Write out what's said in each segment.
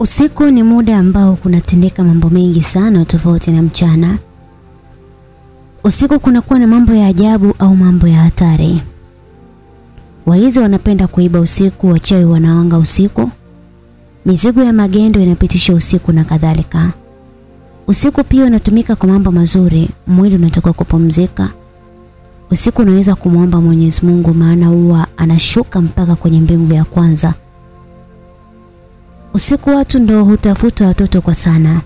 Usiku ni muda ambao kunatendeka mambo mengi sana tofauti na mchana. Usiku kunakuwa na mambo ya ajabu au mambo ya hatari. Waizi wanapenda kuiba usiku, wachawi wanawanga usiku. Mizigo ya magendo inapitisha usiku na kadhalika. Usiku pia unatumika kwa mambo mazuri, mwili unatakiwa kupumzika. Usiku unaweza kumwomba Mwenyezi Mungu maana huwa anashuka mpaka kwenye mbingu ya kwanza. Usiku watu ndo hutafuta watoto kwa sana.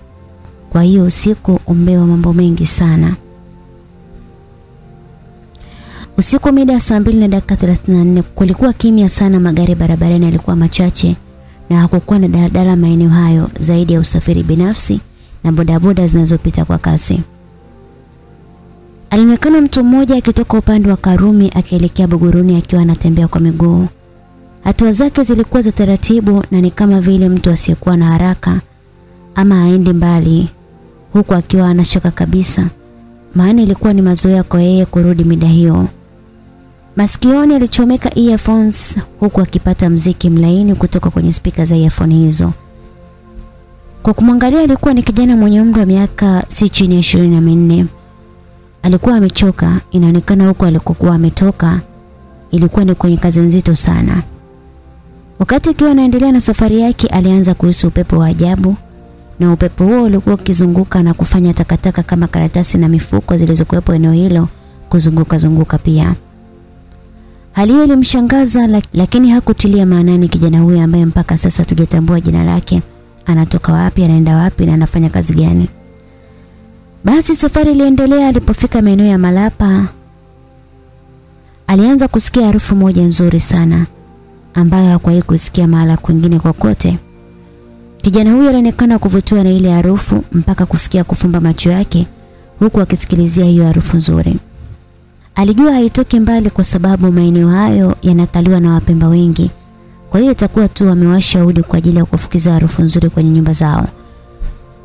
Kwa hiyo usiku umbewa mambo mengi sana. Usiku mida ya saa mbili na dakika 34 kulikuwa kimya sana, magari barabarani yalikuwa machache na hakukuwa na daladala maeneo hayo zaidi ya usafiri binafsi na bodaboda zinazopita kwa kasi. Alionekana mtu mmoja akitoka upande wa Karumi akielekea Buguruni akiwa anatembea kwa miguu. Hatua zake zilikuwa za taratibu na ni kama vile mtu asiyekuwa na haraka ama aende mbali huku akiwa anashaka kabisa. Maana ilikuwa ni mazoea kwa yeye kurudi mida hiyo. Masikioni alichomeka earphones huku akipata mziki mlaini kutoka kwenye spika za earphone hizo. Kwa kumwangalia alikuwa ni kijana mwenye umri wa miaka si chini ya ishirini na minne. Alikuwa amechoka, inaonekana huko alikokuwa ametoka ilikuwa ni kwenye kazi nzito sana. Wakati akiwa anaendelea na safari yake alianza kuhisi upepo wa ajabu na upepo huo ulikuwa ukizunguka na kufanya takataka kama karatasi na mifuko zilizokuwepo eneo hilo kuzunguka zunguka pia. Hali hiyo ilimshangaza lakini hakutilia maanani kijana huyo ambaye mpaka sasa tujatambua jina lake, anatoka wapi, anaenda wapi na anafanya kazi gani. Basi safari iliendelea alipofika maeneo ya Malapa alianza kusikia harufu moja nzuri sana ambayo hakuwahi kusikia mahala kwingine kokote. Kijana huyo alionekana kuvutiwa na ile harufu mpaka kufikia kufumba macho yake huku akisikilizia hiyo harufu nzuri. Alijua haitoki mbali kwa sababu maeneo hayo yanakaliwa na wapemba wengi. Kwa hiyo itakuwa tu wamewasha udi kwa ajili ya kufukiza harufu nzuri kwenye nyumba zao.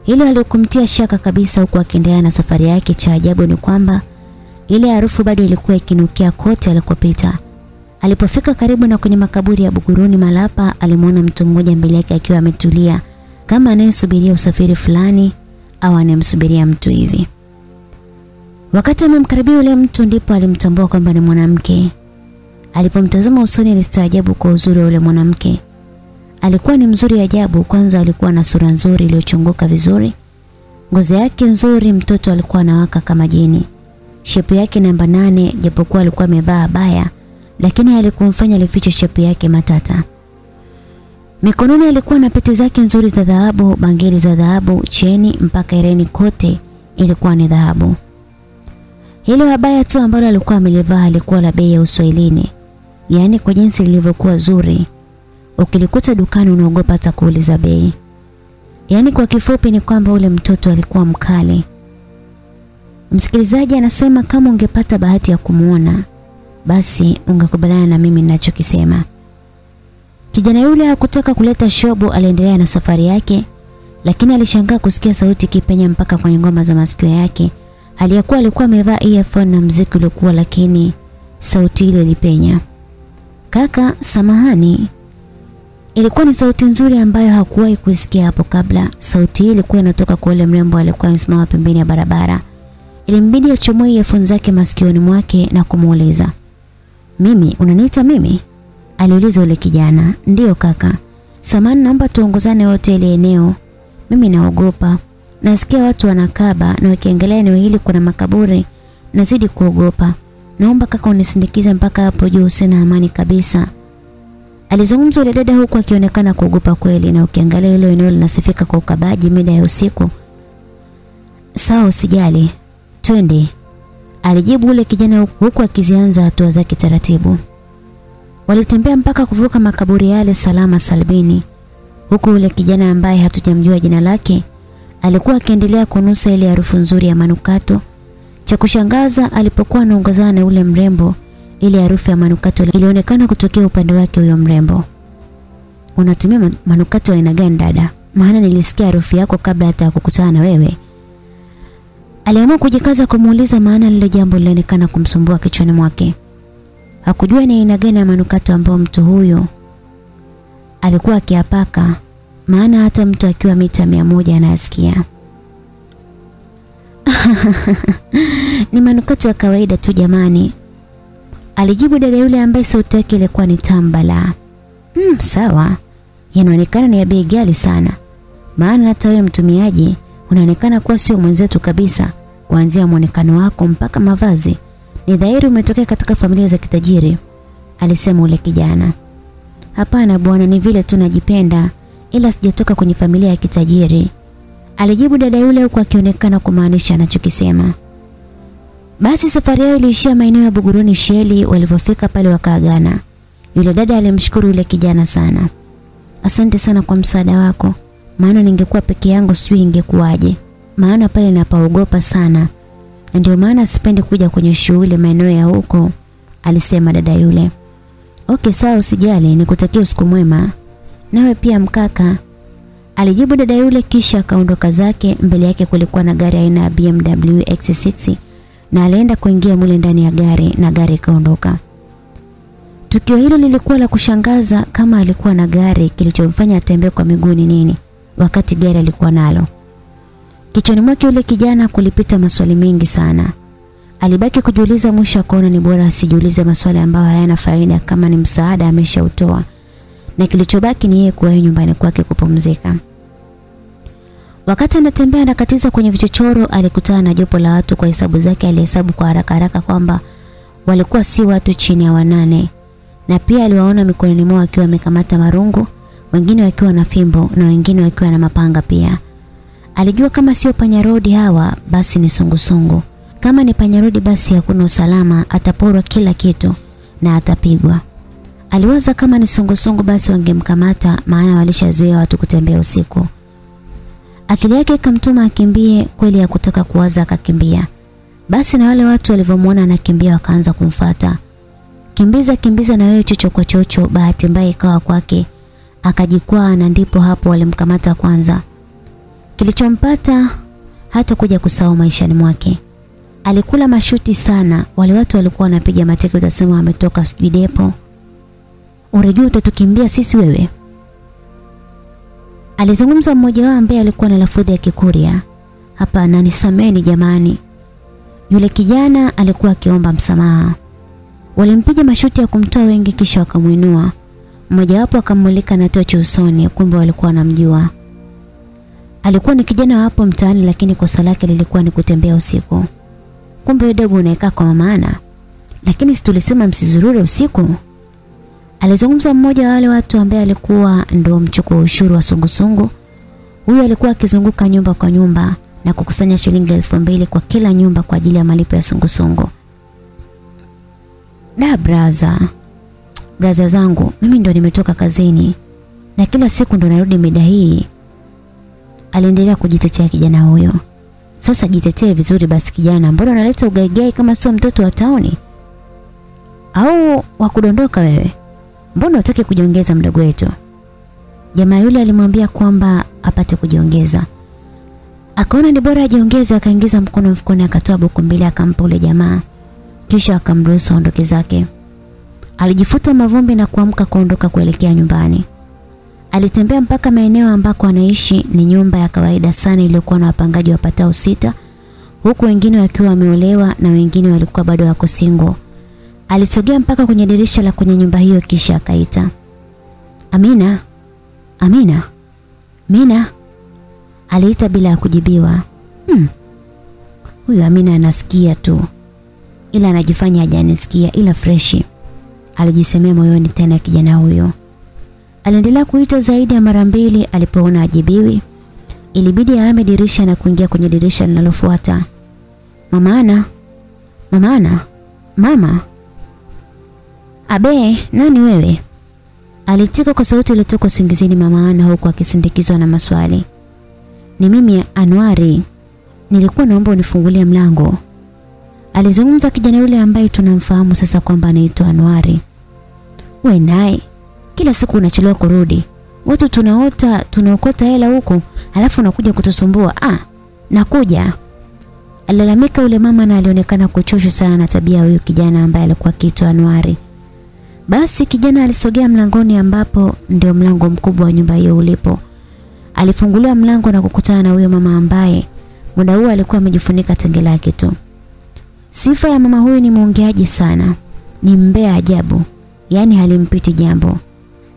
Hilo alikumtia shaka kabisa huku akiendelea na safari yake. Cha ajabu ni kwamba ile harufu bado ilikuwa ikinukia kote alikopita. Alipofika karibu na kwenye makaburi ya Buguruni Malapa, alimwona mtu mmoja mbele yake akiwa ametulia kama anayesubiria usafiri fulani au anayemsubiria mtu hivi. Wakati amemkaribia yule mtu ndipo alimtambua kwamba ni mwanamke. Alipomtazama usoni alistaajabu kwa uzuri wa yule mwanamke. Alikuwa ni mzuri ajabu, kwanza alikuwa na sura nzuri iliyochongoka vizuri. Ngozi yake nzuri, mtoto alikuwa anawaka kama jini. Shepu yake namba nane japokuwa alikuwa amevaa baya lakini alikumfanya alifiche shepu yake matata. Mikononi alikuwa na pete zake nzuri za dhahabu, bangili za dhahabu, cheni mpaka ireni kote ilikuwa ni dhahabu. Hilo habaya tu ambalo alikuwa amelivaa alikuwa la bei ya Uswahilini. Yaani kwa jinsi lilivyokuwa zuri. Ukilikuta dukani unaogopa hata kuuliza bei. Yaani kwa kifupi ni kwamba ule mtoto alikuwa mkali. Msikilizaji anasema kama ungepata bahati ya kumuona basi ungekubaliana na mimi ninachokisema. Kijana yule hakutaka kuleta shobo, aliendelea na safari yake, lakini alishangaa kusikia sauti kipenya mpaka kwenye ngoma za masikio yake. Aliyakuwa alikuwa amevaa earphone na mziki ulikuwa, lakini sauti ile ilipenya. Kaka, samahani. Ilikuwa ni sauti nzuri ambayo hakuwahi kusikia hapo kabla. Sauti hii ilikuwa inatoka kwa yule mrembo aliyekuwa amesimama pembeni ya barabara. Ilimbidi achomoe earphone zake masikioni mwake na kumuuliza, "Mimi, unaniita mimi?" Aliuliza yule kijana. "Ndiyo kaka. Samani naomba tuongozane wote ile eneo. Mimi naogopa. Nasikia watu wanakaba na wakiangalia eneo hili kuna makaburi. Nazidi kuogopa. Naomba kaka unisindikize mpaka hapo juu, sina amani kabisa." Alizungumza yule dada huku akionekana kuogopa kweli na ukiangalia hilo eneo linasifika kwa ukabaji mida ya usiku. Sawa usijali. Twende. Alijibu ule kijana huku akizianza hatua zake taratibu. Walitembea mpaka kuvuka makaburi yale salama salbini. Huku ule kijana ambaye hatujamjua jina lake alikuwa akiendelea kunusa ile harufu nzuri ya manukato. Cha kushangaza alipokuwa anaongozana na ule mrembo, ile harufu ya manukato ilionekana kutokea upande wake huyo mrembo. Unatumia manukato aina gani dada? Maana nilisikia harufu yako kabla hata kukutana na wewe. Aliamua kujikaza kumuuliza maana lile jambo lilionekana kumsumbua kichwani mwake. Hakujua ni aina gani ya manukato ambayo mtu huyo alikuwa akiapaka maana hata mtu akiwa mita mia moja anasikia. ni manukato ya kawaida tu jamani, alijibu dada yule ambaye sauti yake ilikuwa ni tambala. Mm, sawa, yanaonekana ni ya bei ghali sana, maana hata wewe mtumiaji unaonekana kuwa sio mwenzetu kabisa, kuanzia mwonekano wako mpaka mavazi. Ni dhahiri umetokea katika familia za kitajiri, alisema ule kijana. Hapana bwana, ni vile tu najipenda, ila sijatoka kwenye familia ya kitajiri, alijibu dada yule huku akionekana kumaanisha anachokisema. Basi safari yao iliishia maeneo ya Buguruni Sheli. Walivyofika pale wakaagana. Yule dada alimshukuru yule kijana sana. Asante sana kwa msaada wako, maana ningekuwa peke yangu sijui ingekuwaje, maana pale napaogopa sana, na ndio maana sipendi kuja kwenye shughuli maeneo ya huko, alisema dada yule. Okay, sawa, usijali, nikutakia usiku mwema. Nawe pia mkaka, alijibu dada yule, kisha akaondoka zake. Mbele yake kulikuwa na gari aina ya BMW X6 na alienda kuingia mule ndani ya gari na gari ikaondoka. Tukio hilo lilikuwa la kushangaza kama alikuwa na gari kilichomfanya atembee kwa miguu ni nini wakati gari alikuwa nalo. Kichwani mwake yule kijana kulipita maswali mengi sana. Alibaki kujiuliza mwisho akaona ni bora asijiulize maswali ambayo hayana faida kama ni msaada ameshautoa. Na kilichobaki ni yeye kuwahi nyumbani kwake kupumzika. Wakati anatembea anakatiza kwenye vichochoro alikutana na jopo la watu kwa hesabu zake alihesabu kwa haraka haraka kwamba walikuwa si watu chini ya wanane na pia aliwaona mikononi mwao akiwa amekamata marungu, wengine wakiwa na fimbo na wengine wakiwa na mapanga pia. Alijua kama sio panyarodi hawa basi ni sungusungu. Kama ni panyarodi basi hakuna usalama, ataporwa kila kitu na atapigwa. Aliwaza kama ni sungusungu basi wangemkamata maana walishazuia watu kutembea usiku. Akili yake ikamtuma akimbie, kweli ya kutaka kuwaza akakimbia. Basi na wale watu walivyomwona anakimbia wakaanza kumfata. Kimbiza kimbiza na wewe chocho kwa chocho, bahati mbaya ikawa kwake. Akajikwaa na ndipo hapo walimkamata kwanza. Kilichompata hata kuja kusahau maishani mwake. Alikula mashuti sana, wale watu walikuwa wanapiga mateke utasema wametoka sijui depo. Unajua utatukimbia sisi wewe? Alizungumza mmoja wao ambaye alikuwa na lafudhi ya Kikuria. Hapana, nisameni jamani. Yule kijana alikuwa akiomba msamaha. Walimpiga mashuti ya kumtoa wengi kisha wakamuinua. Mmoja wapo akamulika na tochi usoni, kumbe walikuwa wanamjua. Alikuwa ni kijana hapo mtaani lakini kosa lake lilikuwa ni kutembea usiku. Kumbe dogo unaekaa kwa maana. Lakini si tulisema msizurure usiku? Alizungumza mmoja wa wale watu ambaye alikuwa ndio mchukua ushuru wa sungusungu. Huyu alikuwa akizunguka nyumba kwa nyumba na kukusanya shilingi elfu mbili kwa kila nyumba kwa ajili ya malipo ya sungusungu. Da braza. Braza zangu, mimi ndo nimetoka kazini na kila siku ndo narudi mida hii. Aliendelea kujitetea kijana huyo. Sasa jitetee vizuri basi kijana, mbona unaleta ugaigai kama sio mtoto wa tauni? Au wa kudondoka wewe? Mbona unataka kujiongeza mdogo wetu? Jamaa yule alimwambia kwamba apate kujiongeza. Akaona ni bora ajiongeze akaingiza mkono mfukoni akatoa buku mbili akampa ule jamaa. Kisha akamruhusu aondoke zake. Alijifuta mavumbi na kuamka kuondoka kuelekea nyumbani. Alitembea mpaka maeneo ambako anaishi ni nyumba ya kawaida sana iliyokuwa na wapangaji wapatao sita huku wengine wakiwa wameolewa na wengine walikuwa bado wako single. Alisogea mpaka kwenye dirisha la kwenye nyumba hiyo kisha akaita. Amina. Amina. Mina. Aliita bila ya kujibiwa. Hmm. Huyu Amina anasikia tu. Ila anajifanya hajanisikia ila freshi. Alijisemea moyoni tena kijana huyo. Aliendelea kuita zaidi ya mara mbili alipoona ajibiwi. Ilibidi aame dirisha na kuingia kwenye dirisha linalofuata. Mama Ana. Mama Ana. Mama. Abe, nani wewe? Alitika kwa sauti iliyotoka usingizini mama Ana huku akisindikizwa na maswali. Ni mimi Anwari. Nilikuwa naomba unifungulie mlango. Alizungumza kijana yule ambaye tunamfahamu sasa kwamba anaitwa Anwari. We naye kila siku unachelewa kurudi. Watu tunaota tunaokota hela huko, alafu unakuja kutusumbua. Ah, nakuja. Alilalamika yule mama na alionekana kuchoshwa sana na tabia huyo kijana ambaye alikuwa kiitwa Anwari. Basi kijana alisogea mlangoni ambapo ndio mlango mkubwa wa nyumba hiyo ulipo. Alifungulia mlango na kukutana na huyo mama ambaye muda huo alikuwa amejifunika tenge lake tu. Sifa ya mama huyu ni mwongeaji sana, ni mbea ajabu, yaani halimpiti jambo.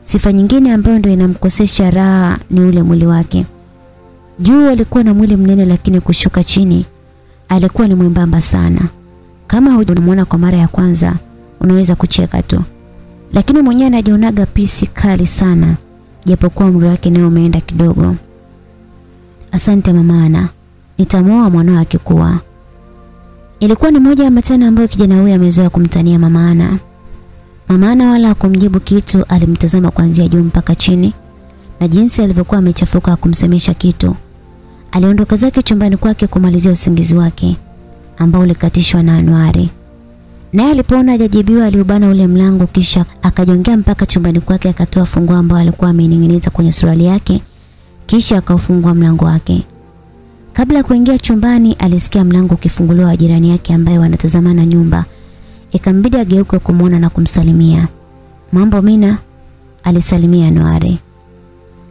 Sifa nyingine ambayo ndio inamkosesha raha ni ule mwili wake. Juu alikuwa na mwili mnene lakini kushuka chini alikuwa ni mwembamba sana. Kama hujamuona kwa mara ya kwanza, unaweza kucheka tu. Lakini mwenyewe anajionaga pisi kali sana, japokuwa umri wake nao umeenda kidogo. Asante mama Ana. Nitamuoa mwanao akikua. Ilikuwa ni moja ya matana ambayo kijana huyo amezoea kumtania mama Ana. Mama Ana wala hakumjibu kitu, alimtazama kuanzia juu mpaka chini na jinsi alivyokuwa amechafuka kumsemesha kitu. Aliondoka zake chumbani kwake kumalizia usingizi wake ambao ulikatishwa na Anwari. Naye alipoona hajajibiwa aliubana ule mlango kisha akajongea mpaka chumbani kwake akatoa funguo ambao alikuwa amening'iniza kwenye suruali yake kisha akaufungua mlango wake. Kabla ya kuingia chumbani alisikia mlango ukifunguliwa wa jirani yake ambaye wanatazamana nyumba. Ikambidi ageuke kumwona na kumsalimia. Mambo Mina alisalimia Noare.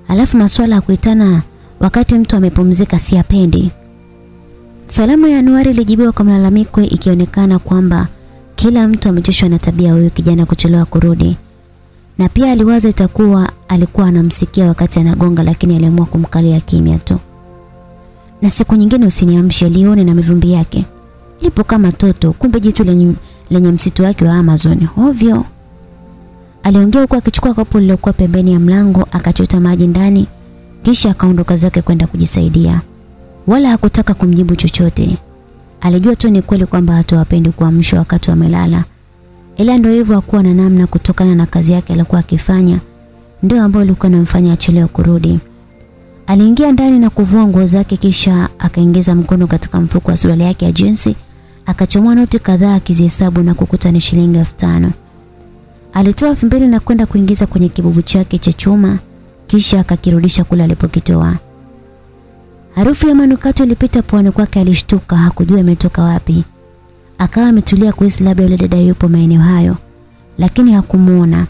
Alafu maswala ya kuitana wakati mtu amepumzika si apendi. Salamu ya Anuari ilijibiwa kwa malalamiko ikionekana kwamba kila mtu amechoshwa na tabia huyu kijana kuchelewa kurudi. Na pia aliwaza itakuwa alikuwa anamsikia wakati anagonga lakini aliamua kumkalia kimya tu. Na siku nyingine usiniamshe lione na mivumbi yake. Lipo kama toto kumbe jitu lenye, lenye msitu wake wa Amazon. Ovyo. Aliongea huku akichukua kopo lilokuwa pembeni ya mlango akachota maji ndani kisha akaondoka zake kwenda kujisaidia. Wala hakutaka kumjibu chochote. Alijua tu ni kweli kwamba hatowapendi kuamshwa wakati wamelala. Ila ndio hivyo hakuwa na namna kutokana na kazi yake alikuwa akifanya. Ndio ambayo ilikuwa inamfanya achelewe kurudi. Aliingia ndani na kuvua nguo zake kisha akaingiza mkono katika mfuko wa suruali yake ya jinsi, akachomoa noti kadhaa akizihesabu na kukuta ni shilingi 5000. Alitoa 2000 na kwenda kuingiza kwenye kibubu chake cha chuma kisha akakirudisha kule alipokitoa. Harufu ya manukato ilipita puani kwake alishtuka hakujua imetoka wapi. Akawa ametulia kuhisi labda yule dada yupo maeneo hayo lakini hakumuona.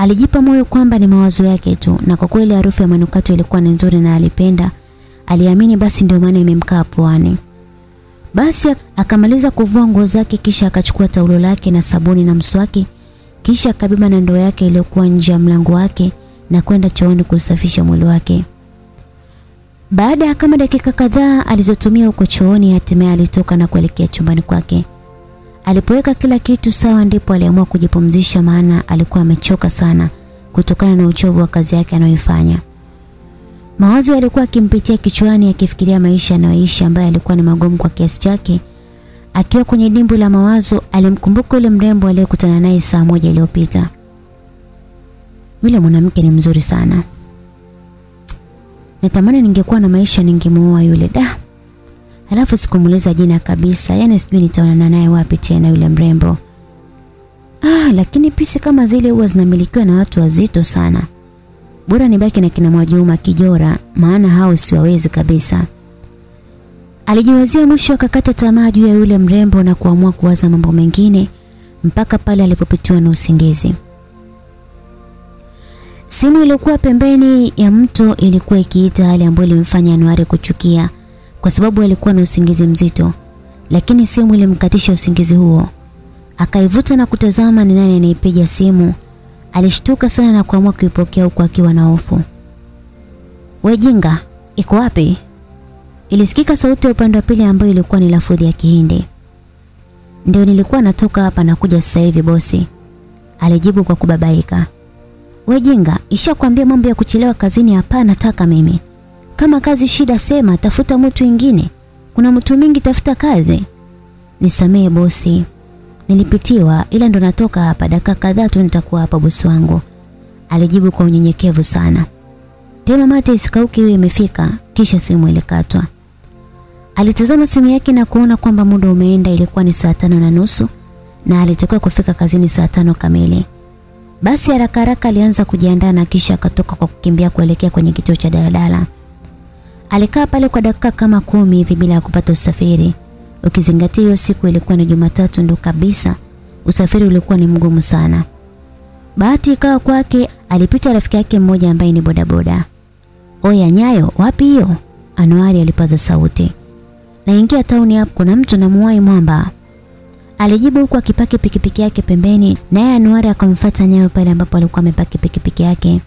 Alijipa moyo kwamba ni mawazo yake tu na kwa kweli harufu ya manukato ilikuwa ni nzuri na alipenda. Aliamini basi ndio maana imemkaa puani. Basi akamaliza kuvua nguo zake kisha akachukua taulo lake na sabuni na mswaki kisha akabeba na ndoo yake iliyokuwa nje ya mlango wake na kwenda chooni kusafisha mwili wake. Baada ya kama dakika kadhaa alizotumia huko chooni hatimaye alitoka na kuelekea chumbani kwake. Alipoweka kila kitu sawa ndipo aliamua kujipumzisha maana alikuwa amechoka sana kutokana na uchovu wa kazi yake anayoifanya. Mawazo yalikuwa akimpitia kichwani akifikiria maisha anayoishi ambayo alikuwa ni magumu kwa kiasi chake. Akiwa kwenye dimbu la mawazo alimkumbuka yule mrembo aliyekutana naye saa moja iliyopita. Yule mwanamke ni mzuri sana. Natamani ningekuwa na maisha ningemuoa yule da. Halafu sikumuuliza jina kabisa, Yaani sijui nitaonana naye wapi tena yule mrembo. Ah, lakini pisi kama zile huwa zinamilikiwa na watu wazito sana. Bora nibaki na kina Mwajuma Kijora, maana hao siwawezi kabisa. Alijiwazia mwisho akakata tamaa juu ya yule mrembo na kuamua kuwaza mambo mengine mpaka pale alipopitiwa na usingizi. Simu iliyokuwa pembeni ya mto ilikuwa ikiita hali ambayo ilimfanya Anuari kuchukia kwa sababu alikuwa na usingizi mzito, lakini simu ilimkatisha usingizi huo. Akaivuta na kutazama ni nani anaipiga simu. Alishtuka sana na kuamua kuipokea huku akiwa na hofu. "We jinga, iko wapi?" Ilisikika sauti ya upande wa pili ambayo ilikuwa ni lafudhi ya Kihindi. "Ndio nilikuwa natoka hapa na kuja sasa hivi bosi." Alijibu kwa kubabaika. wejinga ishakwambia mambo ya kuchelewa kazini hapa nataka mimi." Kama kazi shida sema tafuta mtu mwingine. Kuna mtu mingi tafuta kazi. Nisamee bosi. Nilipitiwa ila ndo natoka hapa dakika kadhaa tu nitakuwa hapa bosi wangu. Alijibu kwa unyenyekevu sana. Tena mate isikauke hiyo imefika kisha simu ilikatwa. Alitazama simu yake na kuona kwamba muda umeenda ilikuwa ni saa tano na nusu na alitakiwa kufika kazini saa tano kamili. Basi haraka haraka alianza kujiandaa na kisha akatoka kwa kukimbia kuelekea kwenye kituo cha daladala. Alikaa pale kwa dakika kama kumi hivi bila kupata usafiri. Ukizingatia hiyo siku ilikuwa ni Jumatatu ndo kabisa. Usafiri ulikuwa ni mgumu sana. Bahati ikawa kwake alipita rafiki yake mmoja ambaye ni bodaboda. Oya Nyayo, wapi hiyo? Anuari alipaza sauti. Naingia tauni hapo kuna mtu namuwai mwamba. Alijibu huku akipaki pikipiki yake pembeni naye Anuari akamfuata Nyayo pale ambapo alikuwa amepaki pikipiki yake.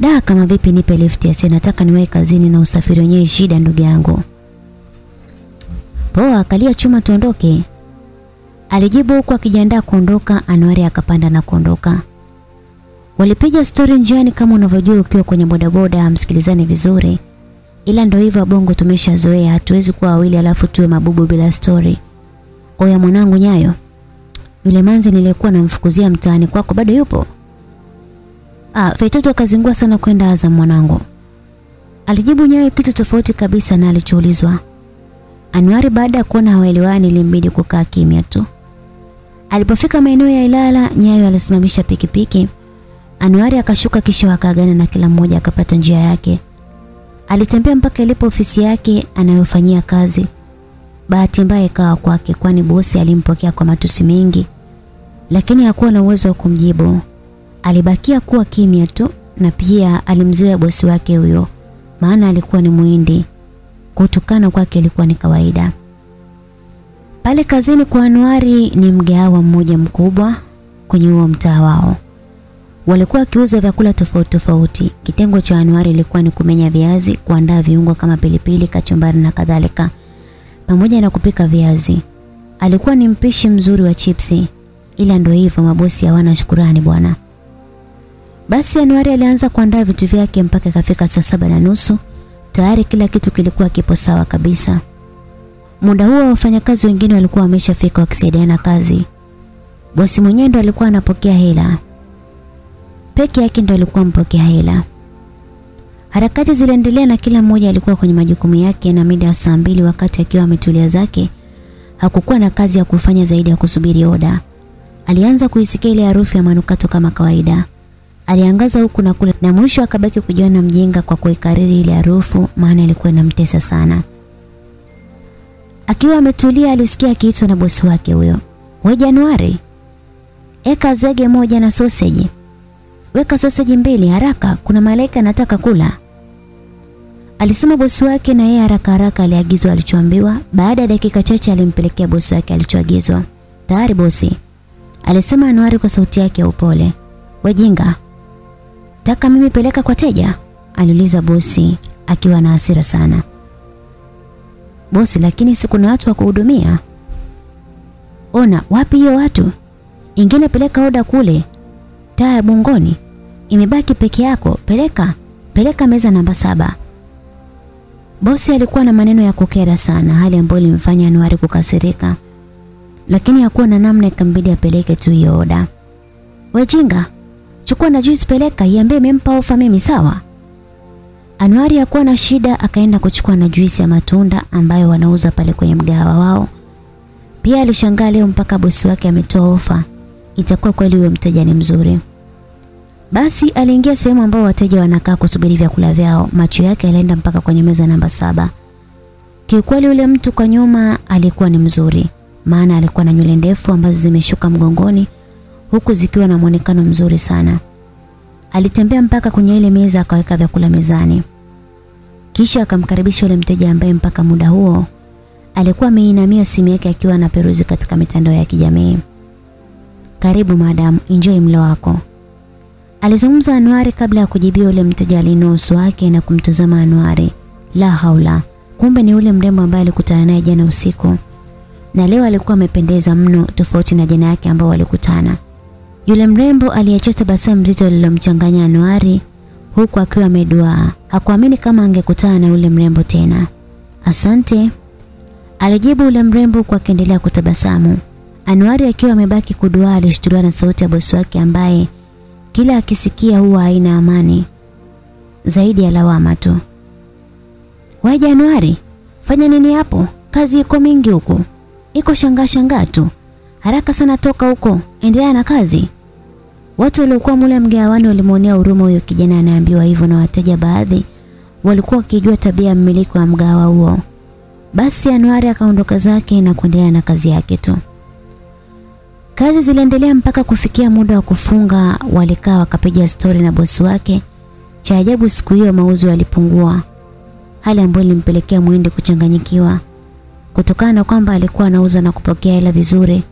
Da kama vipi nipe lift ya sasa nataka niwae kazini na usafiri wenyewe shida ndugu yangu. Poa kalia chuma tuondoke. Alijibu huku akijiandaa kuondoka, Anwari akapanda na kuondoka. Walipiga stori njiani kama unavyojua ukiwa kwenye bodaboda msikilizane vizuri. Ila ndio hivyo bongo tumeshazoea hatuwezi kuwa wawili alafu tuwe mabubu bila stori. Oya mwanangu Nyayo. Yule manzi nilikuwa namfukuzia mtaani kwako bado yupo? Ah, Feitoto kazingua sana kwenda Azam mwanangu. Alijibu Nyayo kitu tofauti kabisa na alichoulizwa. anuari baada ya kuona hawaelewani ilimbidi kukaa kimya tu. Alipofika maeneo ya Ilala, Nyayo alisimamisha pikipiki. anuari akashuka kisha wakaagana na kila mmoja akapata njia yake. Alitembea mpaka ilipo ofisi yake anayofanyia kazi. Bahati mbaya ikawa kwake kwani bosi alimpokea kwa matusi mengi. Lakini hakuwa na uwezo wa kumjibu. Alibakia kuwa kimya tu na pia alimzoea bosi wake huyo maana alikuwa ni muhindi. Kutukana kwake ilikuwa ni kawaida. Pale kazini kwa Anuari ni mgahawa mmoja mkubwa kwenye huo mtaa wao. Walikuwa wakiuza vyakula tofauti tofauti. Kitengo cha Anuari ilikuwa ni kumenya viazi, kuandaa viungo kama pilipili, kachumbari na kadhalika, pamoja na kupika viazi. Alikuwa ni mpishi mzuri wa chipsi, ila ndio hivyo mabosi hawana shukurani bwana. Basi Anuari alianza kuandaa vitu vyake mpaka ikafika saa saba na nusu. Tayari kila kitu kilikuwa kipo sawa kabisa. Muda huo wafanyakazi wengine walikuwa wameshafika wakisaidiana kazi. Bosi mwenyewe ndo alikuwa anapokea hela. Peke yake ndo alikuwa mpokea hela. Harakati ziliendelea na kila mmoja alikuwa kwenye majukumu yake na mida ya saa mbili wakati akiwa ametulia zake hakukuwa na kazi ya kufanya zaidi ya kusubiri oda. Alianza kuisikia ile harufu ya manukato kama kawaida. Aliangaza huku na kule na mwisho akabaki kujiona mjinga kwa kuikariri ile harufu maana ilikuwa inamtesa sana. Akiwa ametulia alisikia akiitwa na bosi wake huyo. "We Januari, eka zege moja na sausage. Weka sausage mbili haraka, kuna malaika anataka kula." Alisema bosi wake na yeye haraka haraka aliagizwa alichoambiwa. Baada ya dakika chache alimpelekea bosi wake alichoagizwa. "Tayari bosi." Alisema Anuari kwa sauti yake ya upole. "Wajinga, Taka mimi peleka kwa teja? aliuliza bosi akiwa na hasira sana. Bosi, lakini si kuna watu wa kuhudumia? Ona, wapi hiyo watu? Ingine peleka oda kule. Taa ya bungoni. Imebaki peke yako. Peleka, peleka meza namba saba. Bosi alikuwa na maneno ya kukera sana, hali ambayo ilimfanya Anuari kukasirika. Lakini hakuwa na namna ikambidi apeleke tu hiyo oda. Wejinga, chukua na juice peleka, iambie imempa ofa mimi sawa? Anuari hakuwa na shida akaenda kuchukua na juisi ya matunda ambayo wanauza pale kwenye mgahawa wao. Pia alishangaa leo mpaka bosi wake ametoa ofa. Itakuwa kweli huyo mteja ni mzuri. Basi aliingia sehemu ambao wateja wanakaa kusubiri vyakula vyao. Macho yake yalienda mpaka kwenye meza namba saba. Kiukweli yule mtu kwa nyuma alikuwa ni mzuri, maana alikuwa na nywele ndefu ambazo zimeshuka mgongoni huku zikiwa na mwonekano mzuri sana. Alitembea mpaka kwenye ile meza akaweka vyakula mezani. Kisha akamkaribisha yule mteja ambaye mpaka muda huo alikuwa ameinamia simu yake akiwa anaperuzi katika mitandao ya kijamii. Karibu madam, enjoy mlo wako. Alizungumza Anwari kabla ya kujibia yule mteja alinua wake na kumtazama Anwari. La haula, kumbe ni yule mrembo ambaye alikutana naye jana usiku. Na leo alikuwa amependeza mno tofauti na jana yake ambao walikutana. Yule mrembo aliacha tabasamu zito lilomchanganya Anuari huku akiwa ameduaa. Hakuamini kama angekutana na yule mrembo tena. Asante. Alijibu yule mrembo kwa kuendelea kutabasamu. Anuari akiwa amebaki kuduaa alishtuliwa na sauti ya bosi wake ambaye kila akisikia huwa haina amani zaidi ya lawama tu. Waje Januari, fanya nini hapo? Kazi iko mingi huko. Iko shangaa shangaa tu. Haraka sana toka huko, endelea na kazi. Watu waliokuwa mule mgawani walimuonea huruma huyo kijana anaambiwa hivyo na wateja baadhi walikuwa wakijua tabia ya mmiliki wa mgawa huo. Basi Anuari akaondoka zake na kuendelea na kazi yake tu. Kazi ziliendelea mpaka kufikia muda wa kufunga, walikaa wakapiga stori na bosi wake. Cha ajabu siku hiyo mauzo yalipungua, hali ambayo ilimpelekea Mwindi kuchanganyikiwa kutokana na kwamba alikuwa anauza na kupokea hela vizuri,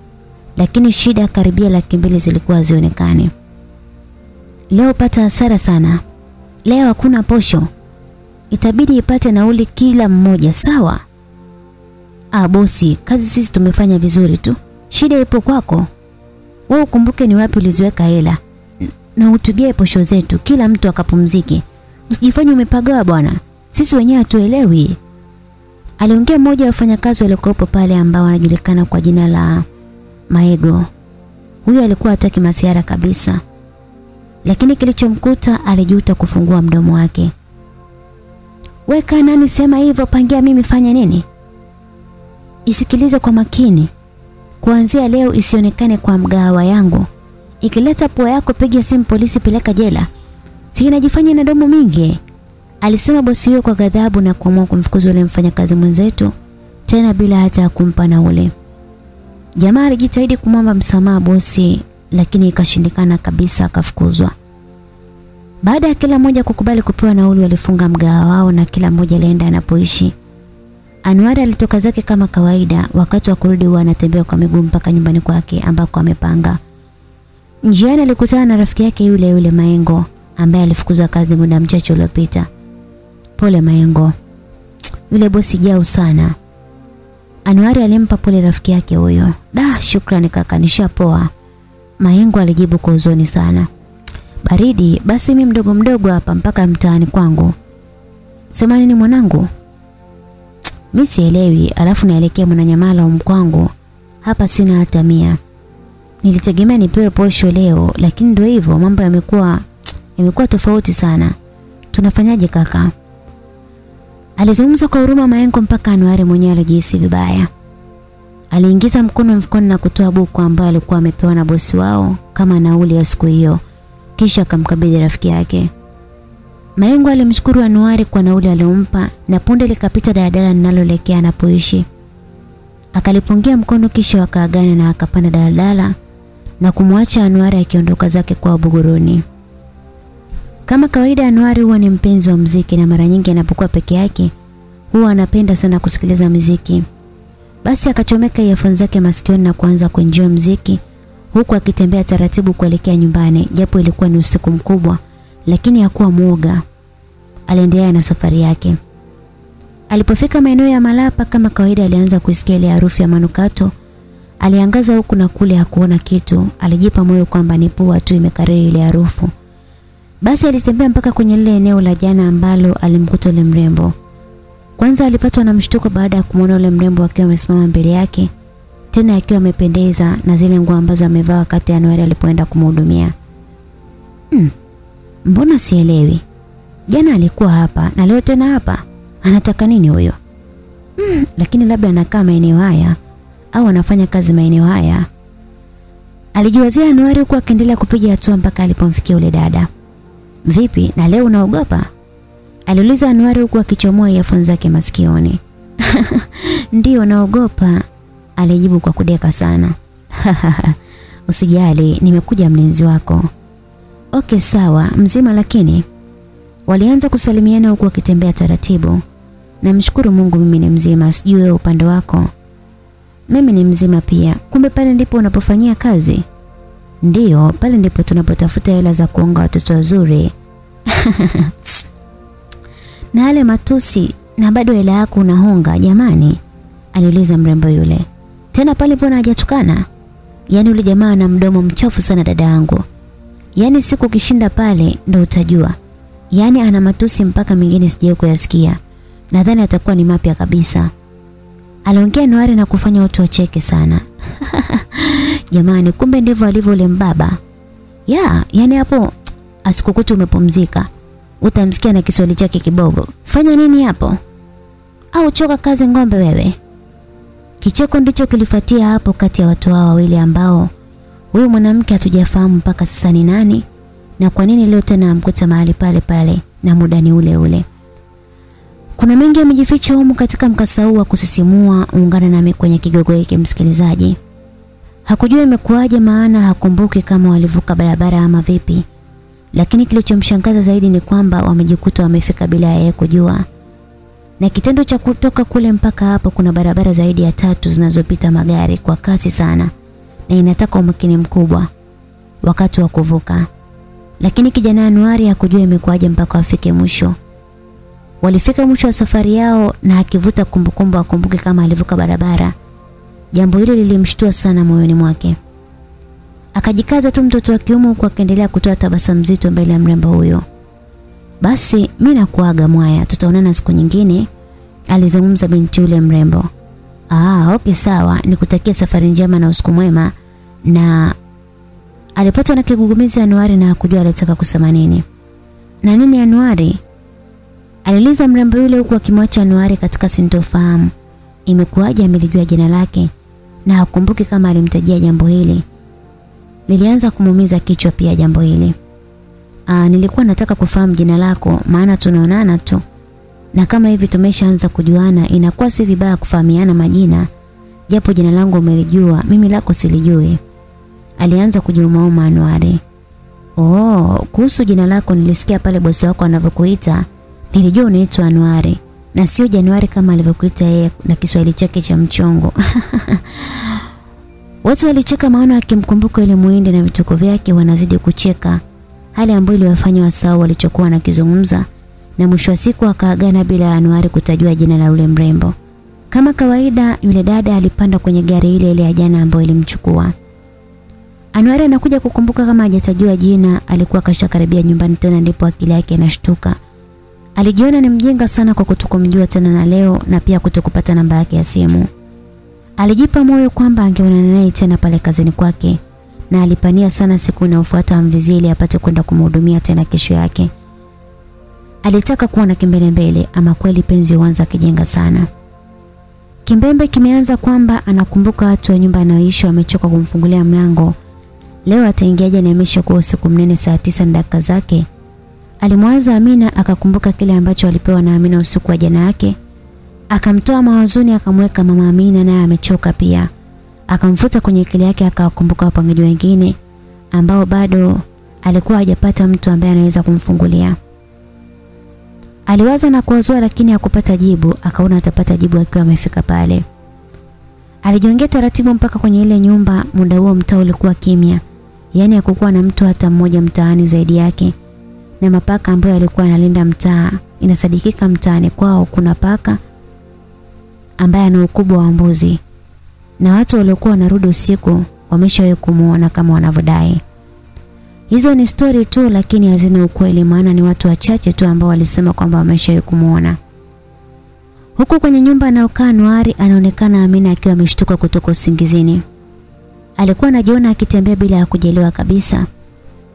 lakini shida karibia laki mbili zilikuwa zionekane. Leo pata hasara sana. Leo hakuna posho. Itabidi ipate nauli kila mmoja, sawa? Ah bosi, kazi sisi tumefanya vizuri tu. Shida ipo kwako. Wewe ukumbuke ni wapi uliziweka hela. Na utugee posho zetu kila mtu akapumzike. Usijifanye umepagawa bwana. Sisi wenyewe hatuelewi. Aliongea mmoja wa wafanyakazi waliokuwepo pale ambao wanajulikana kwa jina la Maego. Huyu alikuwa hataki masiara kabisa. Lakini kilichomkuta alijuta kufungua mdomo wake. Weka nani sema hivyo pangia mimi fanya nini? Isikilize kwa makini. Kuanzia leo isionekane kwa mgawa yangu. Ikileta pua yako piga simu polisi peleka jela. sinajifanya inajifanya na domo mingi. Alisema bosi huyo kwa ghadhabu na kuamua kumfukuza yule mfanyakazi mwenzetu tena bila hata kumpa nauli. Jamaa alijitahidi kumwomba msamaha bosi lakini ikashindikana kabisa akafukuzwa. Baada ya kila mmoja kukubali kupewa nauli walifunga mgahawa wao na kila mmoja alienda anapoishi. Anwar alitoka zake kama kawaida wakati wa kurudi huwa anatembea kwa miguu mpaka nyumbani kwake ambako amepanga. Njiani alikutana na rafiki yake yule yule Maengo ambaye alifukuzwa kazi muda mchache uliopita. Pole Maengo. Yule bosi jao sana. Anwari alimpa pole rafiki yake huyo. Da, shukrani kaka, nishapoa. Maengo alijibu kwa uzoni sana. Baridi, basi mimi mdogo mdogo hapa mpaka mtaani kwangu. Sema nini mwanangu? Mimi sielewi, alafu naelekea Mwananyamala umkwangu. Hapa sina hata mia. Nilitegemea nipewe posho leo, lakini ndio hivyo mambo yamekuwa yamekuwa tofauti sana. Tunafanyaje kaka? Alizungumza kwa huruma Mayengo mpaka Anuari mwenyewe alijihisi vibaya. Aliingiza mkono mfukoni na kutoa buku ambayo alikuwa amepewa na bosi wao kama nauli ya siku hiyo. Kisha akamkabidhi rafiki yake. Mayengo alimshukuru Anuari kwa nauli aliyompa na punde likapita daladala linaloelekea anapoishi. Akalipungia mkono kisha wakaagana na akapanda daladala na kumwacha Anuari akiondoka zake kwa Buguruni. Kama kawaida Anwari huwa ni mpenzi wa mziki na mara nyingi anapokuwa peke yake huwa anapenda sana kusikiliza mziki. Basi akachomeka earphone zake masikioni na kuanza kuenjoy mziki huku akitembea taratibu kuelekea nyumbani japo ilikuwa ni usiku mkubwa lakini hakuwa muoga. Aliendelea na safari yake. Alipofika maeneo ya Malapa kama kawaida alianza kusikia ile harufu ya manukato. Aliangaza huku na kule hakuona kitu. Alijipa moyo kwamba ni pua tu imekariri ile harufu. Basi alitembea mpaka kwenye lile eneo la jana ambalo alimkuta yule mrembo. Kwanza alipatwa na mshtuko baada ya kumwona yule mrembo akiwa amesimama mbele yake, tena akiwa amependeza na zile nguo ambazo amevaa wakati Anuari alipoenda kumhudumia. Hmm. Mbona sielewi? Jana alikuwa hapa na leo tena hapa. Anataka nini huyo? Hmm, lakini labda anakaa maeneo haya au anafanya kazi maeneo haya. Alijiwazia Anuari huku akiendelea kupiga hatua mpaka alipomfikia yule dada. Vipi na leo unaogopa? Aliuliza Anwari huku akichomoa earphone zake masikioni. Ndiyo naogopa, alijibu kwa kudeka sana. Usijali, nimekuja mlinzi wako. Okay sawa, mzima lakini walianza kusalimiana huku wakitembea taratibu. Namshukuru Mungu mimi ni mzima, sijui upande wako. Mimi ni mzima pia. Kumbe pale ndipo unapofanyia kazi? Ndiyo, pale ndipo tunapotafuta hela za kuonga watoto wazuri. na yale matusi na bado hela yako unahonga jamani? Aliuliza mrembo yule. Tena pale mbona hajatukana? Yaani yule jamaa ana mdomo mchafu sana dada yangu. Yaani siku kishinda pale ndo utajua. Yaani ana matusi mpaka mingine sijawahi kuyasikia. Nadhani atakuwa ni mapya kabisa. Aliongea Nuari na kufanya watu wacheke sana. Jamani, kumbe ndivyo alivyo ule mbaba. Ya, yani hapo asikukuta umepumzika. Utamsikia na Kiswahili chake kibovu. Fanya nini hapo? Au choka kazi ng'ombe wewe? Kicheko ndicho kilifuatia hapo kati ya watu hao wawili ambao huyu mwanamke hatujafahamu mpaka sasa ni nani na kwa nini leo tena amkuta mahali pale pale na muda ni ule ule. Kuna mengi yamejificha humu katika mkasa huu wa kusisimua, ungana nami kwenye kigogo hiki msikilizaji. Hakujua imekuwaje maana hakumbuki kama walivuka barabara ama vipi. Lakini kilichomshangaza zaidi ni kwamba wamejikuta wamefika bila yeye kujua. Na kitendo cha kutoka kule mpaka hapo kuna barabara zaidi ya tatu zinazopita magari kwa kasi sana na inataka umakini mkubwa wakati wa kuvuka. Lakini kijana Anuari hakujua imekuwaje mpaka afike mwisho. Walifika mwisho wa safari yao na akivuta kumbukumbu akumbuke kama alivuka barabara. Jambo hili lilimshtua sana moyoni mwake. Akajikaza tu mtoto wa kiume huku akaendelea kutoa tabasamu zito mbele ya mrembo huyo. Basi mimi nakuaga mwaya, tutaonana siku nyingine, alizungumza binti yule mrembo. Ah, okay sawa, nikutakia safari njema na usiku mwema na alipatwa na kigugumizi Anuari na hakujua alitaka kusema nini. Na nini Anuari? aliliza mrembo yule huku akimwacha Anuari katika sintofahamu. Imekuwaje amelijua jina lake na hakumbuki kama alimtajia jambo hili. Lilianza kumuumiza kichwa pia jambo hili. Aa, nilikuwa nataka kufahamu jina lako maana tunaonana tu. Na kama hivi tumeshaanza kujuana inakuwa si vibaya kufahamiana majina. Japo jina langu umelijua, mimi lako silijui. Alianza kujiumauma Anwari. Oh, kuhusu jina lako nilisikia pale bosi wako anavyokuita. Nilijua unaitwa Anuari na sio Januari kama alivyokuita yeye na Kiswahili chake cha mchongo. Watu walicheka maana akimkumbuka ile muhindi na vituko vyake wanazidi kucheka. Hali ambayo iliwafanya wasahau walichokuwa nakizungumza na mwisho wa siku akaagana bila Anuari kutajua jina la ule mrembo. Kama kawaida yule dada alipanda kwenye gari ile ile ya jana ambayo ilimchukua. Anuari anakuja kukumbuka kama hajatajua jina, alikuwa kashakaribia nyumbani tena ndipo akili yake inashtuka. Alijiona ni mjinga sana kwa kutokumjua tena na leo na pia kutokupata namba yake ya simu. Alijipa moyo kwamba angeonana naye tena pale kazini kwake na alipania sana siku inayofuata amvizie ili apate kwenda kumhudumia tena kesho yake. Alitaka kuona kimbele mbele ama kweli penzi huanza kijenga sana. Kimbembe kimeanza kwamba anakumbuka watu wa nyumba anayoishi wamechoka kumfungulia mlango. Leo ataingiaje na ameshakuwa usiku mnene saa tisa na zake. Alimwaza Amina akakumbuka kile ambacho alipewa na Amina usiku wa jana yake. Akamtoa mawazuni akamweka mama Amina naye amechoka pia. Akamfuta kwenye akili yake akawakumbuka wapangaji wengine ambao bado alikuwa hajapata mtu ambaye anaweza kumfungulia. Aliwaza na kuwazua lakini hakupata jibu, akaona atapata jibu akiwa amefika pale. Alijongea taratibu mpaka kwenye ile nyumba, muda huo mtaa ulikuwa kimya. Yaani hakukuwa na mtu hata mmoja mtaani zaidi yake. Na mapaka ambayo alikuwa analinda mtaa, inasadikika mtaani kwao kuna paka ambaye ana ukubwa wa mbuzi. Na watu waliokuwa wanarudi usiku wameshawahi kumuona kama wanavyodai. Hizo ni story tu lakini hazina ukweli maana ni watu wachache tu ambao walisema kwamba wameshawahi kumuona. Huko kwenye nyumba anayokaa Nuari anaonekana Amina akiwa ameshtuka kutoka usingizini. Alikuwa anajiona akitembea bila ya kujelewa kabisa.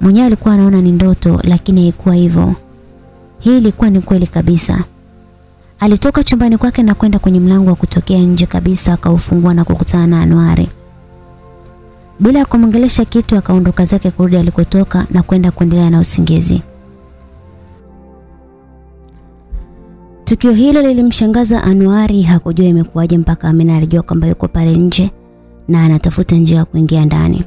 Mwenyewe alikuwa anaona ni ndoto lakini haikuwa hivyo. Hii ilikuwa ni kweli kabisa. Alitoka chumbani kwake na kwenda kwenye mlango wa kutokea nje kabisa akaufungua na kukutana na Anwari. Bila kumwongelesha kitu akaondoka zake kurudi alikotoka na kwenda kuendelea na usingizi. Tukio hilo lilimshangaza Anuari, hakujua imekuwaje mpaka Amina alijua kwamba yuko pale nje na anatafuta njia ya kuingia ndani.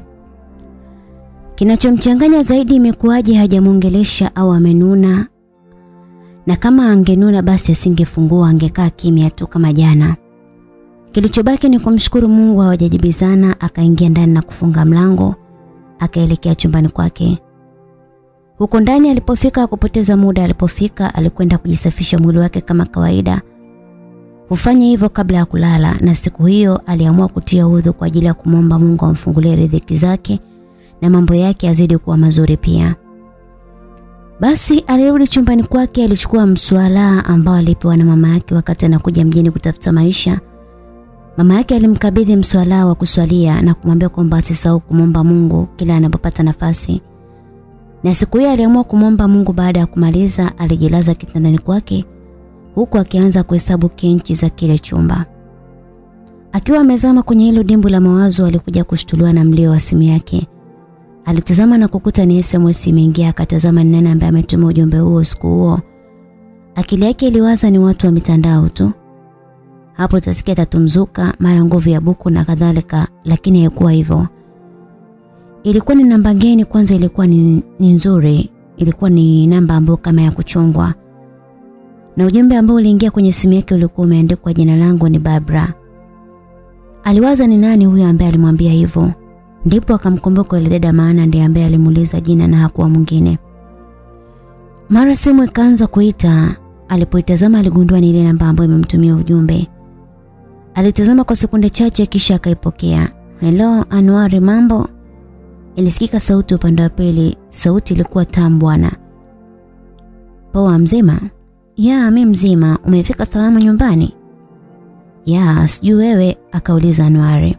Kinachomchanganya zaidi imekuwaje hajamwongelesha au amenuna. Na kama angenuna basi asingefungua angekaa kimya tu kama jana. Kilichobaki ni kumshukuru Mungu hawajajibizana, akaingia ndani na kufunga mlango, akaelekea chumbani kwake. Huko ndani alipofika kupoteza muda alipofika alikwenda kujisafisha mwili wake kama kawaida. Hufanya hivyo kabla ya kulala na siku hiyo aliamua kutia udhu kwa ajili ya kumwomba Mungu amfungulie riziki zake na mambo yake yazidi kuwa mazuri pia. Basi alirudi chumbani kwake alichukua mswala ambao alipewa na mama yake wakati anakuja mjini kutafuta maisha. Mama yake alimkabidhi mswala wa kuswalia na kumwambia kwamba asisahau kumwomba Mungu kila anapopata nafasi. Na siku hiyo aliamua kumwomba Mungu baada ya kumaliza alijilaza kitandani kwake huku akianza kuhesabu kenchi za kile chumba. Akiwa amezama kwenye hilo dimbu la mawazo alikuja kushtuliwa na mlio wa simu yake. Alitazama na kukuta ni SMS imeingia akatazama ni nani ambaye ametuma ujumbe huo siku huo. Akili yake iliwaza ni watu wa mitandao tu. Hapo tasikia tatumzuka mara nguvu ya buku na kadhalika lakini haikuwa hivyo. Ilikuwa ni namba geni kwanza ilikuwa ni, ni nzuri ilikuwa ni namba ambayo kama ya kuchongwa. Na ujumbe ambao uliingia kwenye simu yake ulikuwa umeandikwa jina langu ni Barbara. Aliwaza ni nani huyo ambaye alimwambia hivyo. Ndipo akamkumbuka yule dada maana ndiye ambaye alimuuliza jina na hakuwa mwingine. Mara simu ikaanza kuita. Alipoitazama aligundua ni ile namba ambayo imemtumia ujumbe. Alitazama kwa sekunde chache kisha akaipokea. Hello, Anwari mambo? Ilisikika sauti upande wa pili. Sauti ilikuwa tamu bwana. Poa mzima? Ya, mi mzima. Umefika salama nyumbani? Ya, sijui wewe, akauliza Anwari.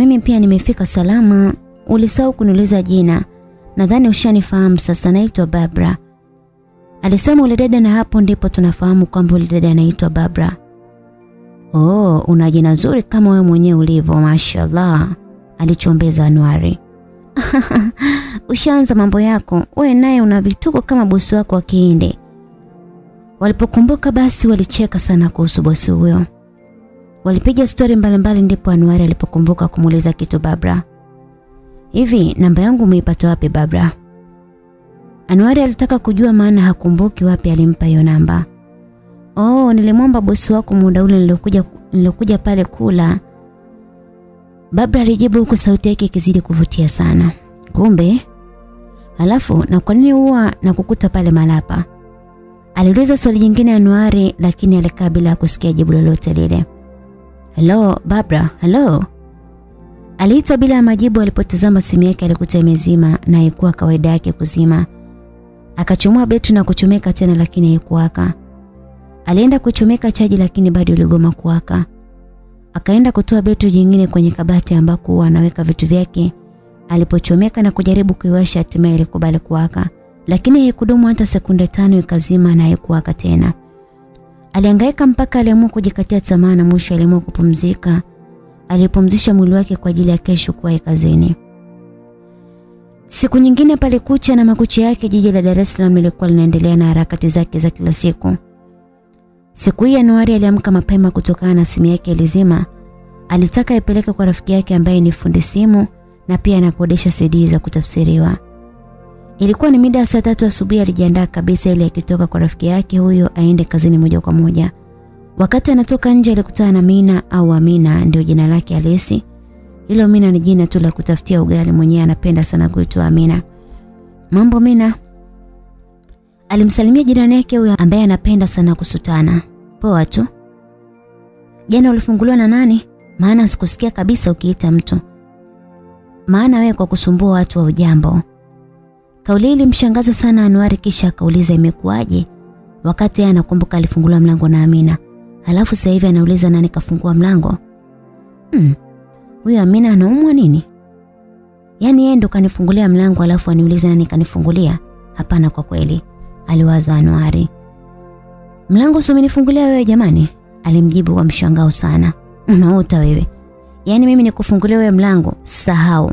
Mimi pia nimefika salama. Ulisahau kuniuliza jina. Nadhani ushanifahamu sasa naitwa Barbara. Alisema ule dada na hapo ndipo tunafahamu kwamba ule dada anaitwa Barbara. Oh, una jina zuri kama wewe mwenyewe ulivyo, mashallah, alichombeza Anwari. Ushaanza mambo yako, wewe naye una vituko kama bosi wako wa Kihindi. Walipokumbuka basi walicheka sana kuhusu bosi huyo. Walipiga stori mbalimbali ndipo Anuari alipokumbuka kumuuliza kitu Barbara. Hivi namba yangu umeipata wapi Barbara? Anuari alitaka kujua maana hakumbuki wapi alimpa hiyo namba. Oh, nilimwomba bosi wako muda ule nilokuja nilokuja pale kula. Barbara alijibu huku sauti yake ikizidi kuvutia sana. Kumbe Alafu na kwa nini huwa na kukuta pale Malapa? Aliuliza swali jingine Anuari lakini alikaa bila kusikia jibu lolote lile. Hello, Barbara, hello. Aliita bila ya majibu alipotazama simu yake alikuta imezima na haikuwa kawaida yake kuzima. Akachomoa betri na kuchomeka tena lakini haikuwaka. Alienda kuchomeka chaji lakini bado iligoma kuwaka. Akaenda kutoa betri jingine kwenye kabati ambako anaweka vitu vyake. Alipochomeka na kujaribu kuiwasha hatimaye ilikubali kuwaka, lakini haikudumu hata sekunde tano ikazima na haikuwaka tena. Alihangaika mpaka aliamua kujikatia tamaa na mwisho aliamua kupumzika. Alipumzisha mwili wake kwa ajili ya kesho kuwa kazini. Siku nyingine pale kucha na makucha yake jiji la Dar es Salaam lilikuwa linaendelea na harakati zake za kila siku. Siku hii Januari aliamka mapema kutokana na simu yake ilizima. Alitaka ipeleke kwa rafiki yake ambaye ni fundi simu na pia anakodesha CD za kutafsiriwa. Ilikuwa ni mida saa tatu asubuhi alijiandaa kabisa ili akitoka kwa rafiki yake huyo aende kazini moja kwa moja. Wakati anatoka nje alikutana na Mina au Amina ndio jina lake halisi. Hilo Mina ni jina tu la kutafutia ugali mwenyewe anapenda sana kuitwa Amina. Mambo Mina. Alimsalimia jirani yake huyo ambaye anapenda sana kusutana. Poa tu. Jana ulifunguliwa na nani? Maana sikusikia kabisa ukiita mtu. Maana wewe kwa kusumbua watu wa ujambo. Kauli ilimshangaza sana Anwari kisha akauliza imekuwaje? Wakati anakumbuka alifunguliwa mlango na Amina. Halafu sasa hivi anauliza nani kafungua mlango? Hmm. Huyo Amina anaumwa nini? Yaani yeye ndo kanifungulia mlango alafu aniuliza nani kanifungulia? Hapana kwa kweli, aliwaza Anwari. Mlango si wewe jamani? Alimjibu kwa mshangao sana. Unaota wewe. Yaani mimi nikufungulia wewe mlango? Sahau.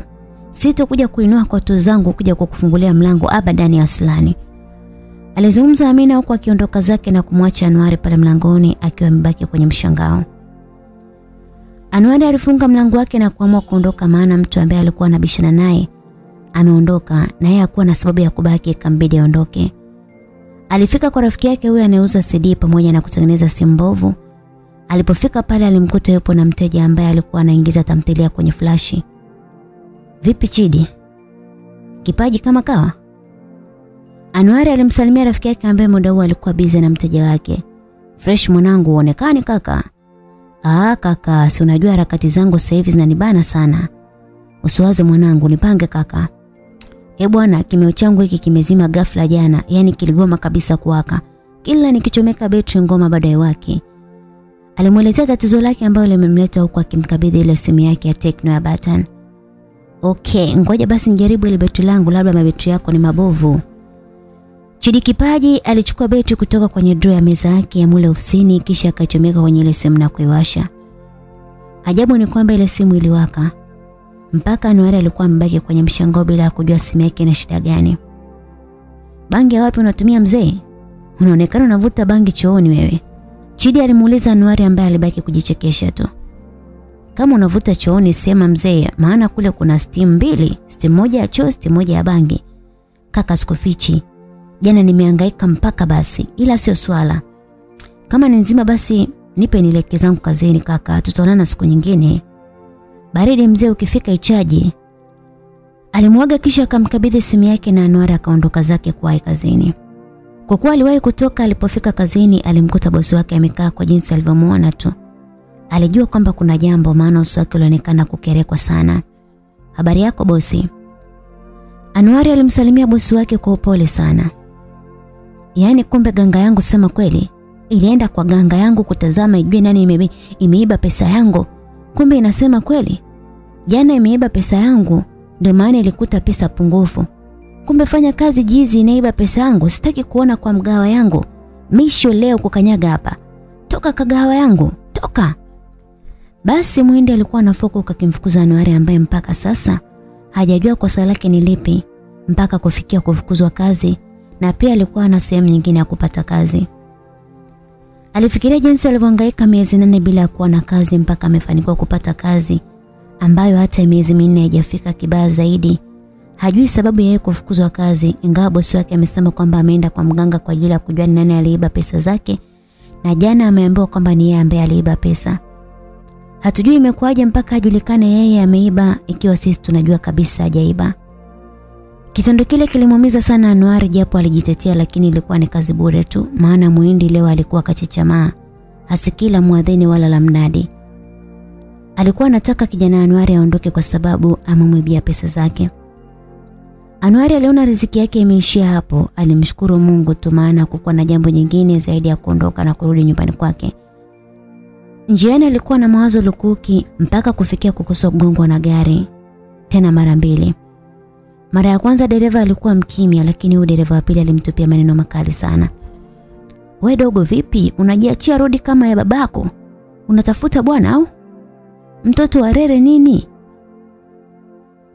Sitokuja kuinua kwa tu zangu kuja kwa kufungulia mlango abadani aslani. Alizungumza Amina huku akiondoka zake na kumwacha Anwari pale mlangoni akiwa amebaki kwenye mshangao. Anwari alifunga mlango wake na kuamua kuondoka maana mtu ambaye alikuwa anabishana naye ameondoka na yeye hakuwa na sababu ya kubaki ikambidi aondoke. Alifika kwa rafiki yake huyo anayeuza CD pamoja na kutengeneza simu mbovu. Alipofika pale alimkuta yupo na mteja ambaye alikuwa anaingiza tamthilia kwenye flashi. Vipi Chidi? Kipaji kama kawa? Anuari alimsalimia rafiki yake ambaye muda huo alikuwa bize na mteja wake. Fresh mwanangu uonekani kaka. Ah kaka, si unajua harakati zangu sasa hivi zinanibana sana. Usiwaze mwanangu, nipange kaka. E bwana, kimeo changu hiki kimezima ghafla jana, yani kiligoma kabisa kuwaka. Kila nikichomeka betri ngoma baadaye wake. Alimuelezea tatizo lake ambalo limemleta huku akimkabidhi ile simu yake ya Tecno ya button. Okay, ngoja basi njaribu ile beti langu labda mabeti yako ni mabovu. Chidi Kipaji alichukua beti kutoka kwenye drawer ya meza yake ya mule ofisini kisha akachomeka kwenye ile simu na kuiwasha. Ajabu ni kwamba ile simu iliwaka. Mpaka Anuari alikuwa amebaki kwenye mshangao bila kujua simu yake ina shida gani. Bangi ya wapi unatumia mzee? Unaonekana unavuta bangi chooni wewe. Chidi alimuuliza Anuari ambaye alibaki kujichekesha tu. Kama unavuta chooni sema mzee, maana kule kuna steam mbili, steam moja ya choo, steam moja ya bangi. Kaka sikufichi. Jana nimehangaika mpaka basi, ila sio swala. Kama ni nzima basi nipe nielekee zangu kazini kaka, tutaonana siku nyingine. Baridi mzee ukifika ichaje. Alimwaga kisha akamkabidhi simu yake na Anwar akaondoka zake kuwahi kazini. Kwa kuwa aliwahi kutoka alipofika kazini alimkuta bosi wake amekaa kwa jinsi alivyomuona tu. Alijua kwamba kuna jambo maana uso wake ulionekana kukerekwa sana. Habari yako bosi? Anuari alimsalimia bosi wake kwa upole sana. Yaani kumbe ganga yangu sema kweli ilienda kwa ganga yangu kutazama ijue nani imebe, imeiba pesa yangu. Kumbe inasema kweli. Jana imeiba pesa yangu ndio maana ilikuta pesa pungufu. Kumbe fanya kazi jizi inaiba pesa yangu. Sitaki kuona kwa mgawa yangu. Misho leo kukanyaga hapa. Toka kagawa yangu. Toka. Basi Mwindi alikuwa anafoka kakimfukuza Anuari ambaye mpaka sasa hajajua kosa lake ni lipi mpaka kufikia kufukuzwa kazi na pia alikuwa na sehemu nyingine ya kupata kazi. Alifikiria jinsi alivyohangaika miezi nane bila kuwa na kazi mpaka amefanikiwa kupata kazi ambayo hata miezi minne haijafika kibaya zaidi. Hajui sababu yeye kufukuzwa kazi ingawa bosi wake amesema kwamba ameenda kwa mganga kwa ajili ya kujua ni nani aliiba pesa zake na jana ameambiwa kwamba ni yeye ambaye aliiba pesa. Hatujui imekuwaje mpaka ajulikane yeye ameiba ikiwa sisi tunajua kabisa hajaiba. Kitendo kile kilimuumiza sana Anwari japo alijitetea lakini ilikuwa ni kazi bure tu maana Muhindi leo alikuwa kachechamaa. Hasikila muadhini wala la mnadi. Alikuwa anataka kijana Anwari aondoke kwa sababu amemwibia pesa zake. Anwari aliona riziki yake imeishia hapo, alimshukuru Mungu tu maana hakukuwa na jambo nyingine zaidi ya kuondoka na kurudi nyumbani kwake. Njiani alikuwa na mawazo lukuki mpaka kufikia kukosa kugongwa na gari tena mara mbili. Mara ya kwanza dereva alikuwa mkimya lakini huyu dereva wa pili alimtupia maneno makali sana. We dogo vipi? Unajiachia rodi kama ya babako? Unatafuta bwana au? Mtoto wa rere nini?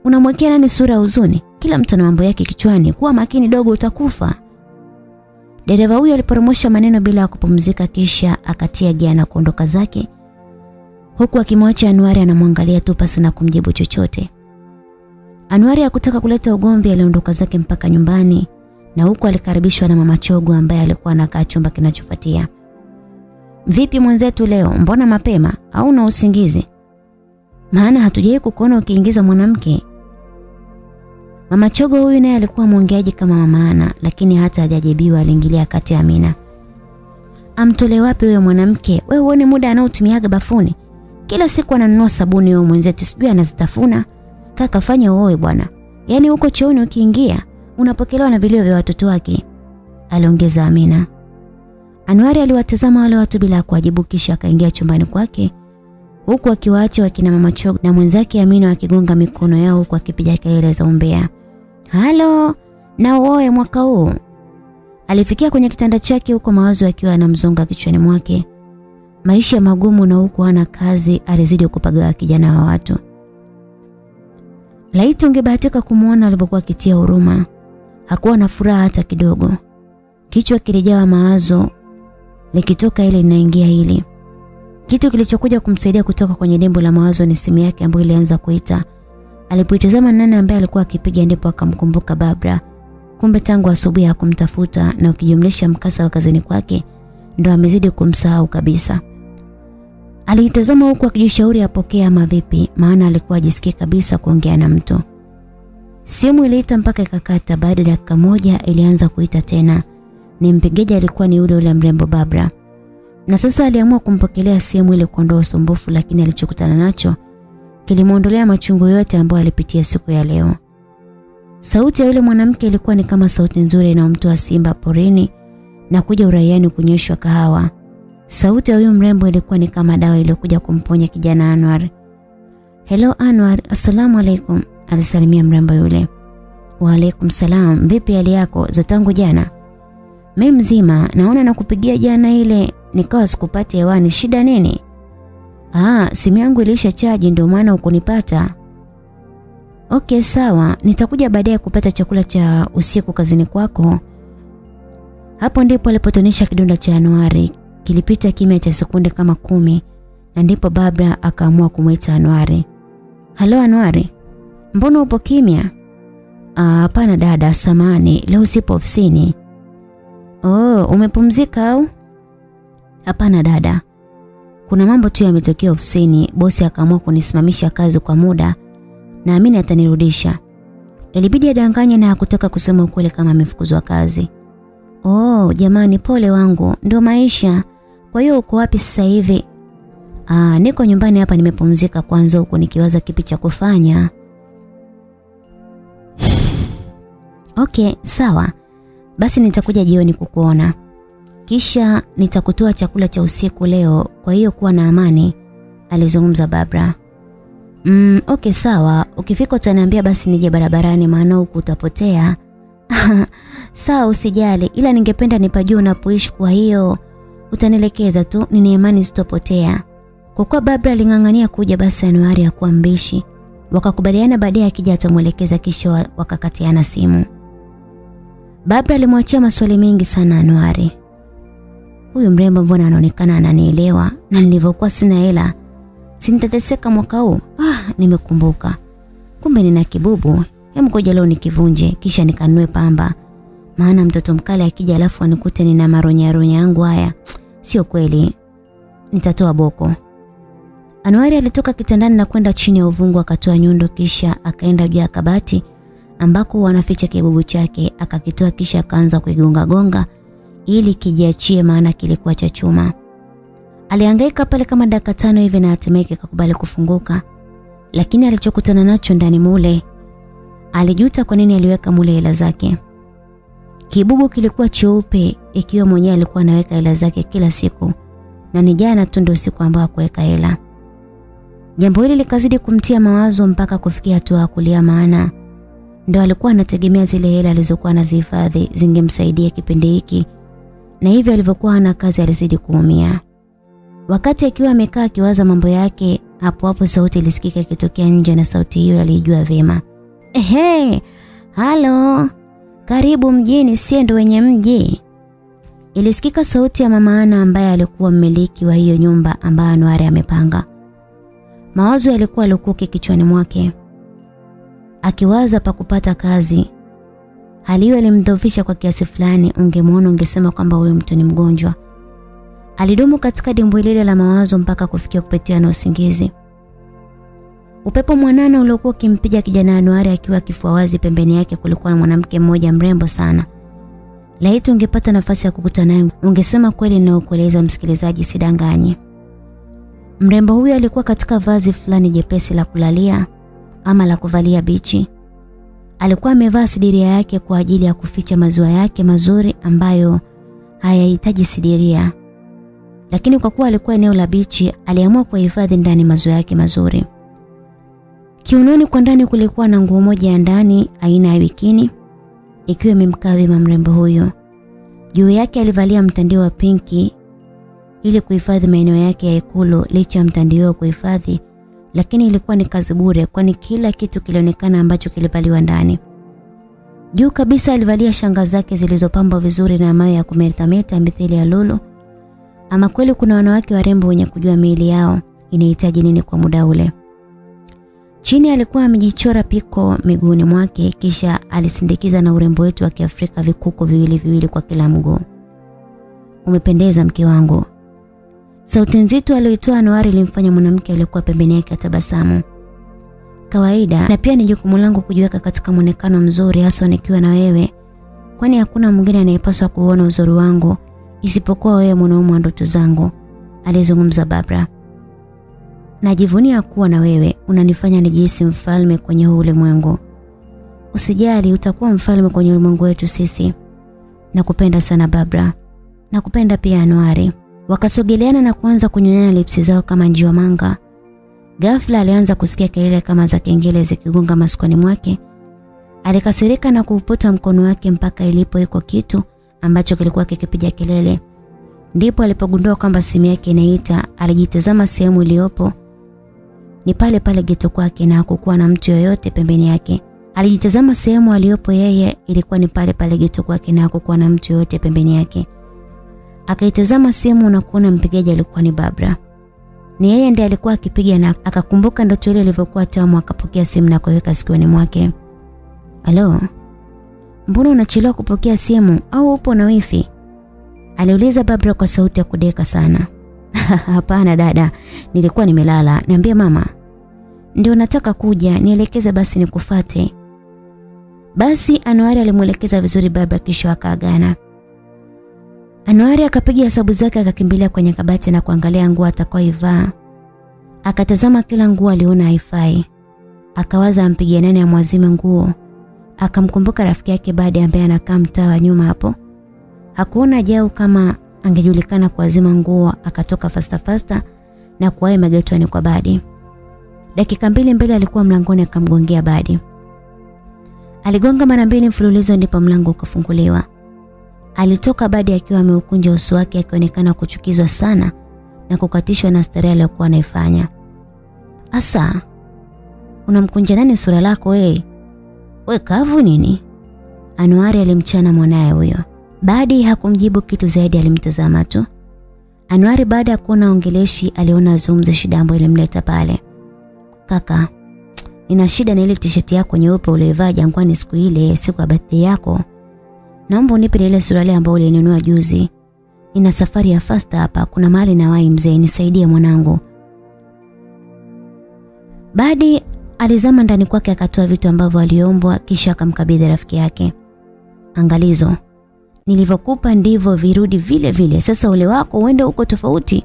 Unamwekea nani sura huzuni? Kila mtu ana mambo yake kichwani. Kuwa makini dogo utakufa. Dereva huyo aliporomosha maneno bila ya kupumzika kisha akatia gia na kuondoka zake. Huku akimwacha Anwari anamwangalia tu pasi na kumjibu chochote. Anwari hakutaka kuleta ugomvi aliondoka zake mpaka nyumbani na huku alikaribishwa na mama Chogo ambaye alikuwa anakaa chumba kinachofuatia. Vipi mwenzetu leo? Mbona mapema au na usingizi? Maana hatujai kukuona ukiingiza mwanamke. Mama Chogo huyu naye alikuwa mwongeaji kama mama Ana, lakini hata hajajibiwa aliingilia kati ya Amina. Amtole wapi huyo mwanamke? Wewe uone muda anaotumiaga bafuni. Kila siku ananunua sabuni huyo mwenzetu sijui anazitafuna. Kaka fanya uoe bwana. Yaani huko chooni ukiingia unapokelewa na vilio vya watoto wake. Aliongeza Amina. Anwari aliwatazama wale watu bila kuwajibu kisha akaingia chumbani kwake huku akiwaacha wakina mama Chog na mwenzake Amina wakigonga mikono yao huku akipiga kelele za umbea. Halo, na uoe mwaka huu. Alifikia kwenye kitanda chake huko mawazo akiwa yanamzonga kichwani mwake. Maisha magumu na huku hana kazi alizidi kupagawa kijana wa watu. Laiti ungebahatika kumwona alivyokuwa akitia huruma. Hakuwa na furaha hata kidogo. Kichwa kilijawa mawazo likitoka ile linaingia hili. Kitu kilichokuja kumsaidia kutoka kwenye dembo la mawazo ni simu yake ambayo ilianza kuita. Alipoitazama nani ambaye alikuwa akipiga ndipo akamkumbuka Barbara. Kumbe tangu asubuhi hakumtafuta na ukijumlisha mkasa wa kazini kwake ndo amezidi kumsahau kabisa. Aliitazama huku akijishauri apokee ama vipi maana alikuwa ajisikia kabisa kuongea na mtu. Simu iliita mpaka ikakata baada ya dakika moja ilianza kuita tena. Ni mpigaji alikuwa ni yule ule mrembo Barbara. Na sasa aliamua kumpokelea simu ile kuondoa usumbufu lakini alichokutana nacho kilimuondolea machungu yote ambayo alipitia siku ya leo. Sauti ya yule mwanamke ilikuwa ni kama sauti nzuri inayomtoa simba porini na kuja uraiani kunyeshwa kahawa. Sauti ya huyu mrembo ilikuwa ni kama dawa iliyokuja kumponya kijana Anwar. Hello Anwar, assalamu alaikum, alisalimia mrembo yule. Wa alaikum salam, vipi hali yako za tangu jana? Mimi mzima, naona nakupigia jana ile nikawa sikupate hewani, shida nini? Ah, simu yangu ilisha chaji ndio maana ukunipata. Okay, sawa, nitakuja baadaye kupata chakula cha usiku kazini kwako. Hapo ndipo alipotonisha kidonda cha Anuari. Kilipita kimya cha sekunde kama kumi na ndipo Barbara akaamua kumwita Anuari. Halo Anuari, mbona upo kimya? Ah, Hapana dada, samani, leo sipo ofisini. Oh, umepumzika au? Hapana dada. Kuna mambo tu yametokea ofisini, bosi akaamua kunisimamisha kazi kwa muda. Naamini atanirudisha. Ilibidi adanganye na hakutaka kusema ukweli kama amefukuzwa kazi. Oh, jamani pole wangu, ndio maisha. Kwa hiyo uko wapi sasa hivi? Ah, niko nyumbani hapa nimepumzika kwanza huko nikiwaza kipi cha kufanya. Okay, sawa. Basi nitakuja jioni kukuona. Kisha nitakutoa chakula cha usiku leo, kwa hiyo kuwa na amani, alizungumza Barbara. Mm, okay sawa. Ukifika utaniambia basi nije barabarani maana huku utapotea. sawa usijali, ila ningependa nipajue unapoishi kwa hiyo utanielekeza tu, nina imani sitopotea. Kwa kuwa Barbara aling'ang'ania kuja basi Anuari hakuwa mbishi. Wakakubaliana baadaye akija atamwelekeza kisha wakakatiana simu. Barbara alimwachia maswali mengi sana Anwari. Huyu mrembo mbona anaonekana ananielewa na nilivyokuwa sina hela. Sinitateseka mwaka huu. Ah, nimekumbuka. Kumbe nina kibubu. Hem ngoja leo nikivunje kisha nikanue pamba. Maana mtoto mkale akija alafu anikute nina maronyaronya yangu haya. Sio kweli. Nitatoa boko. Anwari alitoka kitandani na kwenda chini ya uvungu akatoa nyundo kisha akaenda juu ya kabati ambako wanaficha kibubu chake akakitoa kisha akaanza kuigonga gonga ili kijiachie maana kilikuwa cha chuma. Alihangaika pale kama dakika tano hivi na hatimaye kikakubali kufunguka. Lakini alichokutana nacho ndani mule alijuta kwa nini aliweka mule hela zake. Kibubu kilikuwa cheupe ikiwa mwenyewe alikuwa anaweka hela zake kila siku na ni jana tu ndio siku ambayo kuweka hela. Jambo hili likazidi kumtia mawazo mpaka kufikia hatua ya kulia maana ndo alikuwa anategemea zile hela alizokuwa anazihifadhi zingemsaidia kipindi hiki na hivyo alivyokuwa ana kazi alizidi kuumia. Wakati akiwa amekaa akiwaza mambo yake, hapo hapo sauti ilisikika ikitokea nje na sauti hiyo alijua vema. Ehe, halo, karibu mjini, sie ndo wenye mji. Ilisikika sauti ya mama Ana ambaye alikuwa mmiliki wa hiyo nyumba ambayo Anuari amepanga. Mawazo yalikuwa lukuki kichwani mwake. Akiwaza pa kupata kazi. Hali hiyo ilimdhoofisha kwa kiasi fulani, ungemwona ungesema kwamba huyu mtu ni mgonjwa. Alidumu katika dimbwi lile la mawazo mpaka kufikia kupetea na usingizi. Upepo mwanana uliokuwa ukimpiga kijana Anuari akiwa kifua wazi pembeni yake kulikuwa na mwanamke mmoja mrembo sana. Laiti ungepata nafasi ya kukutana naye, ungesema kweli ninayokueleza msikilizaji sidanganye. Mrembo huyo alikuwa katika vazi fulani jepesi la kulalia ama la kuvalia bichi. Alikuwa amevaa sidiria yake kwa ajili ya kuficha maziwa yake mazuri ambayo hayahitaji sidiria. Lakini kwa kuwa alikuwa eneo la bichi, aliamua kuhifadhi ndani maziwa yake mazuri. Kiunoni kwa ndani kulikuwa na nguo moja ya ndani aina ya bikini ikiwa imemkaa vyema mrembo huyo. Juu yake alivalia mtandio wa pinki ili kuhifadhi maeneo yake ya ikulu licha ya mtandio wa kuhifadhi lakini ilikuwa ni kazi bure kwani kila kitu kilionekana ambacho kilivaliwa ndani. Juu kabisa alivalia shanga zake zilizopambwa vizuri na mawe ya kumetameta mithili ya lulu. Ama kweli kuna wanawake warembo wenye kujua miili yao inahitaji nini kwa muda ule. Chini alikuwa amejichora piko miguuni mwake kisha alisindikiza na urembo wetu wa Kiafrika vikuku viwili viwili kwa kila mguu. Umependeza mke wangu. Sauti nzito aliyoitoa Anuari ilimfanya mwanamke aliyekuwa pembeni yake atabasamu. Kawaida na pia ni jukumu langu kujiweka katika mwonekano mzuri hasa nikiwa na wewe. Kwani hakuna mwingine anayepaswa kuona uzuri wangu isipokuwa wewe mwanaume wa ndoto zangu, alizungumza Barbara. Najivunia kuwa na wewe, unanifanya nijihisi mfalme kwenye huu ulimwengu. Usijali, utakuwa mfalme kwenye ulimwengu wetu sisi. Nakupenda sana Barbara. Nakupenda pia Anuari. Wakasogeleana na kuanza kunyonyana lipsi zao kama njiwa manga. Ghafla alianza kusikia kelele kama za kengele zikigonga masikoni mwake. Alikasirika na kuuputa mkono wake mpaka ilipo iko kitu ambacho kilikuwa kikipiga kelele. Ndipo alipogundua kwamba simu yake inaita, alijitazama sehemu iliyopo. Ni pale pale geto kwake na hakukuwa na mtu yoyote pembeni yake. Alijitazama sehemu aliyopo yeye ilikuwa ni pale pale geto kwake na hakukuwa na mtu yoyote pembeni yake. Akaitazama simu na kuona mpigaji alikuwa ni Barbara. Ni yeye ndiye alikuwa akipiga na akakumbuka ndoto ile ilivyokuwa tamu akapokea simu na kuweka sikioni mwake. Halo. mbona unachelewa kupokea simu au upo na wifi? Aliuliza Barbara kwa sauti ya kudeka sana. Hapana dada, nilikuwa nimelala. Niambie mama. Ndio nataka kuja, nielekeze basi nikufate. Basi Anuari alimwelekeza vizuri Barbara kisha akaagana. Anuari akapiga hesabu zake akakimbilia kwenye kabati na kuangalia nguo atakayoivaa. Akatazama kila nguo aliona haifai. Akawaza ampigie nani amwazime nguo. Akamkumbuka rafiki yake baada ambaye anakaa mtaa wa nyuma hapo. Hakuona jau kama angejulikana kuazima nguo, akatoka fasta fasta na kuwahi magetoni kwa Badi. Dakika mbili mbele alikuwa mlangoni akamgongea Badi. Aligonga mara mbili mfululizo ndipo mlango ukafunguliwa. Alitoka Badi akiwa ameukunja uso wake akionekana kuchukizwa sana na kukatishwa na starehe aliyokuwa anaifanya. Asa, unamkunja nani sura lako we? We kavu nini? Anuari alimchana mwanaye huyo. Badi hakumjibu kitu zaidi alimtazama tu. Anuari baada ya kuona ongeleshi aliona azungumze shida ambayo ilimleta pale. Kaka, nina shida na ile t-shirt yako nyeupe uliyovaa jangwani siku ile siku ya birthday yako. Naomba unipe ile suruali ambayo ulinunua juzi. Nina safari ya fasta hapa, kuna mahali na wai mzee, nisaidie mwanangu. Badi alizama ndani kwake akatoa vitu ambavyo aliombwa kisha akamkabidhi rafiki yake. Angalizo, nilivyokupa ndivyo virudi vile vile. Sasa ule wako uende huko tofauti.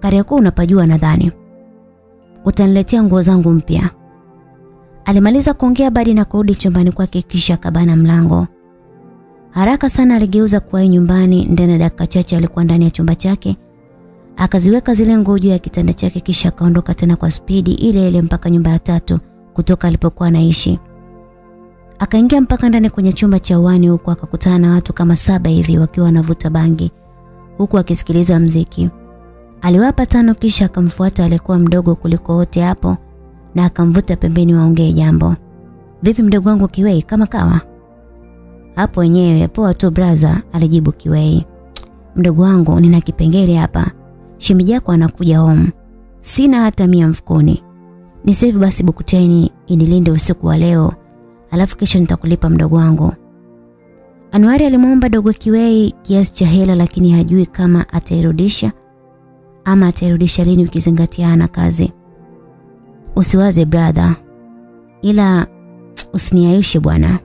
Kariakoo unapajua nadhani. Utaniletea nguo zangu mpya. Alimaliza kuongea Badi na kurudi chumbani kwake kisha kabana mlango. Haraka sana aligeuza kuwahi nyumbani, ndani ya dakika chache alikuwa ndani ya chumba chake. Akaziweka zile nguo juu ya kitanda chake kisha akaondoka tena kwa spidi ile ile mpaka nyumba ya tatu kutoka alipokuwa anaishi. Akaingia mpaka ndani kwenye chumba cha uani huko akakutana na watu kama saba hivi wakiwa wanavuta bangi huku akisikiliza mziki. Aliwapa tano kisha akamfuata alikuwa mdogo kuliko wote hapo na akamvuta pembeni waongee jambo. Vipi mdogo wangu Kiwei kama kawa? Hapo wenyewe poa tu braza alijibu Kiwei. Mdogo wangu nina kipengele hapa. Shemeji yako anakuja home. Sina hata mia mfukoni. Ni save basi bukuteni inilinde usiku wa leo. Alafu kesho nitakulipa mdogo wangu. Anuari alimwomba dogo Kiwei kiasi cha hela lakini hajui kama atairudisha ama atairudisha lini ukizingatia ana kazi. Usiwaze brother. Ila usiniaishe bwana.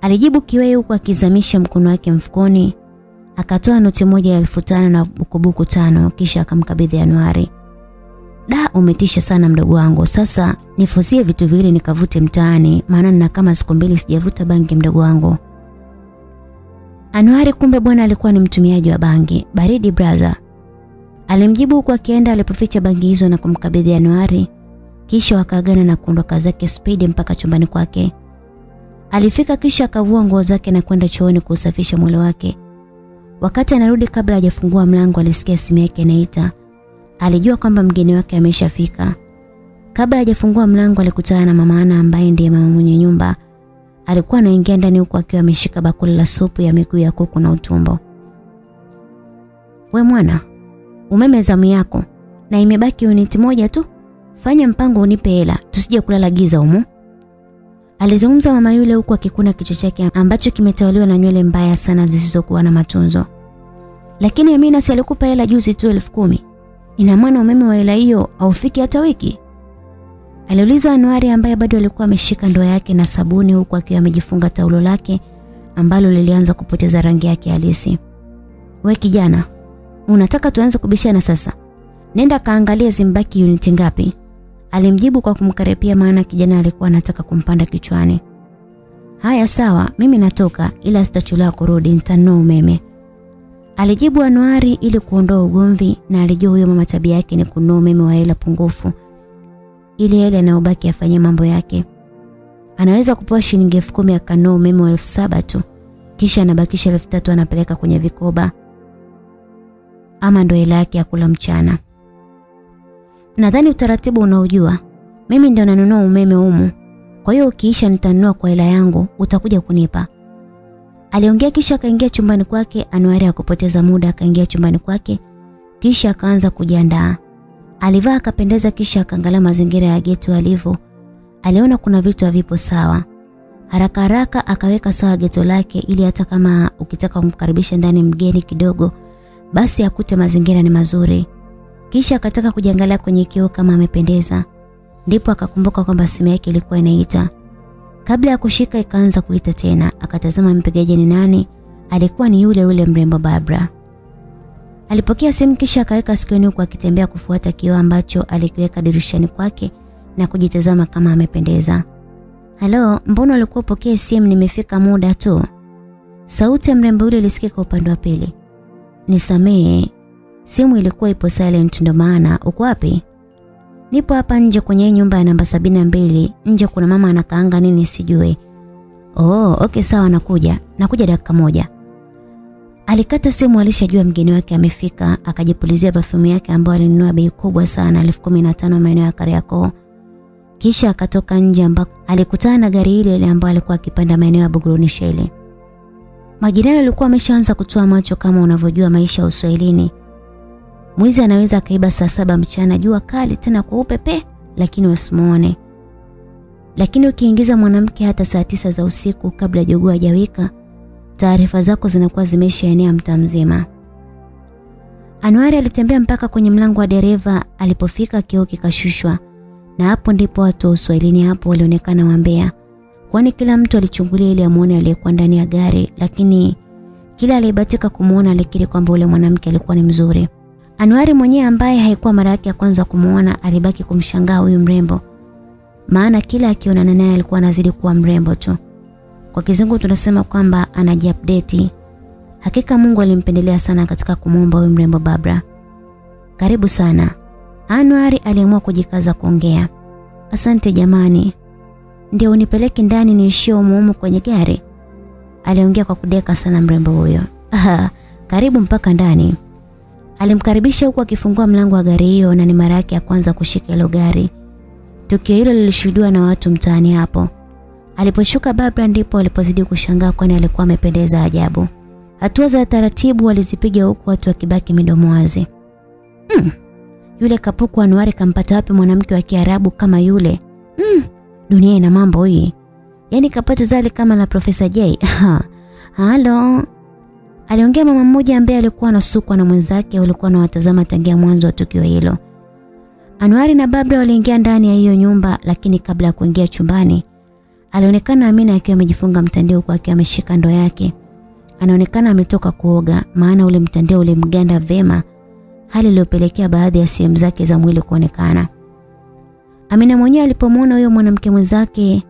Alijibu Kiwei huku akizamisha mkono wake mfukoni. Akatoa noti moja ya elfu tano na bukubuku tano kisha akamkabidhi Anuari. Da, umetisha sana mdogo wangu. Sasa nifusie vitu vile nikavute mtaani maana nina kama siku mbili sijavuta bangi mdogo wangu. Anuari kumbe bwana alikuwa ni mtumiaji wa bangi. Baridi brother. Alimjibu huku akienda alipoficha bangi hizo na kumkabidhi Anuari. Kisha wakaagana na kuondoka zake spidi mpaka chumbani kwake. Alifika kisha akavua nguo zake na kwenda chooni kusafisha mwili wake. Wakati anarudi kabla hajafungua mlango alisikia simu yake inaita. Alijua kwamba mgeni wake ameshafika. Kabla hajafungua mlango alikutana na mama Ana ambaye ndiye mama mwenye nyumba. Alikuwa anaingia ndani huku akiwa ameshika bakuli la supu ya miguu ya kuku na utumbo. We mwana, umeme zamu yako na imebaki uniti moja tu. Fanya mpango unipe hela, tusije kulala giza humu. Alizungumza mama yule huku akikuna kichwa chake ambacho kimetawaliwa na nywele mbaya sana zisizokuwa na matunzo. Lakini Amina si alikupa hela juzi tu elfu kumi. Ina maana umeme wa hela hiyo haufiki hata wiki? Aliuliza Anuari ambaye bado alikuwa ameshika ndoo yake na sabuni huku akiwa amejifunga taulo lake ambalo lilianza kupoteza rangi yake halisi. We kijana, unataka tuanze kubishana sasa? Nenda kaangalia zimbaki uniti ngapi? Alimjibu kwa kumkaripia maana kijana alikuwa anataka kumpanda kichwani. Haya sawa, mimi natoka ila sitachelewa kurudi, nitanua umeme. Alijibu Anuari ili kuondoa ugomvi na alijua huyo mama tabia yake ni kununua umeme wa hela pungufu. Ili hela anayobaki afanye mambo yake. Anaweza kupewa shilingi elfu kumi akanunua umeme wa elfu saba tu. Kisha anabakisha elfu tatu anapeleka kwenye vikoba. Ama ndo hela yake ya kula mchana. Nadhani utaratibu unaojua. Mimi ndio nanunua umeme humu. Kwa hiyo ukiisha nitanunua kwa hela yangu, utakuja kunipa. Aliongea kisha akaingia chumbani kwake, Anuari akupoteza muda akaingia chumbani kwake, kisha akaanza kujiandaa. Alivaa akapendeza kisha akaangalia mazingira ya geto alivyo. Aliona kuna vitu havipo sawa. Haraka haraka akaweka sawa geto lake ili hata kama ukitaka kumkaribisha ndani mgeni kidogo basi akute mazingira ni mazuri. Kisha akataka kujiangalia kwenye kioo kama amependeza. Ndipo akakumbuka kwamba simu yake ilikuwa inaita. Kabla ya kushika ikaanza kuita tena, akatazama mpigaji ni nani. Alikuwa ni yule yule mrembo Barbara. Alipokea simu kisha akaweka sikioni huku akitembea kufuata kioo ambacho alikiweka dirishani kwake na kujitazama kama amependeza. Halo, mbona ulikuwa upokee simu? Nimefika muda tu. Sauti ya mrembo yule ilisikika upande wa pili. Nisamee, simu ilikuwa ipo silent ndo maana. Uko wapi? Nipo hapa nje kwenye nyumba ya namba sabini mbili. Nje kuna mama anakaanga nini sijui. Oh, okay sawa nakuja. Nakuja dakika moja. Alikata simu alishajua mgeni wake amefika, akajipulizia perfume yake ambayo alinunua bei kubwa sana, elfu maeneo ya Kariakoo. Kisha akatoka nje ambako alikutana na gari ile ile ambayo alikuwa akipanda maeneo ya Buguruni Sheli. Majirani walikuwa wameshaanza kutoa macho kama unavyojua maisha ya Uswahilini. Mwizi anaweza akaiba saa saba mchana jua kali tena kwa upepe lakini usimuone. Lakini ukiingiza mwanamke hata saa tisa za usiku kabla jogoo hajawika, taarifa zako zinakuwa zimeshaenea mtaa mzima. Anwari alitembea mpaka kwenye mlango wa dereva, alipofika kioo kikashushwa. Na hapo ndipo watu wa Uswahilini hapo walionekana wambea. Kwani kila mtu alichungulia ili amuone aliyekuwa ndani ya gari, lakini kila aliyebatika kumuona alikiri kwamba ule mwanamke alikuwa ni mzuri. Anuari mwenyewe ambaye haikuwa mara yake ya kwanza kumuona alibaki kumshangaa huyu mrembo. Maana kila akionana naye alikuwa anazidi kuwa mrembo tu. Kwa kizungu tunasema kwamba anajiupdate. Hakika Mungu alimpendelea sana katika kumuomba huyu mrembo Barbara. Karibu sana. Anuari aliamua kujikaza kuongea. Asante jamani. Ndio unipeleke ndani niishie umuumu kwenye gari. Aliongea kwa kudeka sana mrembo huyo. Aha, karibu mpaka ndani. Alimkaribisha huku akifungua mlango wa gari hiyo na ni mara yake ya kwanza kushika hilo gari. Tukio hilo lilishuhudiwa na watu mtaani hapo. Aliposhuka Barbara ndipo alipozidi kushangaa kwani alikuwa amependeza ajabu. Hatua za taratibu walizipiga huku watu wakibaki midomo wazi. Mm. Yule kapuku Anuari kampata wapi mwanamke wa Kiarabu kama yule? Mm. Dunia ina mambo hii. Yaani kapata zali kama la Profesa J. Halo. Aliongea mama mmoja ambaye alikuwa anasukwa na mwenzake walikuwa wanawatazama tangia mwanzo wa tukio hilo. Anuari na Babla waliingia ndani ya hiyo nyumba lakini kabla ya kuingia chumbani alionekana Amina akiwa amejifunga mtandio huku akiwa ameshika ndoo yake. Anaonekana ametoka kuoga maana ule mtandio ule mganda vema hali iliyopelekea baadhi ya sehemu zake za mwili kuonekana. Amina mwenyewe alipomwona huyo mwanamke mwenzake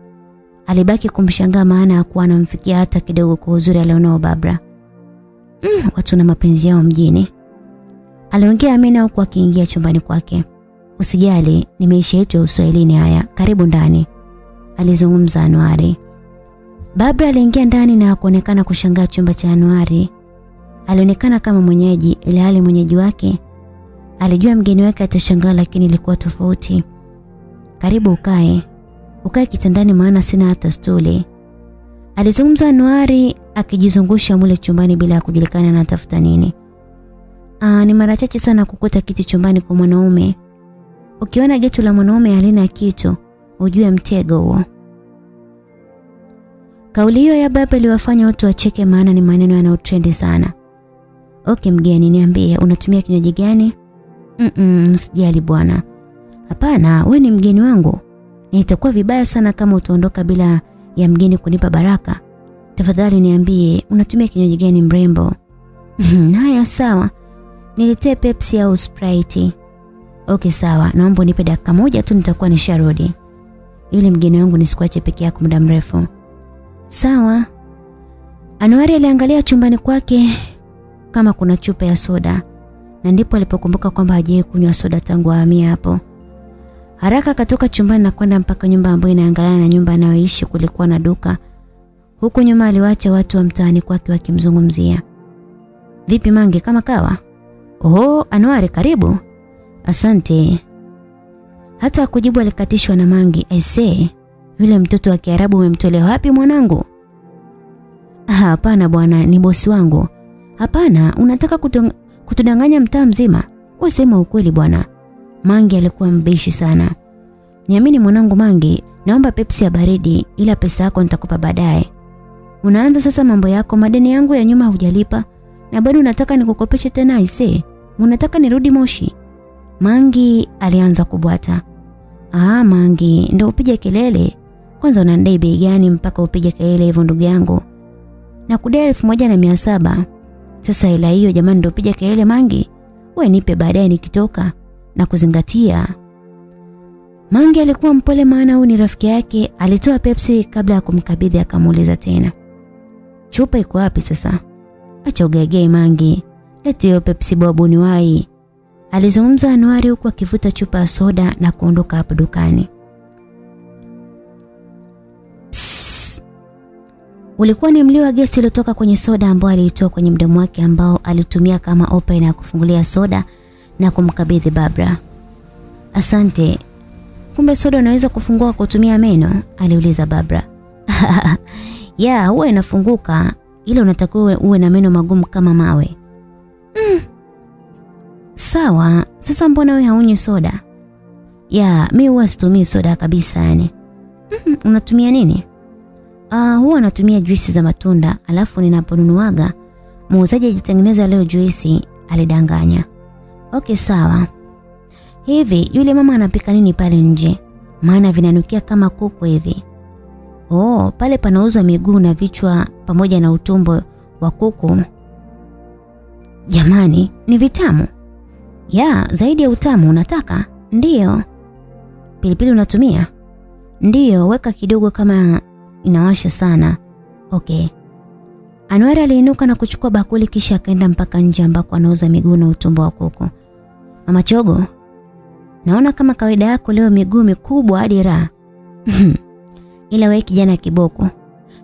alibaki kumshangaa maana hakuwa anamfikia hata kidogo kwa uzuri alionao Babra. Mm, watu na mapenzi yao mjini. Aliongea Amina huku akiingia chumbani kwake. Usijali, ni maisha yetu ya Uswahilini haya. Karibu ndani. Alizungumza Anuari. Babra aliingia ndani na kuonekana kushangaa chumba cha Anuari. Alionekana kama mwenyeji ila hali mwenyeji wake alijua mgeni wake atashangaa lakini ilikuwa tofauti. Karibu ukae. Ukae kitandani maana sina hata stuli. Alizungumza Anwari akijizungusha mule chumbani bila ya kujulikana anatafuta nini. Aa, ni mara chache sana kukuta kiti chumbani kwa mwanaume. Ukiona geto la mwanaume halina kitu, ujue mtego huo. Kauli hiyo ya baba iliwafanya watu wacheke maana ni maneno yanayotrendi sana. Okay mgeni niambie unatumia kinywaji gani? -mm usijali bwana. Hapana, we ni mgeni wangu. Na itakuwa vibaya sana kama utaondoka bila ya mgeni kunipa baraka. Tafadhali niambie unatumia kinywaji gani mrembo? Haya sawa. Niletee Pepsi au Sprite. Okay sawa, naomba unipe dakika moja tu nitakuwa nisharudi. Ili mgeni wangu nisikuache peke yako muda mrefu. Sawa. Anuari aliangalia chumbani kwake kama kuna chupa ya soda na ndipo alipokumbuka kwamba hajawahi kunywa soda tangu ahamia hapo. Haraka akatoka chumbani na kwenda mpaka nyumba ambayo inaangaliana na nyumba anayoishi kulikuwa na duka. Huku nyuma aliwacha watu wa mtaani kwake wakimzungumzia. Vipi Mange kama kawa? Oho, Anwari karibu. Asante. Hata kujibu alikatishwa na Mangi. Aisee, yule mtoto wa Kiarabu umemtolea wapi mwanangu? Hapana bwana, ni bosi wangu. Hapana, unataka kutudanganya mtaa mzima? Wasema sema ukweli bwana. Mangi alikuwa mbishi sana. Niamini mwanangu Mangi, Naomba Pepsi ya baridi ila pesa yako nitakupa baadaye. Unaanza sasa mambo yako, madeni yangu ya nyuma hujalipa na bado unataka nikukopeshe tena ise Unataka nirudi Moshi? Mangi alianza kubwata. Ah, Mangi, ndio upige kelele. Kwanza unandai bei gani mpaka upige kelele hivyo ndugu yangu? Na kudai elfu moja na mia saba. Sasa hela hiyo jamani ndio upige kelele Mangi. We nipe baadaye nikitoka na kuzingatia. Mangi alikuwa mpole maana huyu ni rafiki yake, alitoa Pepsi kabla ya kumkabidhi akamuuliza tena. Chupa iko wapi sasa? Acha ugegee Mangi. Leti hiyo Pepsi babu ni wai. Alizungumza anwari huku akivuta chupa ya soda na kuondoka hapo dukani. Ulikuwa ni mlio wa gesi iliyotoka kwenye soda ambao aliitoa kwenye mdomo wake ambao alitumia kama open ya kufungulia soda na kumkabidhi Barbara. Asante. Kumbe soda unaweza kufungua kutumia meno? aliuliza Barbara. ya, huwa inafunguka ila unatakiwa uwe na meno magumu kama mawe. Mm. Sawa, sasa mbona wewe haunywi soda? Ya, mi huwa situmii soda kabisa yani. Mm, unatumia nini? Ah, uh, huwa natumia juisi za matunda, alafu ninaponunuaga muuzaji ajitengeneza leo juisi, alidanganya. Okay, sawa. Hivi yule mama anapika nini pale nje? Maana vinanukia kama kuku hivi. Oh, pale panauzwa miguu na vichwa pamoja na utumbo wa kuku. Jamani, ni vitamu. Ya, zaidi ya utamu unataka? Ndiyo. Pilipili unatumia? Ndiyo, weka kidogo kama inawasha sana. Okay. Anwari aliinuka na kuchukua bakuli kisha akaenda mpaka nje ambako anauza miguu na utumbo wa kuku. Mama Chogo, naona kama kawaida yako leo miguu mikubwa hadi raha. Ila wewe kijana kiboko.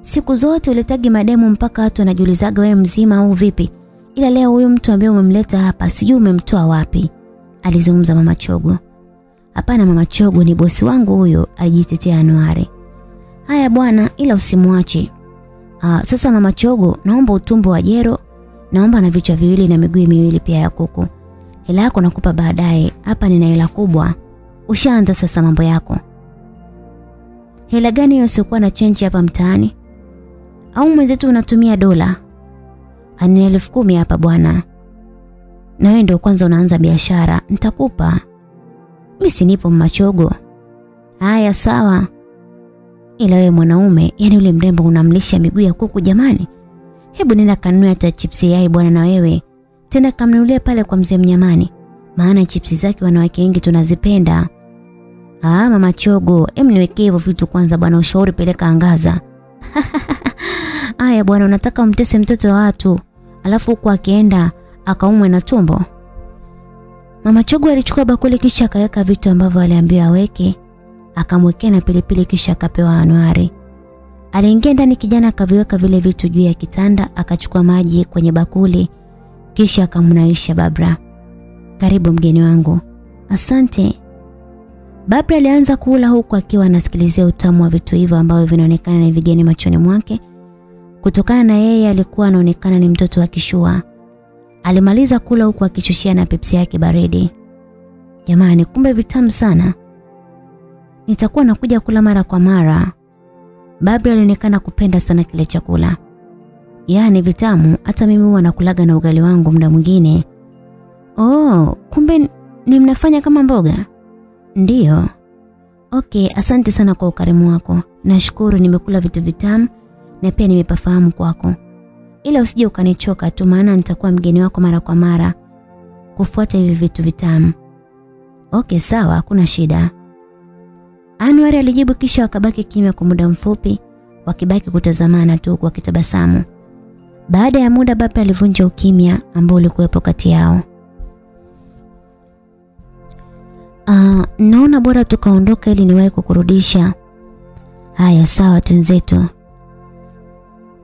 Siku zote uletagi mademu mpaka watu wanajiulizaga wewe mzima au vipi? Ila leo huyu mtu ambaye umemleta hapa sijui umemtoa wapi. Alizungumza Mama Chogo. Hapana Mama Chogo ni bosi wangu huyo, alijitetea Anuari. Haya bwana, ila usimwache. Ah, sasa Mama Chogo, naomba utumbo wa jero, naomba na vichwa viwili na miguu miwili pia ya kuku. Hela yako nakupa baadaye. Hapa nina hela kubwa. Ushaanza sasa mambo yako. Hela gani hiyo na chenji hapa mtaani? Au mwenzetu unatumia dola? Ana elfu kumi hapa bwana. Na wewe ndio kwanza unaanza biashara, nitakupa. Mimi sinipo machogo. Haya sawa. Ila wewe mwanaume, yani ule mrembo unamlisha miguu ya kuku jamani. Hebu nenda kanunue hata chipsi yai bwana na wewe. Tena kamnulia pale kwa mzee Mnyamani. Maana chipsi zake wanawake wengi tunazipenda. Ah, mama Chogo, em niwekee hivyo vitu kwanza bwana, ushauri peleka angaza. Aya bwana, unataka umtese mtoto wa watu, alafu huko akienda akaumwe na tumbo. Mama Chogo alichukua bakuli kisha akaweka vitu ambavyo aliambiwa aweke, akamwekea na pilipili kisha akapewa Anuari. Aliingia ndani kijana akaviweka vile vitu juu ya kitanda, akachukua maji kwenye bakuli kisha akamnaisha Babra. Karibu mgeni wangu. Asante. Babra alianza kula huku akiwa anasikilizia utamu wa vitu hivyo ambavyo vinaonekana ni vigeni machoni mwake. Kutokana na yeye alikuwa anaonekana ni mtoto wa kishua. Alimaliza kula huku akichushia na pepsi yake baridi. Jamani, kumbe vitamu sana. Nitakuwa nakuja kula mara kwa mara. Babra alionekana kupenda sana kile chakula. Yaani vitamu, hata mimi huwa nakulaga na ugali wangu muda mwingine. Oh, kumbe ni mnafanya kama mboga? Ndiyo. Okay, asante sana kwa ukarimu wako. Nashukuru nimekula vitu vitamu na pia nimepafahamu kwako. Ila usije ukanichoka tu maana nitakuwa mgeni wako mara kwa mara kufuata hivi vitu vitamu. Okay, sawa, hakuna shida. Anwar alijibu kisha wakabaki kimya kwa muda mfupi, wakibaki kutazamana tu kwa kitabasamu. Baada ya muda Baba alivunja ukimya ambao ulikuwepo kati yao. Ah, naona bora tukaondoka ili niwahi kukurudisha. Haya sawa tunzetu.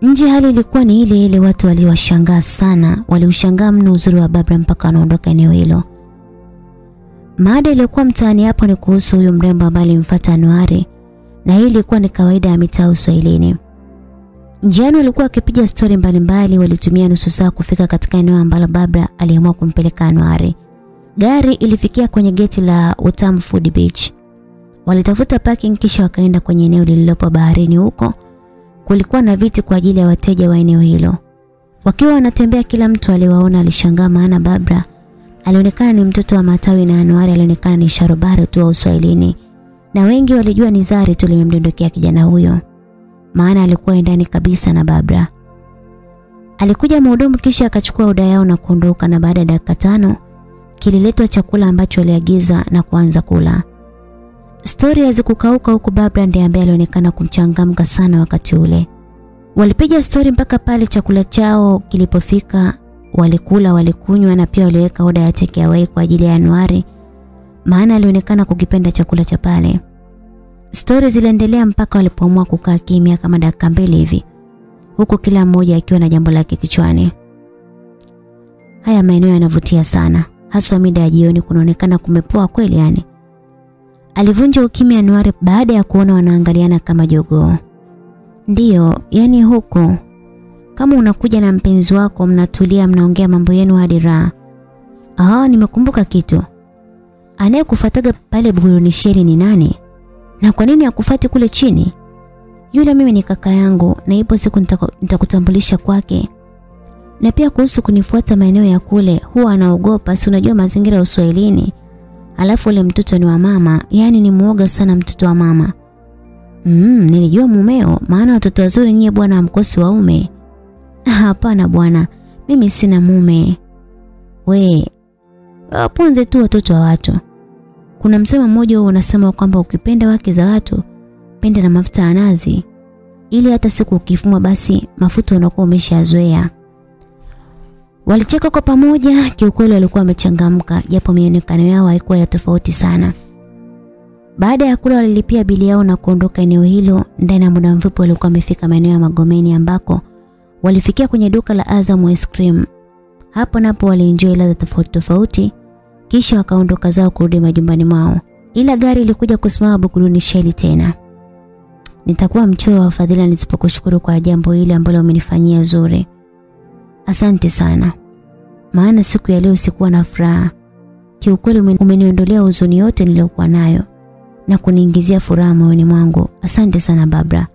Nje hali ilikuwa ni ile ile watu waliwashangaa sana, waliushangaa mno uzuri wa Babra mpaka anaondoka eneo hilo. Mada iliyokuwa mtaani hapo ni kuhusu huyo mrembo ambaye alimfuata Anuari na hii ilikuwa ni kawaida ya mitaa Uswahilini. Njiani walikuwa wakipiga stori mbalimbali, walitumia nusu saa kufika katika eneo ambalo Babra aliamua kumpeleka Anwari. Gari ilifikia kwenye geti la Utam Food Beach. Walitafuta parking kisha wakaenda kwenye eneo lililopo baharini huko. Kulikuwa na viti kwa ajili ya wateja wa eneo hilo. Wakiwa wanatembea kila mtu aliwaona alishangaa maana Barbara alionekana ni mtoto wa Matawi na Anwari alionekana ni sharobaro tu wa Uswahilini. Na wengi walijua ni Zari tu limemdondokea kijana huyo. Maana alikuwa ndani kabisa na Barbara. Alikuja mhudumu kisha akachukua oda yao na kuondoka na baada ya dakika tano kililetwa chakula ambacho aliagiza na kuanza kula. Stori hazikukauka huku Barbara ndiye ambaye alionekana kumchangamka sana wakati ule. Walipiga stori mpaka pale chakula chao kilipofika, walikula, walikunywa na pia waliweka oda ya take away kwa ajili ya Anuari maana alionekana kukipenda chakula cha pale. Stori ziliendelea mpaka walipoamua kukaa kimya kama dakika mbili hivi, huku kila mmoja akiwa na jambo lake kichwani. Haya maeneo yanavutia sana, haswa mida ya jioni kunaonekana kumepoa kweli yani. Alivunja ukimya Anwar baada ya kuona wanaangaliana kama jogoo. Ndiyo, yani huko kama unakuja na mpenzi wako mnatulia mnaongea mambo yenu hadi raha. Ah, nimekumbuka kitu. Anayekufuataga pale Bugurunisheli ni nani? Na kwa nini akufati kule chini? Yule mimi ni kaka yangu na ipo siku nitakutambulisha kwake. Na pia kuhusu kunifuata maeneo ya kule, huwa anaogopa, si unajua mazingira ya Uswahilini. Alafu ule mtoto ni wa mama, yani ni muoga sana mtoto wa mama. Mm, nilijua mumeo, maana watoto wazuri nyie bwana mkosi waume. Hapana bwana, mimi sina mume. We, wapunze tu watoto wa watu. Kuna msema mmoja huo unasema kwamba ukipenda wake za watu, penda na mafuta ya nazi. Ili hata siku ukifumwa basi mafuta unakuwa umeshazoea. Walicheka kwa pamoja, kiukweli walikuwa wamechangamka japo mionekano yao haikuwa ya tofauti sana. Baada ya kula walilipia bili yao na kuondoka eneo hilo. Ndani ya muda mfupi walikuwa wamefika maeneo ya Magomeni ambako walifikia kwenye duka la Azam Ice Cream. Hapo napo walienjoy ladha tofauti tofauti kisha wakaondoka zao kurudi majumbani mwao. Ila gari ilikuja kusimama Buguruni Sheli tena. Nitakuwa mchoyo wa fadhila nisipokushukuru kwa jambo hili ambalo umenifanyia zuri. Asante sana. Maana siku ya leo sikuwa na furaha. Kiukweli umeniondolea huzuni yote niliyokuwa nayo na kuniingizia furaha moyoni mwangu. Asante sana Babra.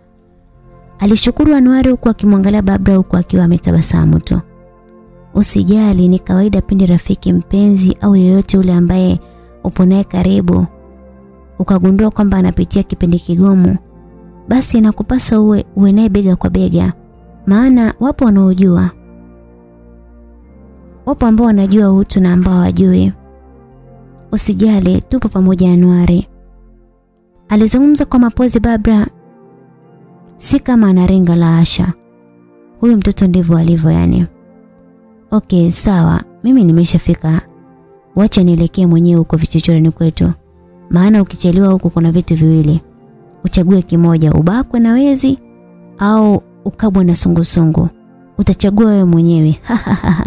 Alishukuru Anuari huku akimwangalia Babra huku akiwa ametabasamu tu. Usijali, ni kawaida pindi rafiki mpenzi au yoyote ule ambaye upo naye karibu ukagundua kwamba anapitia kipindi kigumu, basi inakupasa uwe, uwe naye bega kwa bega, maana wapo wanaojua, wapo ambao wanajua utu na ambao wajui Usijali, tupo pamoja Januari Alizungumza kwa mapozi Barbara si kama anaringa la Asha. Huyu mtoto ndivyo alivyo yani. Okay, sawa. Mimi nimeshafika. Wacha nielekee mwenyewe huko vichochoroni kwetu. Maana ukichelewa huko kuna vitu viwili. Uchague kimoja, ubakwe na wezi au ukabwe na sungusungu. Utachagua wewe mwenyewe.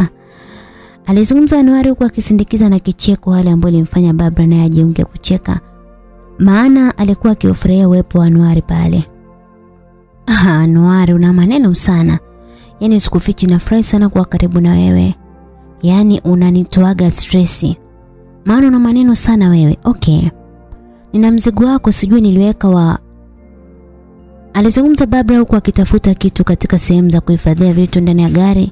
Alizungumza Anuari huku akisindikiza na kicheko hali ambao ilimfanya Babra naye ajiunge kucheka. Maana alikuwa akiofurahia uwepo wa Anuari pale. Ah, Anuari una maneno sana. Yaani sikufichi nafurahi sana kuwa karibu na wewe. Yaani unanitoaga stressi. Maana una maneno sana wewe. Okay. Nina mzigo wako sijui niliweka wa Alizungumza Barbara huku akitafuta kitu katika sehemu za kuhifadhia vitu ndani ya gari.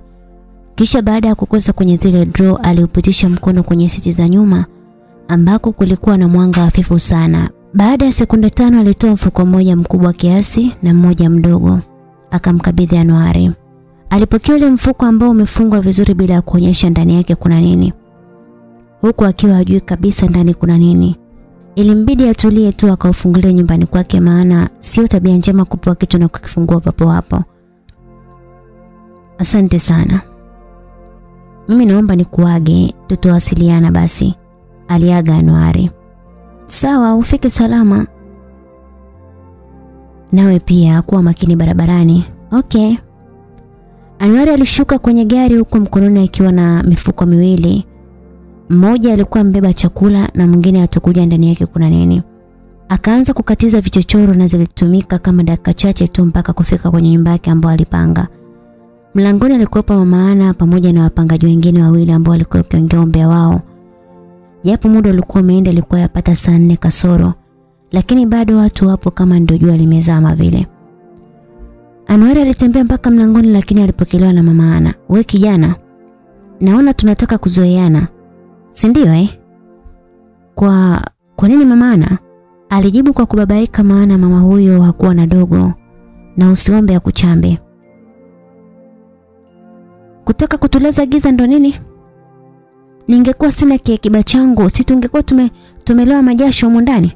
Kisha baada ya kukosa kwenye zile draw aliupitisha mkono kwenye siti za nyuma ambako kulikuwa na mwanga hafifu sana. Baada ya sekunde tano alitoa mfuko mmoja mkubwa kiasi na mmoja mdogo akamkabidhi Anuari. Alipokea ule mfuko ambao umefungwa vizuri bila ya kuonyesha ndani yake kuna nini. Huku akiwa hajui kabisa ndani kuna nini. Ilimbidi atulie tu akaufungulia nyumbani kwake maana sio tabia njema kupewa kitu na kukifungua papo hapo. Asante sana. Mimi naomba nikuage tutowasiliana basi. Aliaga Anuari. Sawa, ufike salama. Nawe pia kuwa makini barabarani. Okay. Anuari alishuka kwenye gari huku mkononi akiwa na mifuko miwili. Mmoja alikuwa mbeba chakula na mwingine atakuja ndani yake kuna nini. Akaanza kukatiza vichochoro na zilitumika kama dakika chache tu mpaka kufika kwenye nyumba yake ambayo alipanga. Mlangoni alikuwepo mama Ana pamoja na wapangaji wengine wawili ambao walikuwa wakiongea umbea wao. Japo muda ulikuwa umeenda alikuwa yapata saa nne kasoro, lakini bado watu wapo kama ndio jua limezama vile. Anwar alitembea mpaka mlangoni lakini alipokelewa na mama Ana. "We kijana, naona tunataka kuzoeana." Si ndio eh? Kwa kwa nini mama Ana? Alijibu kwa kubabaika maana mama huyo hakuwa na dogo na usiombe ya kuchambe. Kutaka kutuleza giza ndo nini? Ningekuwa sina kiakiba changu, si tungekuwa tume tumelewa majasho huko ndani.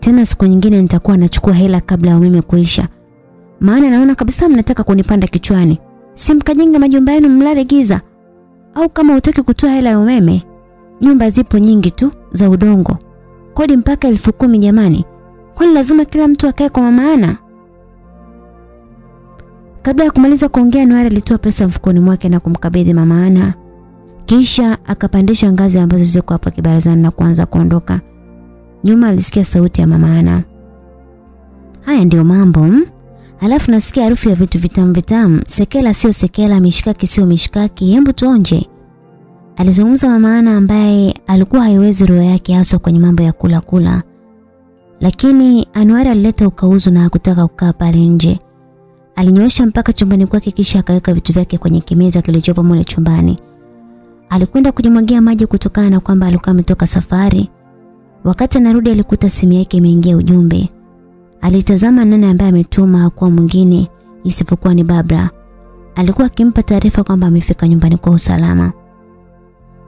Tena siku nyingine nitakuwa nachukua hela kabla ya umeme kuisha. Maana naona kabisa mnataka kunipanda kichwani. Si mkajenga majumba yenu mlale giza. Au kama utaki kutoa hela ya umeme, nyumba zipo nyingi tu za udongo. Kodi mpaka elfu kumi jamani. Kwani lazima kila mtu akae kwa maana? Kabla ya kumaliza kuongea Noara alitoa pesa mfukoni mwake na kumkabidhi mama Ana. Kisha akapandisha ngazi ambazo zilikuwa hapo kibarazani na kuanza kuondoka. Nyuma alisikia sauti ya mama Ana. Haya ndio mambo. Hmm? Halafu nasikia harufu ya vitu vitamu vitamu. Sekela sio sekela, mishikaki sio mishikaki. Hebu tuonje. Alizungumza mama Ana ambaye alikuwa haiwezi roho yake haswa kwenye mambo ya kula kula. Lakini anuari alileta ukauzu na hakutaka kukaa pale nje. Alinyoosha mpaka chumbani kwake kisha akaweka vitu vyake kwenye kimeza kilichopo mule chumbani. Alikwenda kujimwagia maji kutokana na kwamba alikuwa ametoka safari. Wakati anarudi alikuta simu yake imeingia ujumbe. Alitazama nani ambaye ametuma hakuwa mwingine isipokuwa ni Barbara. Alikuwa akimpa taarifa kwamba amefika nyumbani kwa usalama.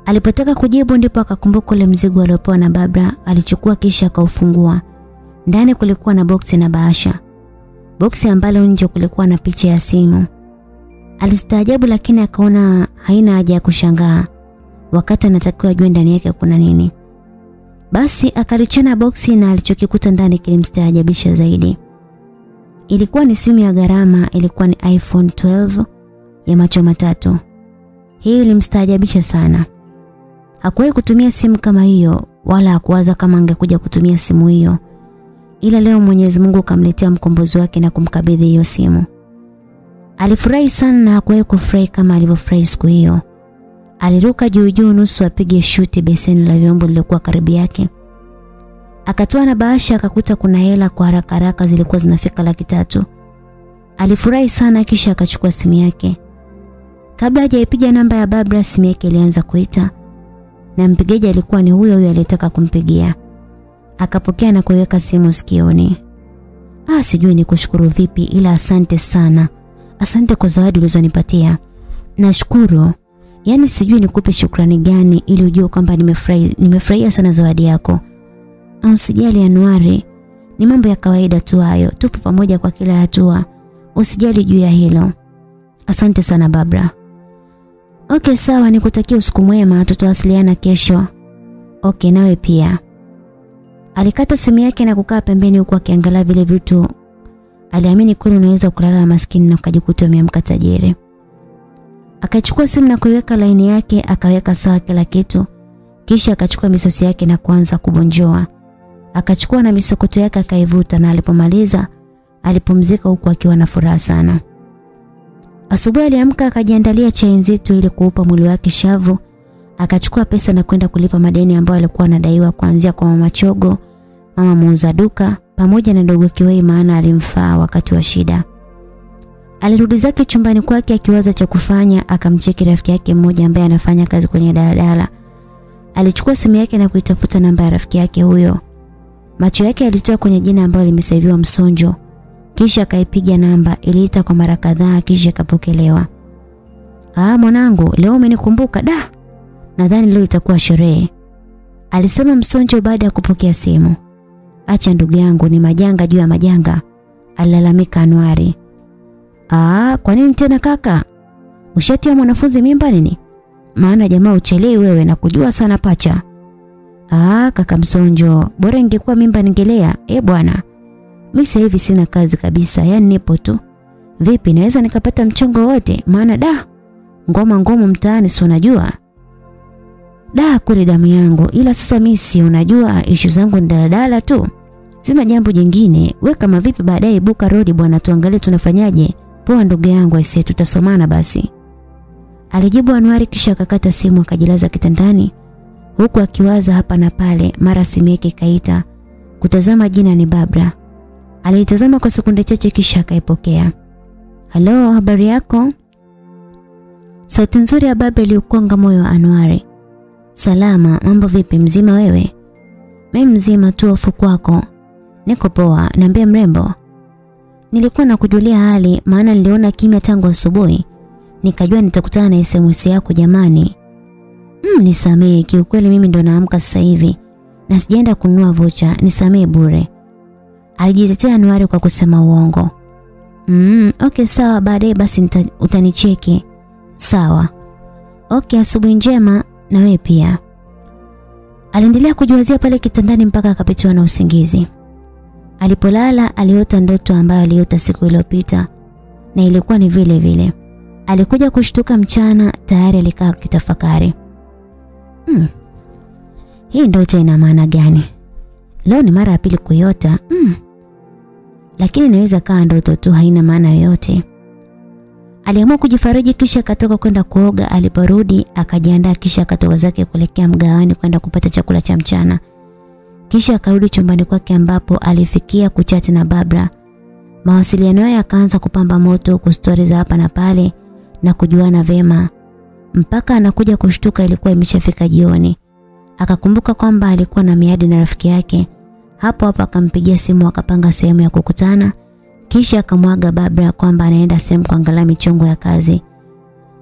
Alipotaka kujibu ndipo akakumbuka ule mzigo aliopewa na Barbara, alichukua kisha akaufungua. Ndani kulikuwa na boksi na bahasha. Boksi ambalo nje kulikuwa na picha ya simu. Alistaajabu lakini akaona haina haja ya kushangaa. Wakati anatakiwa ajue ndani yake kuna nini. Basi akalichana boksi na alichokikuta ndani kilimstaajabisha zaidi. Ilikuwa ni simu ya gharama, ilikuwa ni iPhone 12 ya macho matatu. Hii ilimstaajabisha sana. Hakuwahi kutumia simu kama hiyo wala hakuwaza kama angekuja kutumia simu hiyo. Ila leo Mwenyezi Mungu kamletea mkombozi wake na kumkabidhi hiyo simu. Alifurahi sana na hakuwahi kufurahi kama alivyofurahi siku hiyo. Aliruka juu juu nusu apige shuti beseni la vyombo lilikuwa karibu yake. Akatoa na bahasha akakuta kuna hela kwa haraka haraka zilikuwa zinafika laki tatu. Alifurahi sana kisha akachukua simu yake. Kabla hajaipiga namba ya Barbara simu yake ilianza kuita na mpigaji alikuwa ni huyo huyo aliyetaka kumpigia. Akapokea na kuiweka simu sikioni. Ah, sijui ni kushukuru vipi ila asante sana. Asante kwa zawadi ulizonipatia. Nashukuru. Yaani sijui nikupe shukrani gani ili ujue kwamba nimefurahi nimefurahia sana zawadi yako. Au sijali Anuari. Ni mambo ya kawaida tu hayo. Tupo pamoja kwa kila hatua. Usijali juu ya hilo. Asante sana Babra. Okay sawa nikutakia usiku mwema tutawasiliana kesho. Okay nawe pia. Alikata simu yake na kukaa pembeni huku akiangalia vile vitu. Aliamini kweli unaweza kulala maskini na ukajikuta umeamka tajiri. Akachukua simu na kuiweka laini yake, akaweka sawa kila kitu. Kisha akachukua misosi yake na kuanza kubonjoa. Akachukua na misokoto yake akaivuta na alipomaliza alipumzika huku akiwa na furaha sana. Asubuhi aliamka akajiandalia chai nzito ili kuupa mwili wake shavu. Akachukua pesa na kwenda kulipa madeni ambayo alikuwa anadaiwa kuanzia kwa mama Chogo, mama muuza duka pamoja na dogo Kiwei maana alimfaa wakati wa shida. Alirudi zake chumbani kwake akiwaza cha kufanya, akamcheki rafiki yake mmoja ambaye anafanya kazi kwenye daladala. Alichukua simu yake na kuitafuta namba ya rafiki yake huyo. Macho yake yalitoa kwenye jina ambalo limesaviwa Msonjo. Kisha akaipiga namba, iliita kwa mara kadhaa kisha ikapokelewa. "Ah mwanangu, leo umenikumbuka da. Nadhani leo itakuwa sherehe." Alisema Msonjo baada ya kupokea simu. "Acha ndugu yangu, ni majanga juu ya majanga." Alilalamika Anwari. "Ah, kwa nini tena kaka? Ushatia mwanafunzi mimba nini? Maana jamaa uchelewi wewe na kujua sana pacha." "Ah, kaka Msonjo, bora ingekuwa mimba ningelea. Eh bwana." Mimi sasa hivi sina kazi kabisa, yani nipo tu. Vipi naweza nikapata mchongo wote? Maana da ngoma ngumu mtaani si unajua. Da kule damu yangu, ila sasa mimi si unajua ishu zangu ni daladala tu. Sina jambo jingine. We kama vipi baadaye buka rodi bwana tuangalie tunafanyaje. Poa ndugu yangu aisee tutasomana basi. Alijibu Anwari kisha akakata simu akajilaza kitandani huku akiwaza hapa na pale mara simu yake ikaita kutazama jina ni Babra. Aliitazama kwa sekunde chache kisha akaipokea. "Halo, habari yako?" Sauti nzuri ya Babra iliukonga moyo wa Anwari. "Salama, mambo vipi? Mzima wewe?" "Mimi mzima tu, hofu kwako." "Niko poa, niambie mrembo." "Nilikuwa nakujulia hali maana niliona kimya tangu asubuhi. Nikajua nitakutana na SMS yako jamani." "Mm, nisamee, kiukweli mimi ndo naamka sasa hivi na sijaenda kununua vocha, nisamee bure." Alijitetea Anuari kwa kusema uongo. Mm, okay sawa baadaye basi utanicheki. Sawa. Okay asubuhi njema na wewe pia. Aliendelea kujiwazia pale kitandani mpaka akapitiwa na usingizi. Alipolala aliota ndoto ambayo aliota siku iliyopita na ilikuwa ni vile vile. Alikuja kushtuka mchana tayari alikaa kitafakari. Hmm. Hii ndoto ina maana gani? Leo ni mara ya pili kuiota. Hmm. Lakini inaweza kaa ndoto tu haina maana yoyote. Aliamua kujifariji kisha akatoka kwenda kuoga. Aliporudi akajiandaa kisha akatoka zake kuelekea mgawani kwenda kupata chakula cha mchana. Kisha akarudi chumbani kwake ambapo alifikia kuchati na Barbara. Mawasiliano yao yakaanza kupamba moto kwa stori za hapa na pale na kujuana vema. Mpaka anakuja kushtuka ilikuwa imeshafika jioni. Akakumbuka kwamba alikuwa na miadi na rafiki yake. Hapo hapo akampigia simu akapanga sehemu ya kukutana. Kisha akamwaga Barbara kwamba anaenda sehemu kuangalia michongo ya kazi.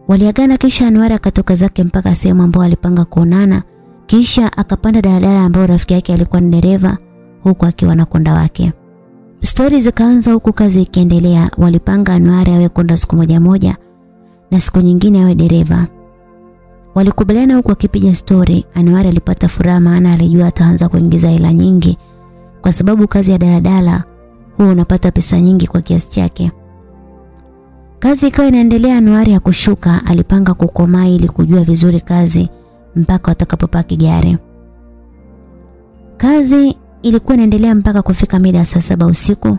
Waliagana kisha Anwar akatoka zake mpaka sehemu ambayo alipanga kuonana. Kisha akapanda daladala ambayo rafiki yake alikuwa ni dereva huku akiwa na konda wake. Stori zikaanza huku kazi ikiendelea. Walipanga Anuari awe konda siku moja moja na siku nyingine awe dereva. Walikubaliana huku akipiga stori. Anuari alipata furaha maana alijua ataanza kuingiza hela nyingi kwa sababu kazi ya daladala huwa unapata pesa nyingi kwa kiasi chake. Kazi ikawa inaendelea Anuari ya kushuka, alipanga kukomaa ili kujua vizuri kazi mpaka watakapopaki gari. Kazi ilikuwa inaendelea mpaka kufika mida saa saba usiku.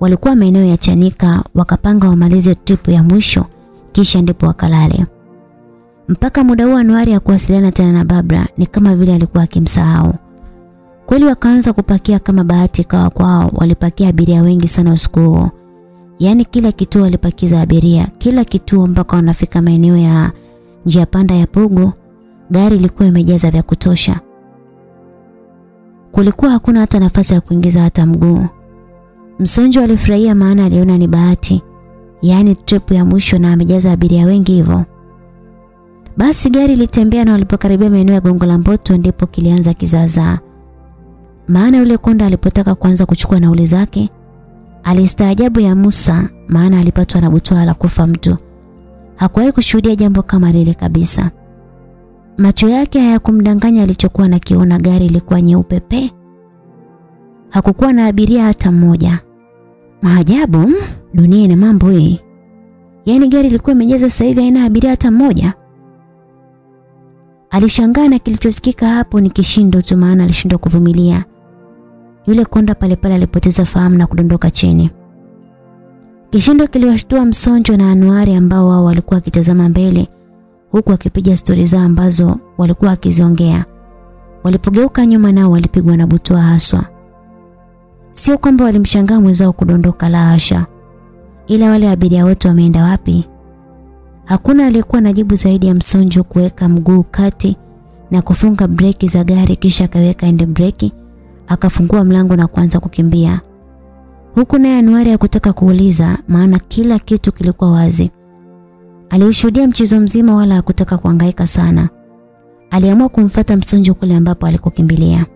Walikuwa maeneo ya Chanika wakapanga wamalize trip ya mwisho kisha ndipo wakalale. Mpaka muda huo Anuari ya kuwasiliana tena na Babra ni kama vile alikuwa akimsahau. Kweli wakaanza kupakia kama bahati kawa kwao, walipakia abiria wengi sana usiku huo. Yaani kila kituo walipakiza abiria, kila kituo mpaka wanafika maeneo ya njia panda ya Pugu, gari ilikuwa imejaza vya kutosha. Kulikuwa hakuna hata nafasi ya kuingiza hata mguu. Msonjo alifurahia maana aliona ni bahati. Yaani trip ya mwisho na amejaza abiria wengi hivyo. Basi gari litembea na walipokaribia maeneo ya Gongo la Mboto ndipo kilianza kizaazaa. Maana yule konda alipotaka kuanza kuchukua nauli zake, alistaajabu ya Musa maana alipatwa na butwaa la kufa mtu. Hakuwahi kushuhudia jambo kama lile kabisa. Macho yake hayakumdanganya alichokuwa nakiona gari ilikuwa nyeupe pe. Hakukuwa na abiria hata mmoja. Maajabu, mm, dunia ina mambo hii. Yaani gari ilikuwa imejaza sasa hivi haina abiria hata mmoja. Alishangaa na kilichosikika hapo ni kishindo tu maana alishindwa kuvumilia. Yule konda pale pale alipoteza fahamu na kudondoka chini. Kishindo kiliwashtua Msonjo na Anuari ambao wao walikuwa wakitazama mbele huku akipiga stori zao ambazo walikuwa wakiziongea. Walipogeuka nyuma nao walipigwa na butwa haswa. Sio kwamba walimshangaa mwenzao kudondoka la hasha. Ila wale abiria wote wameenda wapi? Hakuna aliyekuwa na jibu zaidi ya Msonjo kuweka mguu kati na kufunga breki za gari kisha akaweka ende breki akafungua mlango na kuanza kukimbia. Huku naye Anuari hakutaka kuuliza maana kila kitu kilikuwa wazi. Aliushuhudia mchezo mzima wala hakutaka kuhangaika sana. Aliamua kumfata Msonjo kule ambapo alikokimbilia.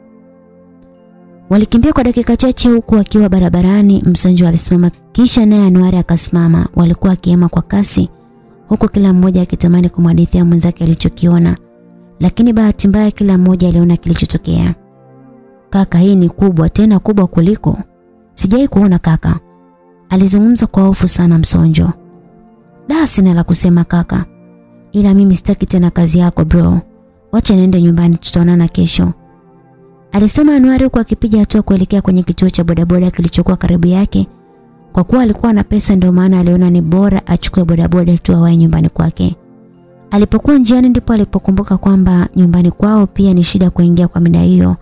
Walikimbia kwa dakika chache huku akiwa barabarani, Msonjo alisimama kisha naye Anuari akasimama. Walikuwa akiema kwa kasi huku kila mmoja akitamani kumhadithia mwenzake alichokiona. Lakini bahati mbaya kila mmoja aliona kilichotokea. Kaka hii ni kubwa tena kubwa kuliko. Sijai kuona kaka. Alizungumza kwa hofu sana Msonjo. Da sina la kusema kaka. Ila mimi sitaki tena kazi yako bro. Wacha niende nyumbani tutaonana kesho. Alisema Anuari huku akipiga hatua kuelekea kwenye kituo cha bodaboda kilichokuwa karibu yake. Kwa kuwa alikuwa na pesa ndio maana aliona ni bora achukue bodaboda tu awae nyumbani kwake. Alipokuwa njiani ndipo alipokumbuka kwamba nyumbani kwao pia ni shida kuingia kwa mida hiyo.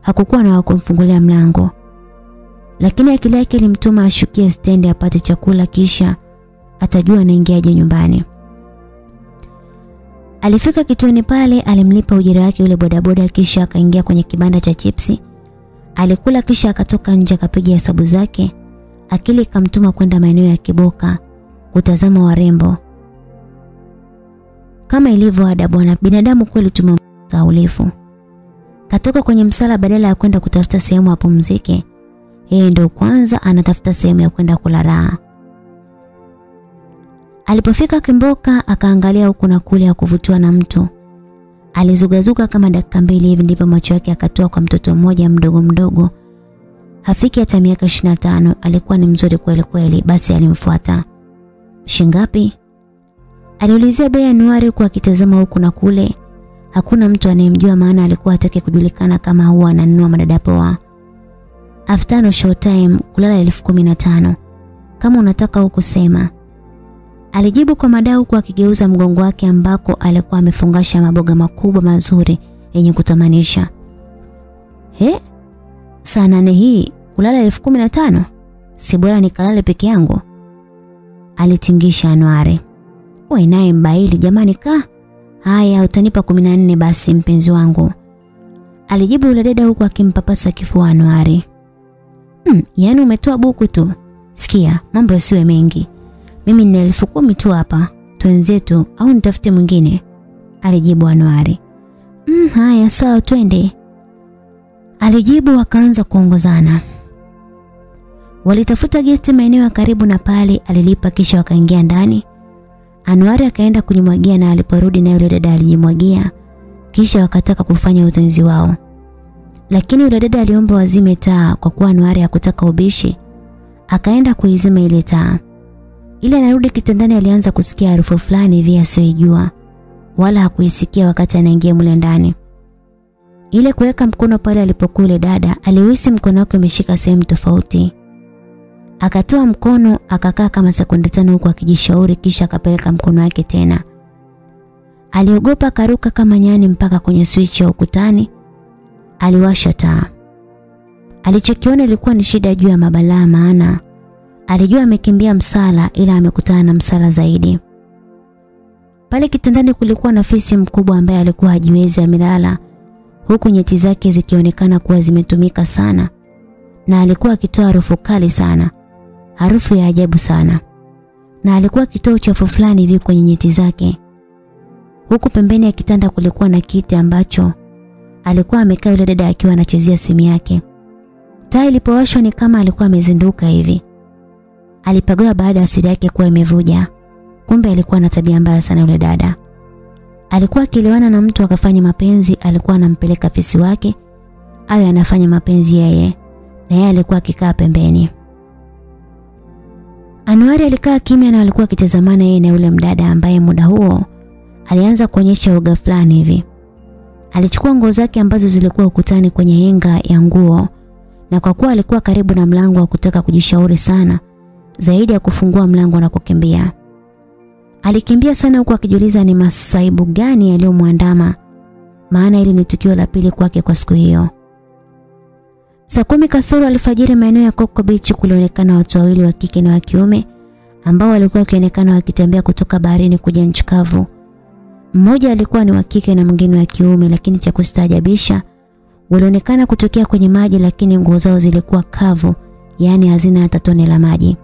hakukuwa na wakumfungulia mlango. Lakini akili yake ilimtuma ashukie stendi apate chakula kisha atajua anaingiaje nyumbani. Alifika kituoni pale, alimlipa ujira wake yule bodaboda kisha akaingia kwenye kibanda cha chipsi. Alikula kisha akatoka nje akapiga hesabu zake. Akili ikamtuma kwenda maeneo ya Kiboka kutazama warembo. Kama ilivyo ada bwana, binadamu kweli tumemsaulifu. Katoka kwenye msala badala ya kwenda kutafuta sehemu apumzike. Yeye ndio kwanza anatafuta sehemu ya kwenda kula raha. Alipofika Kimboka akaangalia huku na kule ya kuvutiwa na mtu. Alizugazuga kama dakika mbili hivi ndivyo macho yake akatoa kwa mtoto mmoja mdogo mdogo. Hafiki hata miaka 25, alikuwa ni mzuri kweli kweli, basi alimfuata. Shingapi? Aliulizia bei Anuari huku akitazama huku na kule. Hakuna mtu anayemjua maana alikuwa hataki kujulikana kama huwa ananunua madada poa. Aftano showtime kulala elfu kumi na tano. Kama unataka huku sema. Alijibu kwa madau kwa akigeuza mgongo wake ambako alikuwa amefungasha maboga makubwa mazuri yenye kutamanisha. He? sana nane hii kulala elfu kumi na tano? Si bora nikalale peke yangu? Alitingisha Anwari. Wewe naye mbaili jamani ka. Haya utanipa 14 basi mpenzi wangu. Alijibu yule dada huku akimpapasa kifua Anwari. Hmm, yaani umetoa buku tu. Sikia, mambo yasiwe mengi. Mimi nina elfu kumi tu hapa. Twenzetu au nitafute mwingine? Alijibu Anwari. Mm, haya sawa twende. Alijibu wakaanza kuongozana. Walitafuta gesti maeneo ya karibu na pale alilipa kisha wakaingia ndani. Anwari akaenda kujimwagia na aliporudi na yule dada alijimwagia kisha wakataka kufanya utenzi wao. Lakini yule dada aliomba wazime taa kwa kuwa Anwari hakutaka ubishi. Akaenda kuizima ile taa. Ile anarudi kitandani alianza kusikia harufu fulani hivi asiyojua wala hakuisikia wakati anaingia mule ndani. Ile kuweka mkono pale alipokule dada, aliwisi mkono wake umeshika sehemu tofauti. Akatoa mkono akakaa kama sekunde tano huku akijishauri kisha akapeleka mkono wake tena. Aliogopa karuka kama nyani mpaka kwenye switch ya ukutani. Aliwasha taa. Alichokiona ilikuwa ni shida juu ya mabalaa maana alijua amekimbia msala ila amekutana na msala zaidi. Pale kitandani kulikuwa na fisi mkubwa ambaye alikuwa hajiwezi amelala huku nyeti zake zikionekana kuwa zimetumika sana na alikuwa akitoa harufu kali sana harufu ya ajabu sana. Na alikuwa akitoa uchafu fulani hivi kwenye nyeti zake. Huku pembeni ya kitanda kulikuwa na kiti ambacho alikuwa amekaa yule dada akiwa anachezea simu yake. Taa ilipowashwa ni kama alikuwa amezinduka hivi alipagawa baada ya asili yake kuwa imevuja. Kumbe alikuwa na tabia mbaya sana yule dada. Alikuwa akielewana na mtu akafanya mapenzi alikuwa anampeleka fisi wake awe anafanya mapenzi yeye na yeye alikuwa akikaa pembeni. Anuari alikaa kimya na alikuwa akitazamana yeye na yule mdada ambaye muda huo alianza kuonyesha uga fulani hivi. Alichukua nguo zake ambazo zilikuwa ukutani kwenye henga ya nguo na kwa kuwa alikuwa karibu na mlango wa kutaka kujishauri sana zaidi ya kufungua mlango na kukimbia. Alikimbia sana huku akijiuliza ni masaibu gani yaliyomwandama maana ili ni tukio la pili kwake kwa siku hiyo. Saa kumi kasoro alfajiri maeneo ya Coco Beach kulionekana watu wawili wa kike na wa kiume ambao walikuwa wakionekana wakitembea kutoka baharini kuja nchi kavu. Mmoja alikuwa ni wa kike na mwingine wa kiume lakini cha kustaajabisha walionekana kutokea kwenye maji lakini nguo zao zilikuwa kavu yaani hazina hata tone la maji.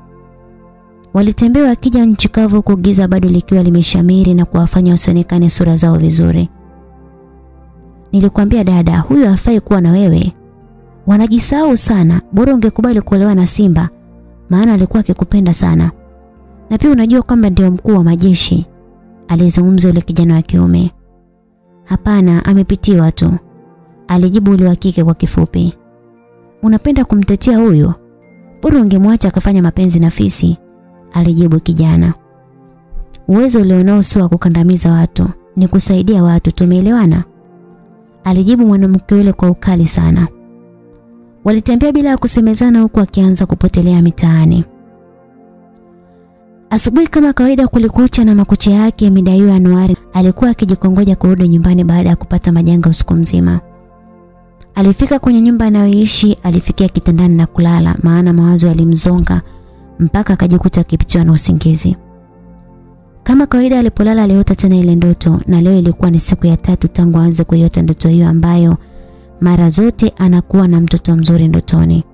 Walitembea wakija nchi kavu huku giza bado likiwa limeshamiri na kuwafanya wasionekane sura zao vizuri. Nilikwambia dada, huyu hafai kuwa na wewe. Wanajisahau sana. Bora ungekubali kuolewa na Simba, maana alikuwa akikupenda sana. Na pia unajua kwamba ndio mkuu wa majeshi. Alizungumza yule kijana wa kiume. Hapana, amepitiwa tu. Alijibu yule wa kike kwa kifupi. Unapenda kumtetea huyo? Bora ungemwacha akafanya mapenzi na fisi. Alijibu kijana. Uwezo ulionao sio wa kukandamiza watu, ni kusaidia watu, tumeelewana? Alijibu mwanamke yule kwa ukali sana. Walitembea bila ya kusemezana huku akianza kupotelea mitaani. Asubuhi kama kawaida kulikucha na makucha yake midaiwa Anuari alikuwa akijikongoja kurudi nyumbani baada ya kupata majanga usiku mzima. Alifika kwenye nyumba anayoishi, alifikia kitandani na kulala maana mawazo yalimzonga mpaka akajikuta akipitiwa na usingizi. Kama kawaida alipolala aliota tena ile ndoto na leo ilikuwa ni siku ya tatu tangu aanze kuiota ndoto hiyo ambayo mara zote anakuwa na mtoto mzuri ndotoni.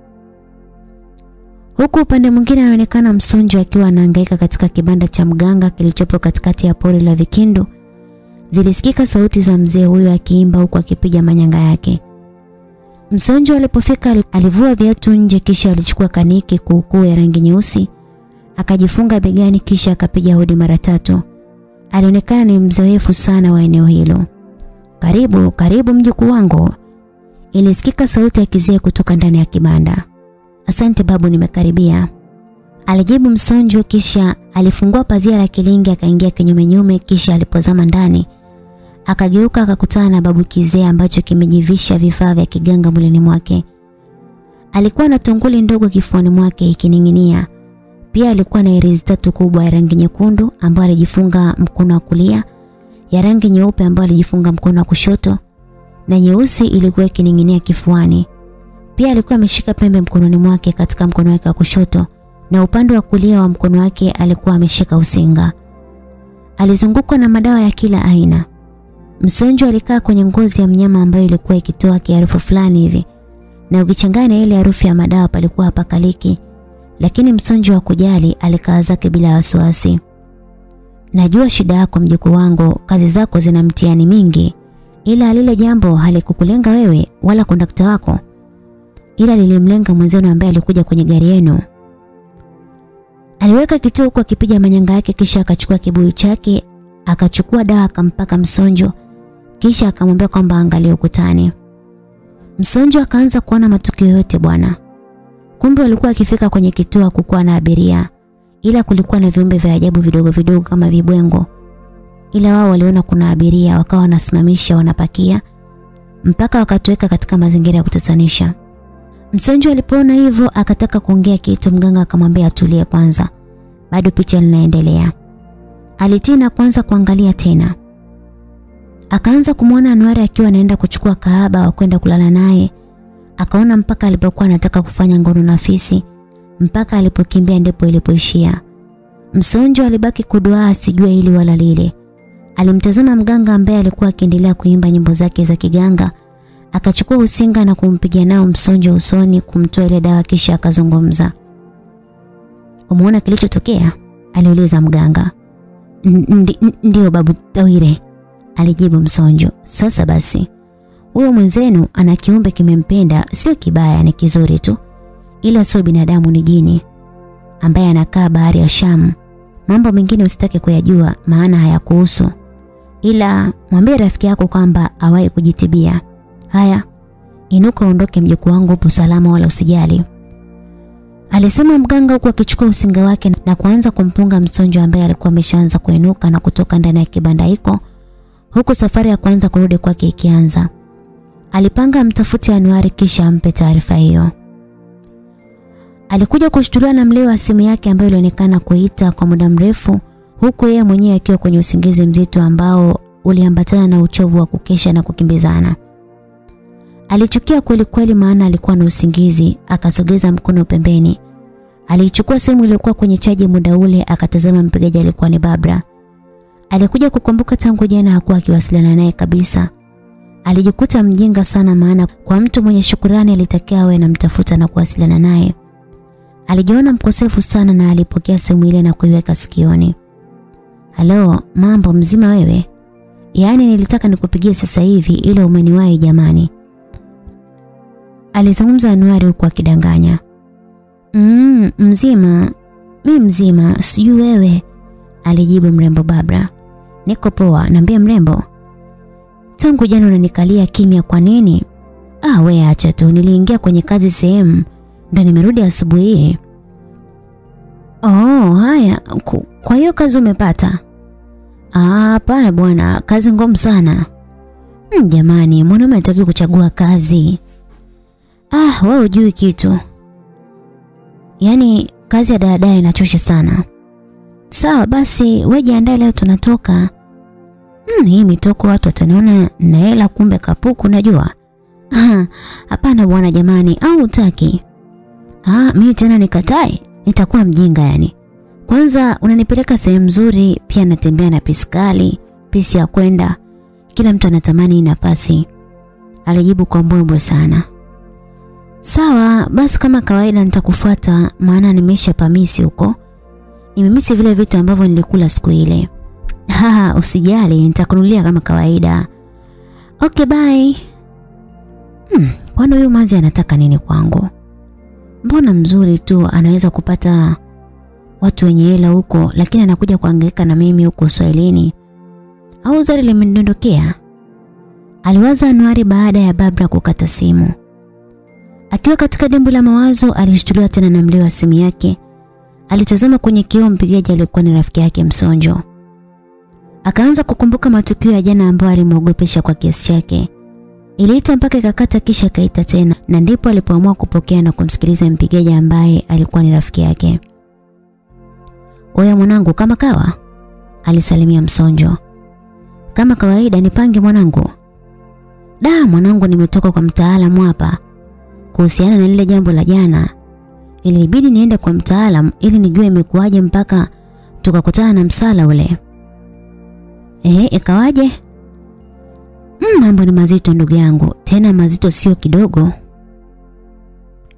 Huku upande mwingine anaonekana Msonjo akiwa anahangaika katika kibanda cha mganga kilichopo katikati ya pori la Vikindu. Zilisikika sauti za mzee huyo akiimba huku akipiga manyanga yake. Msonjo alipofika alivua viatu nje kisha alichukua kaniki kuukuu ya rangi nyeusi akajifunga begani kisha akapiga hodi mara tatu. Alionekana ni mzoefu sana wa eneo hilo. Karibu, karibu mjukuu wangu. Ilisikika sauti ya kizee kutoka ndani ya kibanda. Asante babu, nimekaribia. Alijibu Msonjo kisha alifungua pazia la kilingi akaingia kinyume nyume kisha alipozama ndani akageuka akakutana na babu kizee ambacho kimejivisha vifaa vya kiganga mwilini mwake. Alikuwa na tunguli ndogo kifuani mwake ikining'inia. Pia alikuwa na irizi tatu kubwa ya rangi nyekundu ambayo alijifunga mkono wa kulia, ya rangi nyeupe ambayo alijifunga mkono wa kushoto na nyeusi ilikuwa ikining'inia kifuani. Pia alikuwa ameshika pembe mkononi mwake katika mkono wake wa kushoto na upande wa kulia wa mkono wake alikuwa ameshika usinga. Alizungukwa na madawa ya kila aina. Msonjo alikaa kwenye ngozi ya mnyama ambayo ilikuwa ikitoa kiarufu fulani hivi. Na ukichanganya ile harufu ya madawa palikuwa hapakaliki. Lakini Msonjo wa kujali alikaa zake bila wasiwasi. Najua shida yako mjukuu wangu, kazi zako zina mtihani mingi. Ila lile jambo halikukulenga wewe wala kondakta wako. Ila lilimlenga mwenzenu ambaye alikuja kwenye gari yenu. Aliweka kituo huku akipiga manyanga yake kisha akachukua kibuyu chake, akachukua dawa akampaka Msonjo kisha akamwambia kwamba angalie ukutani. Msonjo akaanza kuona matukio yote bwana. Kumbe walikuwa akifika kwenye kituo kukuwa na abiria, ila kulikuwa na viumbe vya ajabu vidogo vidogo kama vibwengo. Ila wao waliona kuna abiria wakawa wanasimamisha wanapakia mpaka wakatuweka katika mazingira ya kutatanisha. Msonjo alipoona hivyo akataka kuongea kitu, mganga akamwambia atulie kwanza. Bado picha linaendelea. Alitina kwanza kuangalia tena. Akaanza kumwona Anwari akiwa anaenda kuchukua kahaba wa kwenda kulala naye. Akaona mpaka alipokuwa anataka kufanya ngono na fisi, mpaka alipokimbia ndipo ilipoishia. Msonjo alibaki kuduaa asijue ili wala lile. Alimtazama mganga ambaye alikuwa akiendelea kuimba nyimbo zake za kiganga. Akachukua usinga na kumpiga nao Msonjo usoni kumtoa ile dawa kisha akazungumza. Umeona kilichotokea? aliuliza mganga. ndio babu Tawire, alijibu Msonjo. Sasa basi, huyo mwenzenu ana kiumbe kimempenda, sio kibaya, ni kizuri tu, ila sio binadamu, ni jini ambaye anakaa bahari ya Shamu. Mambo mengine usitake kuyajua, maana hayakuhusu, ila mwambie rafiki yako kwamba awahi kujitibia. Haya, inuka ondoke, mjukuu wangu, upo salama, wala usijali, alisema mganga huku akichukua usinga wake na kuanza kumpunga Msonjo ambaye alikuwa ameshaanza kuinuka na kutoka ndani ya kibanda hiko huku safari ya kwanza kurudi kwake ikianza. Alipanga mtafuti Anuari kisha ampe taarifa hiyo. Alikuja kushtuliwa na mlio wa simu yake ambayo ilionekana kuita kwa muda mrefu huku yeye mwenyewe akiwa kwenye usingizi mzito ambao uliambatana na uchovu wa kukesha na kukimbizana. Alichukia kweli kweli maana alikuwa na usingizi, akasogeza mkono pembeni. Alichukua simu iliyokuwa kwenye chaji muda ule akatazama mpigaji alikuwa ni Babra. Alikuja kukumbuka tangu jana hakuwa akiwasiliana naye kabisa. Alijikuta mjinga sana maana kwa mtu mwenye shukurani alitakiwa awe anamtafuta na kuwasiliana naye. Alijiona mkosefu sana na alipokea simu ile na kuiweka sikioni. Halo, mambo mzima wewe? Yaani nilitaka nikupigie sasa hivi ile umeniwahi jamani. Alizungumza Anuari huku akidanganya. Mm, mzima. Mi mzima, sijui wewe. Alijibu mrembo Barbara. Niko poa, niambie mrembo. Tangu jana unanikalia kimya kwa nini? Ah, we acha tu, niliingia kwenye kazi sehemu ndo nimerudi asubuhi hii. Oh, haya. Kwa hiyo kazi umepata? Ah, hapana bwana, kazi ngumu sana. Hmm, jamani, mwanaume hataki kuchagua kazi. Ah, wewe hujui kitu. Yaani kazi ya daladala inachosha sana. Sawa basi, wewe jiandae leo tunatoka. Hmm, hii mitoko watu wataniona na hela kumbe kapuku najua. Hapana bwana jamani, au utaki? Ah, mimi tena nikatae? Nitakuwa mjinga yani. Kwanza unanipeleka sehemu nzuri, pia natembea na piskali, pisi ya kwenda. Kila mtu anatamani nafasi. Alijibu kwa mbwembwe sana. Sawa, basi kama kawaida nitakufuata maana nimesha pamisi huko. Nimemisi vile vitu ambavyo nilikula siku ile. Haha, usijali, nitakunulia kama kawaida. Okay, bye. Hmm, kwani huyu manzi anataka nini kwangu? Mbona mzuri tu anaweza kupata watu wenye hela huko lakini anakuja kuangaika na mimi huko Swahilini. Au zari limendondokea? Aliwaza Anuari baada ya Babra kukata simu. Akiwa katika dimbu la mawazo alishtuliwa tena na mlio wa simu yake. Alitazama kwenye kioo mpigaji aliyokuwa ni rafiki yake Msonjo. Akaanza kukumbuka matukio ya jana ambayo alimwogopesha kwa kiasi chake. Iliita mpaka ikakata kisha kaita tena na ndipo alipoamua kupokea na kumsikiliza mpigaji ambaye alikuwa ni rafiki yake. Oya mwanangu kama kawa? Alisalimia Msonjo. Kama kawaida nipange mwanangu. Da mwanangu nimetoka kwa mtaalamu hapa. Kuhusiana na lile jambo la jana. Ilibidi niende kwa mtaalamu ili nijue imekuwaje mpaka tukakutana na msala ule. Eh, ikawaje? Mm, mambo ni mazito ndugu yangu, tena mazito sio kidogo.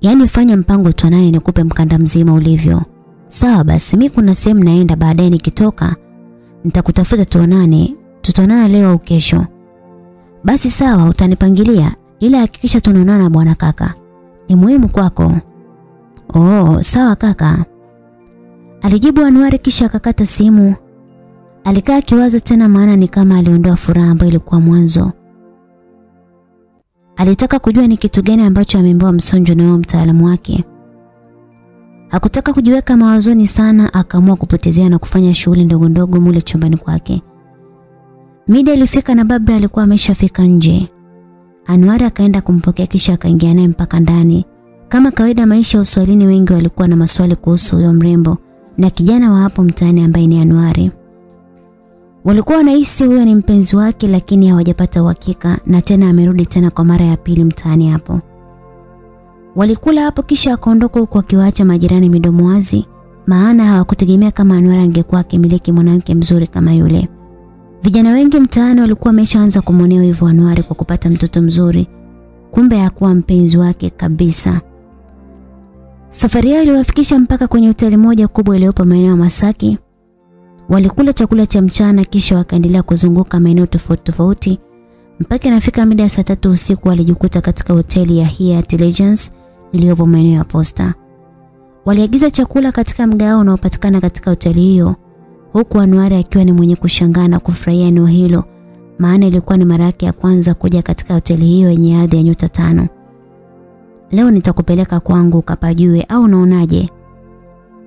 Yaani fanya mpango tuanane nikupe mkanda mzima ulivyo. Sawa basi mimi kuna sehemu naenda baadaye nikitoka nitakutafuta tuonane. Tutaonana leo au kesho. Basi sawa utanipangilia ila hakikisha tunaonana bwana kaka. Ni muhimu kwako. Oh, sawa kaka. Alijibu Anwari kisha akakata simu. Alikaa akiwaza tena maana ni kama aliondoa furaha ambayo ilikuwa mwanzo. Alitaka kujua ni kitu gani ambacho ameambiwa Msonjo na huyo mtaalamu wake. Hakutaka kujiweka mawazoni sana, akaamua kupotezea na kufanya shughuli ndogo ndogo mule chumbani kwake. Mida ilifika na Babra alikuwa ameshafika nje. Anwari akaenda kumpokea kisha akaingia naye mpaka ndani. Kama kawaida maisha uswalini wengi walikuwa na maswali kuhusu huyo mrembo na kijana wa hapo mtaani ambaye ni Anwari. Walikuwa wanahisi huyo ni mpenzi wake lakini hawajapata uhakika na tena amerudi tena kwa mara ya pili mtaani hapo. Walikula hapo kisha akaondoka huku akiwaacha majirani midomo wazi maana hawakutegemea kama Anwar angekuwa akimiliki mwanamke mzuri kama yule. Vijana wengi mtaani walikuwa wameshaanza kumwonea hivyo Anwar kwa kupata mtoto mzuri. Kumbe hakuwa mpenzi wake kabisa. Safari yao iliwafikisha mpaka kwenye hoteli moja kubwa iliyopo maeneo ya Masaki. Walikula chakula cha mchana kisha wakaendelea kuzunguka maeneo tofauti tofauti mpaka inafika mida ya saa tatu usiku walijikuta katika hoteli ya Hyatt Legends iliyopo maeneo ya Posta. Waliagiza chakula katika mgao unaopatikana katika hoteli hiyo huku Anuari akiwa ni mwenye kushangaa na kufurahia eneo hilo maana ilikuwa ni mara yake ya kwanza kuja katika hoteli hiyo yenye hadhi ya nyota tano. Leo nitakupeleka kwangu ukapajue au unaonaje?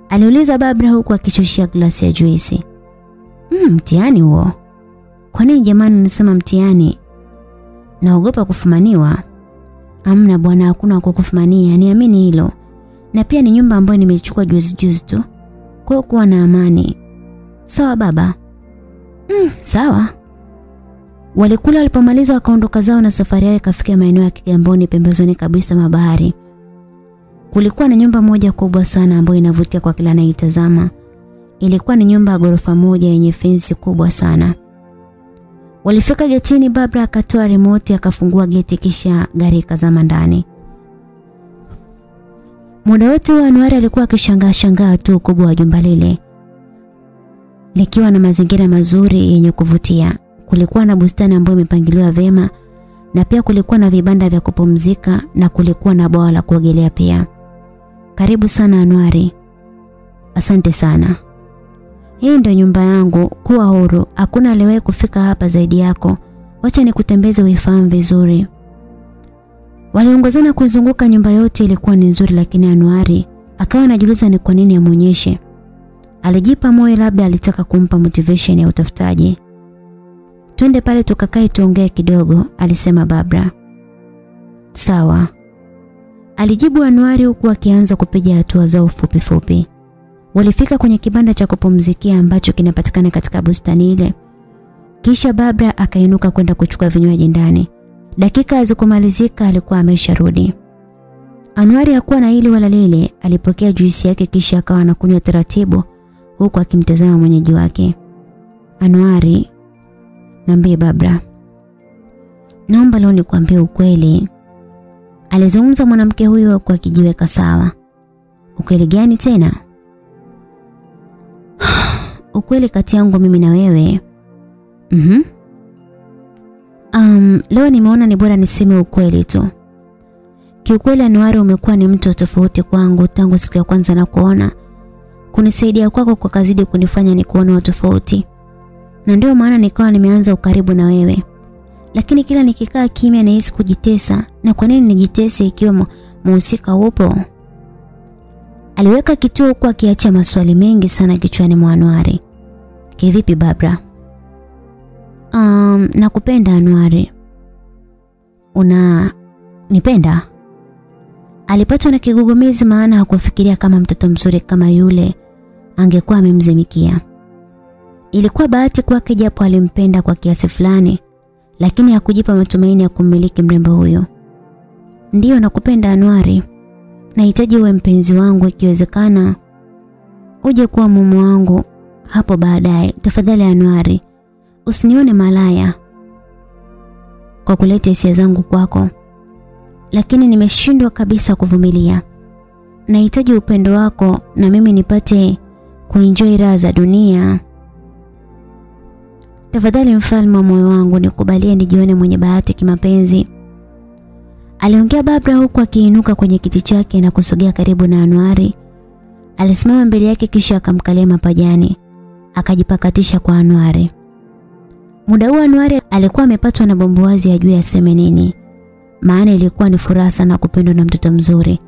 Aliuliza Babra huku akishushia glasi ya juisi. Mm, mtihani huo. Kwa nini jamani nasema mtihani? Naogopa kufumaniwa. Amna bwana hakuna kukufumania, niamini hilo. Na pia ni nyumba ambayo nimechukua juzi juzi tu. Kwa kuwa na amani. Sawa baba. Mm, sawa. Walikula walipomaliza wakaondoka zao na safari yao ikafikia maeneo ya Kigamboni pembezoni kabisa mwa bahari. Kulikuwa na nyumba moja kubwa sana ambayo inavutia kwa kila anaitazama. Ilikuwa ni nyumba ya ghorofa moja yenye fensi kubwa sana. Walifika getini, Barbara akatoa remote akafungua geti kisha gari ikazama ndani. Muda wote wa Anwar alikuwa akishangaa shangaa tu kubwa wa jumba lile. Likiwa na mazingira mazuri yenye kuvutia. Kulikuwa na bustani ambayo imepangiliwa vema na pia kulikuwa na vibanda vya kupumzika na kulikuwa na bwawa la kuogelea pia. Karibu sana Anwari. Asante sana. Hii ndio nyumba yangu, kuwa huru. Hakuna aliyewahi kufika hapa zaidi yako. Wacha nikutembeze uifahamu vizuri. Waliongozana kuizunguka nyumba yote ilikuwa ni nzuri lakini Anuari akawa anajiuliza ni kwa nini amuonyeshe. Alijipa moyo labda alitaka kumpa motivation ya utafutaji. Twende pale tukakae tuongee kidogo, alisema Babra. Sawa. Alijibu Anuari huku akianza kupiga hatua zao fupi fupi. Walifika kwenye kibanda cha kupumzikia ambacho kinapatikana katika bustani ile. Kisha Babra akainuka kwenda kuchukua vinywaji ndani. Dakika hazikumalizika alikuwa amesharudi. Anwari hakuwa na hili wala lile, alipokea juisi yake kisha akawa anakunywa taratibu huku akimtazama mwenyeji wake. Anwari, niambie Babra. Naomba leo nikwambie ukweli. Alizungumza mwanamke huyo huku akijiweka sawa. Ukweli gani tena? ukweli kati yangu mimi na wewe. Mhm. Mm Um, leo nimeona ni bora niseme ukweli tu. Kiukweli Anuari umekuwa ni mtu tofauti kwangu tangu siku ya kwanza na kuona. Kunisaidia kwako kwa kazidi kunifanya ni kuona wa tofauti. Na ndio maana nikawa nimeanza ukaribu na wewe. Lakini kila nikikaa kimya nahisi kujitesa na kwa nini nijitese ikiwa muhusika upo? Aliweka kituo huku akiacha maswali mengi sana kichwani mwa Anuari. Kivipi Babra? Um, nakupenda Anuari. Una nipenda? Alipatwa na kigugumizi maana hakufikiria kama mtoto mzuri kama yule angekuwa amemzimikia. Ilikuwa bahati kwake japo alimpenda kwa kiasi fulani, lakini hakujipa matumaini ya kummiliki mrembo huyo. Ndiyo nakupenda Anwari. Nahitaji uwe mpenzi wangu ikiwezekana. Uje kuwa mume wangu hapo baadaye. Tafadhali Anwari. usinione malaya kwa kuleta hisia zangu kwako. Lakini nimeshindwa kabisa kuvumilia. Nahitaji upendo wako na mimi nipate kuenjoy raha za dunia. Tafadhali mfalme wa moyo wangu nikubalie nijione mwenye bahati kimapenzi. Aliongea Babra huku akiinuka kwenye kiti chake na kusogea karibu na Anuari. Alisimama mbele yake kisha akamkalia mapajani, akajipakatisha kwa Anuari. Muda huo Anuari alikuwa amepatwa na bombowazi bomboazi juu ya nini. Maana ilikuwa ni furaha sana kupendwa na mtoto mzuri,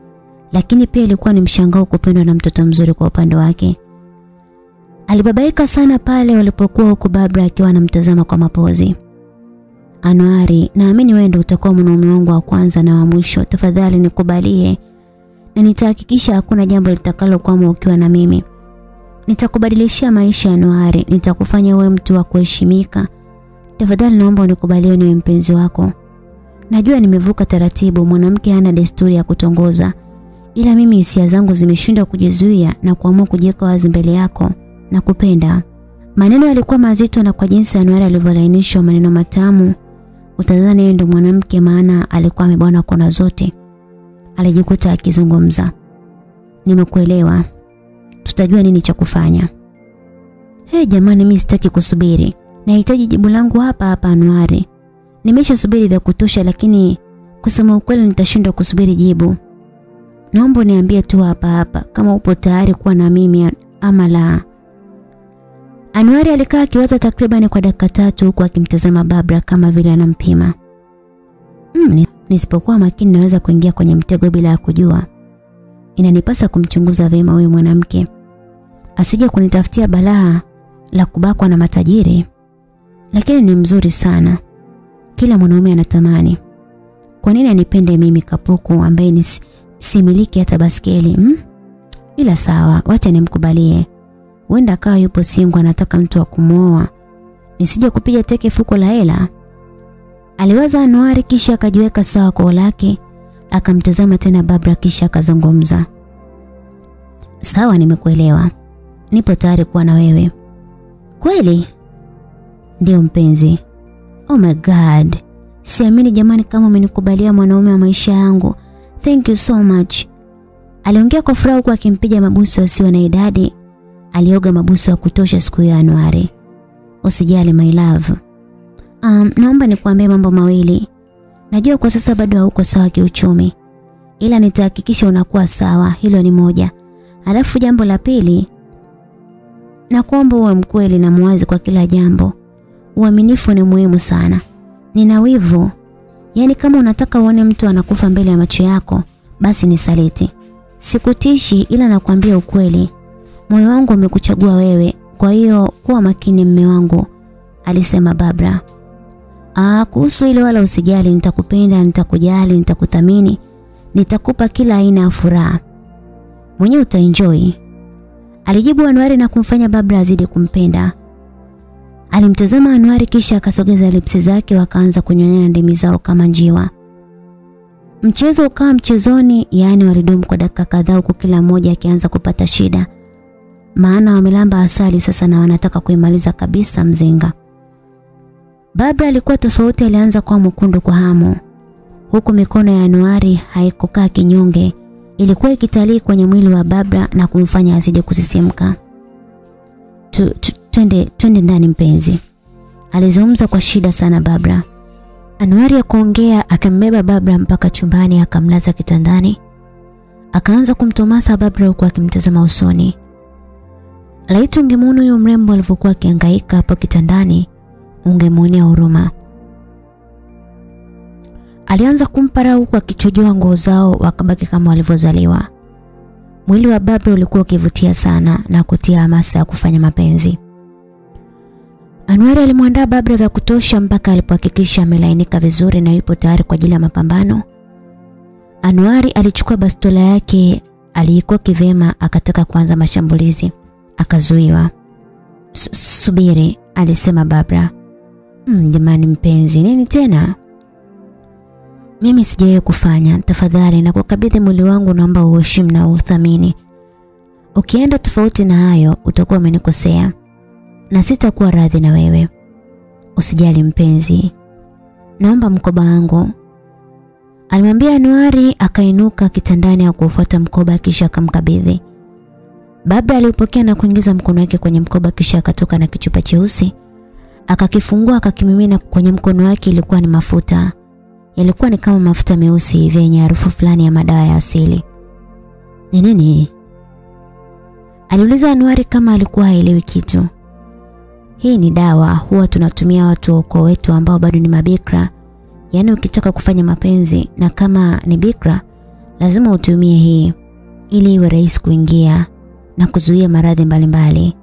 lakini pia ilikuwa ni mshangao kupendwa na mtoto mzuri kwa upande wake. Alibabaika sana pale walipokuwa huku Babra akiwa anamtazama kwa mapozi. Anuari, naamini wewe ndio utakuwa mwanaume wangu wa kwanza na wa mwisho. Tafadhali nikubalie na nitahakikisha hakuna jambo litakalokwama ukiwa na mimi. Nitakubadilishia maisha Anuari, nitakufanya uwe mtu wa kuheshimika. Tafadhali naomba unikubalie niwe mpenzi wako. Najua nimevuka taratibu, mwanamke hana desturi ya kutongoza. Ila mimi hisia zangu zimeshindwa kujizuia na kuamua kujiweka wazi mbele yako. Nakupenda. Maneno yalikuwa mazito na kwa jinsi Anuari alivyolainishwa maneno matamu, utadhani yeye ndo mwanamke maana alikuwa amebona kona zote. Alijikuta akizungumza. Nimekuelewa. Tutajua nini cha kufanya. Hey jamani mimi sitaki kusubiri. Nahitaji jibu langu hapa hapa Anwari. Nimeshasubiri vya kutosha lakini kusema ukweli nitashindwa kusubiri jibu. Naomba niambie tu hapa hapa kama upo tayari kuwa na mimi ama la. Anuari alikaa akiwaza takriban kwa dakika tatu huku akimtazama Babra kama vile anampima. Mm, nisipokuwa makini naweza kuingia kwenye mtego bila ya kujua. Inanipasa kumchunguza vema huyu mwanamke. Asije kunitafutia balaa la kubakwa na matajiri. Lakini ni mzuri sana. Kila mwanaume anatamani. Kwa nini anipende mimi kapuku ambaye ni similiki hata baskeli? Mm? Ila sawa, wacha nimkubalie. Huenda akawa yupo singo anataka mtu wa kumwoa. Nisije kupiga teke fuko la hela. Aliwaza Anuari kisha akajiweka sawa kwa lake, akamtazama tena Babra kisha akazungumza. Sawa nimekuelewa. Nipo tayari kuwa na wewe. Kweli? Ndiyo mpenzi. Oh my god. Siamini jamani kama umenikubalia mwanaume wa maisha yangu. Thank you so much. Aliongea kwa furaha huku akimpiga mabusu usio na idadi. Alioga mabusu ya kutosha siku ya Januari. Usijali my love. Um, naomba nikuambie mambo mawili. Najua kwa sasa bado hauko sawa kiuchumi. Ila nitahakikisha unakuwa sawa, hilo ni moja. Alafu jambo la pili, na kuomba uwe mkweli na mwazi kwa kila jambo. Uaminifu ni muhimu sana. Nina wivu. Yaani kama unataka uone mtu anakufa mbele ya macho yako, basi ni saliti. Sikutishi ila nakwambia ukweli. Moyo wangu umekuchagua wewe, kwa hiyo kuwa makini mme wangu, alisema Barbara. Ah, kuhusu ile wala usijali, nitakupenda, nitakujali, nitakuthamini, nitakupa kila aina ya furaha. Mwenyewe utaenjoy. Alijibu Anuari na kumfanya Barbara azidi kumpenda. Alimtazama Anuari kisha akasogeza lipsi zake wakaanza kunyonyana ndimi zao kama njiwa. Mchezo ukawa mchezoni, yaani walidumu kwa dakika kadhaa huku kila mmoja akianza kupata shida. Maana wamelamba asali sasa na wanataka kuimaliza kabisa mzinga. Babra alikuwa tofauti, alianza kuwa mkundu kwa hamu. Huku mikono ya Anuari haikukaa kinyonge, ilikuwa ikitalii kwenye mwili wa Babra na kumfanya azidi kusisimka. Tu, tu, twende twende ndani mpenzi. Alizungumza kwa shida sana Babra. Anuari ya kuongea akambeba Babra mpaka chumbani akamlaza kitandani. Akaanza kumtomasa Babra huku akimtazama usoni. Laiti ungemuona huyo mrembo alivyokuwa akihangaika hapo kitandani, ungemuonea huruma. Alianza kumpa rau huku akichojoa nguo zao wakabaki kama walivyozaliwa. Mwili wa Babra ulikuwa ukivutia sana na kutia hamasa ya kufanya mapenzi. Anwari alimwandaa Babra vya kutosha mpaka alipohakikisha amelainika vizuri na yupo tayari kwa ajili ya mapambano. Anwari alichukua bastola yake aliikuwa kivema akataka kuanza mashambulizi. Akazuiwa. Subiri, alisema Babra. Mm, jamani mpenzi, nini tena? Mimi sijawahi kufanya, tafadhali na kukabidhi mwili wangu naomba uheshimu na uthamini. Ukienda tofauti na hayo utakuwa umenikosea na sitakuwa radhi na wewe. Usijali mpenzi. Naomba mkoba wangu. Alimwambia Anuari akainuka kitandani na kuufuata mkoba kisha akamkabidhi. Baba aliupokea na kuingiza mkono wake kwenye mkoba kisha akatoka na kichupa cheusi. Akakifungua akakimimina kwenye mkono wake ilikuwa ni mafuta. Yalikuwa ni kama mafuta meusi yenye harufu fulani ya madawa ya asili. Ni nini? Aliuliza Anuari kama alikuwa haelewi kitu. Hii ni dawa huwa tunatumia watu wa ukoo wetu ambao bado ni mabikra. Yaani ukitaka kufanya mapenzi na kama ni bikra lazima utumie hii ili iwe rahisi kuingia na kuzuia maradhi mbalimbali.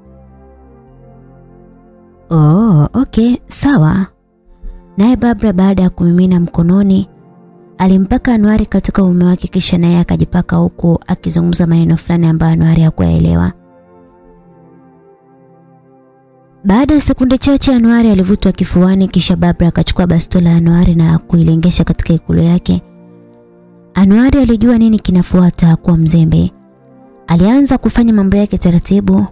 Oh, okay, sawa. Naye Babra baada ya kumimina mkononi alimpaka Anwari katika uume wake kisha naye akajipaka huku akizungumza maneno fulani ambayo Anwari hakuyaelewa. Baada ya sekunde chache Anwari alivutwa kifuani kisha Babra akachukua bastola ya Anwari na kuilengesha katika ikulu yake. Anwari alijua nini kinafuata kuwa mzembe. Alianza kufanya mambo yake taratibu.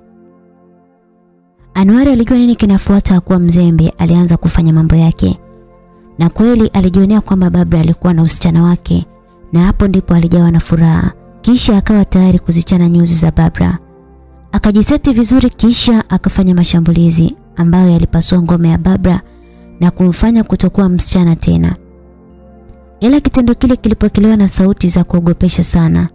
Anuari alijua nini kinafuata kuwa mzembe, alianza kufanya mambo yake. Na kweli alijionea kwamba Babra alikuwa na usichana wake na hapo ndipo alijawa na furaha. Kisha akawa tayari kuzichana nyuzi za Babra. Akajiseti vizuri kisha akafanya mashambulizi ambayo yalipasua ngome ya Babra na kumfanya kutokuwa msichana tena. Ila kitendo kile kilipokelewa na sauti za kuogopesha sana.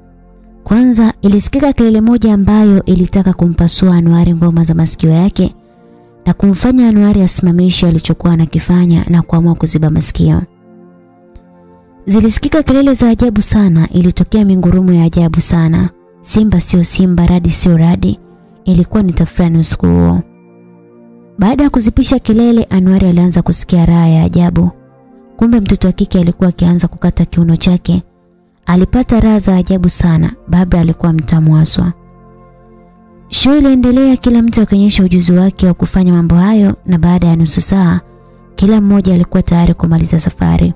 Kwanza ilisikika kelele moja ambayo ilitaka kumpasua Anwari ngoma za masikio yake na kumfanya Anwari asimamishe alichokuwa anakifanya na kuamua kuziba masikio. Zilisikika kelele za ajabu sana, ilitokea mingurumo ya ajabu sana. Simba sio simba, radi sio radi. Ilikuwa ni tafrani usiku huo. Baada ya kuzipisha kelele, Anuari alianza kusikia raha ya ajabu. Kumbe mtoto wa kike alikuwa akianza kukata kiuno chake. Alipata raha za ajabu sana. Babra alikuwa mtamwaswa. Show iliendelea kila mtu akionyesha ujuzi wake wa kufanya mambo hayo na baada ya nusu saa kila mmoja alikuwa tayari kumaliza safari.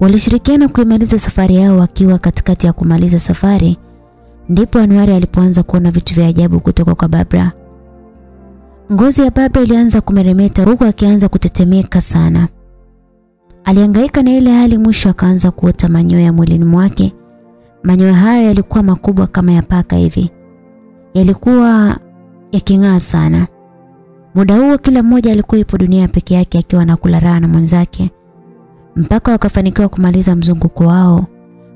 Walishirikiana kuimaliza safari yao wakiwa katikati ya kumaliza safari ndipo Anwari alipoanza kuona vitu vya ajabu kutoka kwa Babra. Ngozi ya Babra ilianza kumeremeta huku akianza kutetemeka sana. Alihangaika na ile hali mwisho akaanza kuota manyoya mwilini mwake. Manyoya hayo yalikuwa makubwa kama ya paka hivi. Yalikuwa yaking'aa sana. Muda huo kila mmoja alikuwa ipo dunia peke yake akiwa anakula raha na mwenzake. Mpaka wakafanikiwa kumaliza mzunguko wao,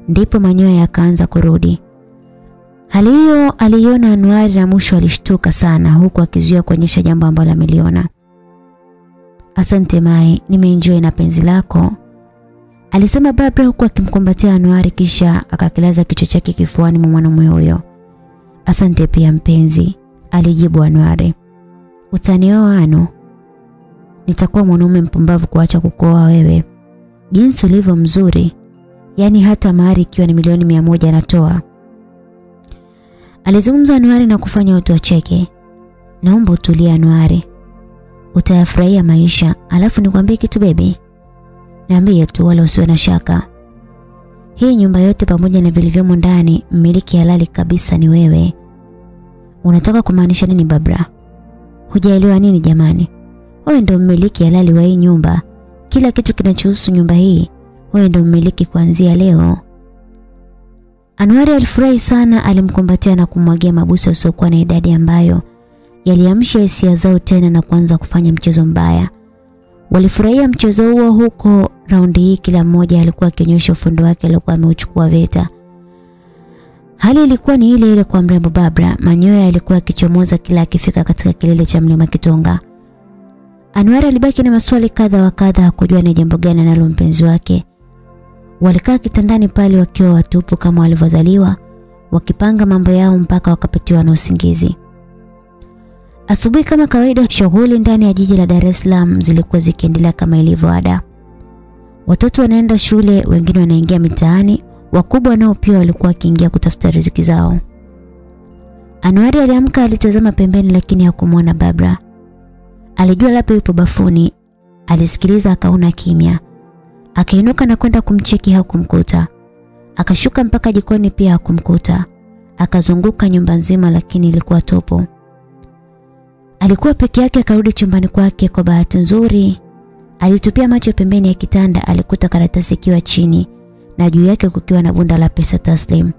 ndipo manyoya yakaanza kurudi. Hali hiyo aliiona Anuari na mwisho alishtuka sana huku akizuia kuonyesha jambo ambalo ameliona. Asante Mai, nimeenjoy na penzi lako. Alisema Babra huku akimkumbatia Anuari kisha akakilaza kichwa chake kifuani mwa mwanamume huyo. Asante pia mpenzi, alijibu Anuari. Utanioa Anu? Nitakuwa mwanaume mpumbavu kuacha kukoa wewe. Jinsi ulivyo mzuri, yani hata mahari ikiwa ni milioni mia moja anatoa. Alizungumza Anuari na kufanya watu wacheke. Naomba utulie Anuari. Utayafurahia maisha. Alafu nikwambie kitu bebi Niambie tu wala usiwe na shaka. Hii nyumba yote pamoja na vilivyomo ndani, mmiliki halali kabisa ni wewe. Unataka kumaanisha nini Babra? Hujaelewa nini jamani? Wewe ndio mmiliki halali wa hii nyumba. Kila kitu kinachohusu nyumba hii, wewe ndio mmiliki kuanzia leo. Anwari alifurahi sana, alimkumbatia na kumwagia mabusu usiokuwa na idadi ambayo yaliamsha hisia zao tena na kuanza kufanya mchezo mbaya. Walifurahia mchezo huo huko raundi hii kila mmoja alikuwa akionyesha ufundi wake aliokuwa ameuchukua VETA. Hali ilikuwa ni ile ile kwa mrembo Barbara, manyoya yalikuwa yakichomoza kila akifika katika kilele cha mlima Kitonga. Anwar alibaki na maswali kadha wa kadha kujua ni jambo gani analo mpenzi wake. Walikaa kitandani pale wakiwa watupu kama walivyozaliwa, wakipanga mambo yao mpaka wakapitiwa na usingizi. Asubuhi kama kawaida, shughuli ndani ya jiji la Dar es Salaam zilikuwa zikiendelea kama ilivyo ada. Watoto wanaenda shule, wengine wanaingia mitaani, wakubwa nao pia walikuwa wakiingia kutafuta riziki zao. Anwari aliamka, alitazama pembeni, lakini hakumwona Babra. Alijua labda yupo bafuni. Alisikiliza akaona kimya. Akainuka na kwenda kumcheki hakumkuta. Akashuka mpaka jikoni pia hakumkuta. Akazunguka nyumba nzima lakini ilikuwa topo. Alikuwa peke yake akarudi chumbani kwake kwa bahati nzuri. Alitupia macho pembeni ya kitanda alikuta karatasi ikiwa chini na juu yake kukiwa na bunda la pesa taslim.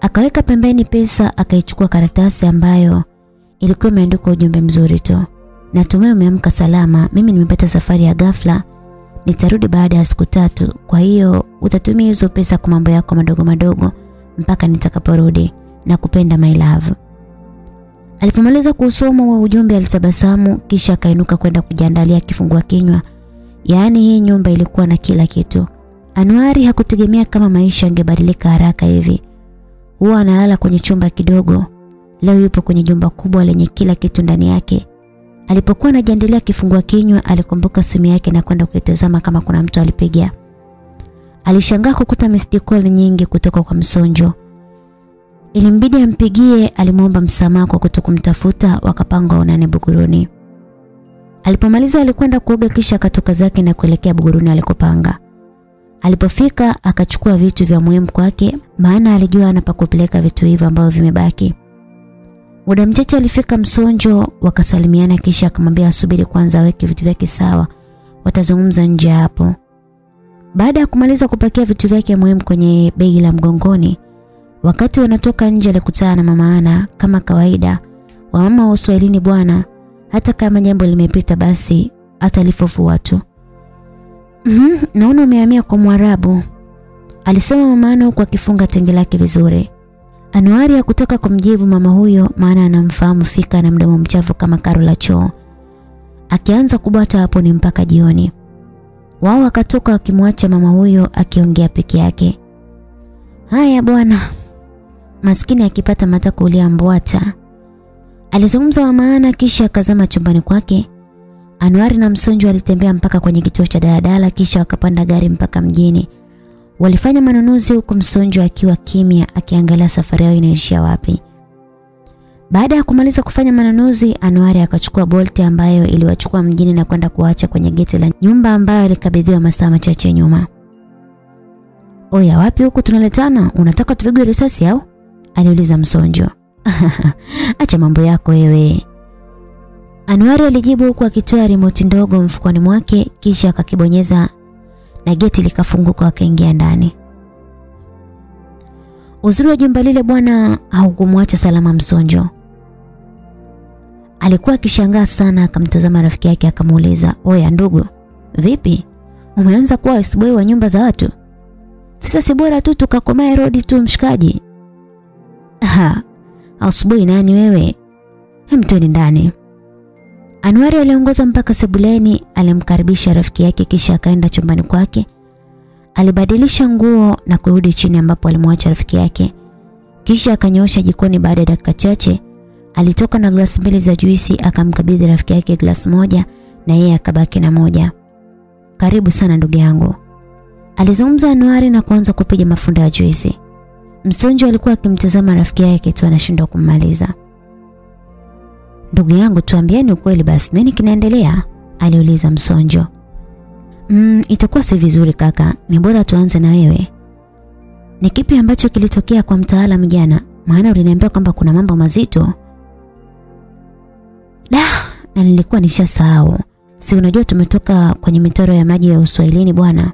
Akaweka pembeni pesa akaichukua karatasi ambayo ilikuwa imeandikwa ujumbe mzuri tu. Natumai umeamka salama. Mimi nimepata safari ya ghafla. Nitarudi baada ya siku tatu. Kwa hiyo utatumia hizo pesa kwa mambo yako madogo madogo mpaka nitakaporudi. Nakupenda my love. Alipomaliza kusoma wa ujumbe alitabasamu kisha akainuka kwenda kujiandalia kifungua kinywa. Yaani hii nyumba ilikuwa na kila kitu. Anuari hakutegemea kama maisha yangebadilika haraka hivi. Huwa analala kwenye chumba kidogo. Leo yupo kwenye jumba kubwa lenye kila kitu ndani yake. Alipokuwa anajiandalia kifungua kinywa, alikumbuka simu yake na kwenda kuitazama kama kuna mtu alipiga. Alishangaa kukuta missed call nyingi kutoka kwa Msonjo. Ilimbidi ampigie, alimwomba msamaha kwa kutokumtafuta, wakapanga onane Buguruni. Alipomaliza alikwenda kuoga kisha akatoka zake na kuelekea Buguruni alikopanga. Alipofika akachukua vitu vya muhimu kwake, maana alijua anapakupeleka vitu hivyo ambavyo vimebaki. Muda mchache alifika Msonjo, wakasalimiana kisha akamwambia asubiri kwanza aweke vitu vyake sawa. Watazungumza nje hapo. Baada ya kumaliza kupakia vitu vyake muhimu kwenye begi la mgongoni, wakati wanatoka nje alikutana na mama Ana kama kawaida. Wamama wa Uswahilini bwana, hata kama jambo limepita basi atalifufua tu. Mhm, naona umehamia kwa Mwarabu. Alisema mama Ana huku akifunga tenge lake vizuri. Anuari ya hakutaka kumjibu mama huyo maana anamfahamu fika na mdomo mchafu kama karo la choo. Akianza kubata hapo ni mpaka jioni. Wao wakatoka wakimwacha mama huyo akiongea peke yake. Haya bwana. Maskini akipata mata kulia mbwata. Alizungumza wa maana kisha akazama chumbani kwake. Anuari na Msonjo walitembea mpaka kwenye kituo cha daladala kisha wakapanda gari mpaka mjini. Walifanya manunuzi huku Msonjo akiwa kimya akiangalia safari yao inaishia wapi. Baada ya kumaliza kufanya manunuzi, Anuari akachukua Bolt ambayo iliwachukua mjini na kwenda kuacha kwenye geti la nyumba ambayo alikabidhiwa masaa machache nyuma. Oya, wapi huku tunaletana? Unataka tupigwe risasi au? Aliuliza Msonjo. Acha mambo yako wewe. Anuari alijibu huku akitoa remote ndogo mfukoni mwake kisha akakibonyeza na geti likafunguka akaingia ndani. Uzuri wa jumba lile bwana haukumwacha salama Msonjo. Alikuwa akishangaa sana akamtazama rafiki yake akamuuliza, "Oya ndugu, vipi? Umeanza kuwa isboy wa nyumba za watu? Sasa si bora tu tukakomae rodi tu mshikaji." Ha, asubuhi nani wewe? Hem twende ndani. Anwari aliongoza mpaka sebuleni, alimkaribisha rafiki yake kisha akaenda chumbani kwake. Alibadilisha nguo na kurudi chini ambapo alimwacha rafiki yake. Kisha akanyoosha jikoni baada ya dakika chache. Alitoka na glasi mbili za juisi akamkabidhi rafiki yake glasi moja na yeye akabaki na moja. Karibu sana ndugu yangu. Alizungumza Anuari na kuanza kupiga mafunda ya juisi. Msonjo alikuwa akimtazama rafiki yake tu anashindwa kummaliza. Ndugu yangu tuambieni ukweli basi, nini kinaendelea? aliuliza Msonjo. Mm, itakuwa si vizuri kaka, ni bora tuanze na wewe. Ni kipi ambacho kilitokea kwa mtaalamu jana? Maana uliniambia kwamba kuna mambo mazito. Da, na nilikuwa nishasahau. Si unajua tumetoka kwenye mitaro ya maji ya Uswahilini bwana.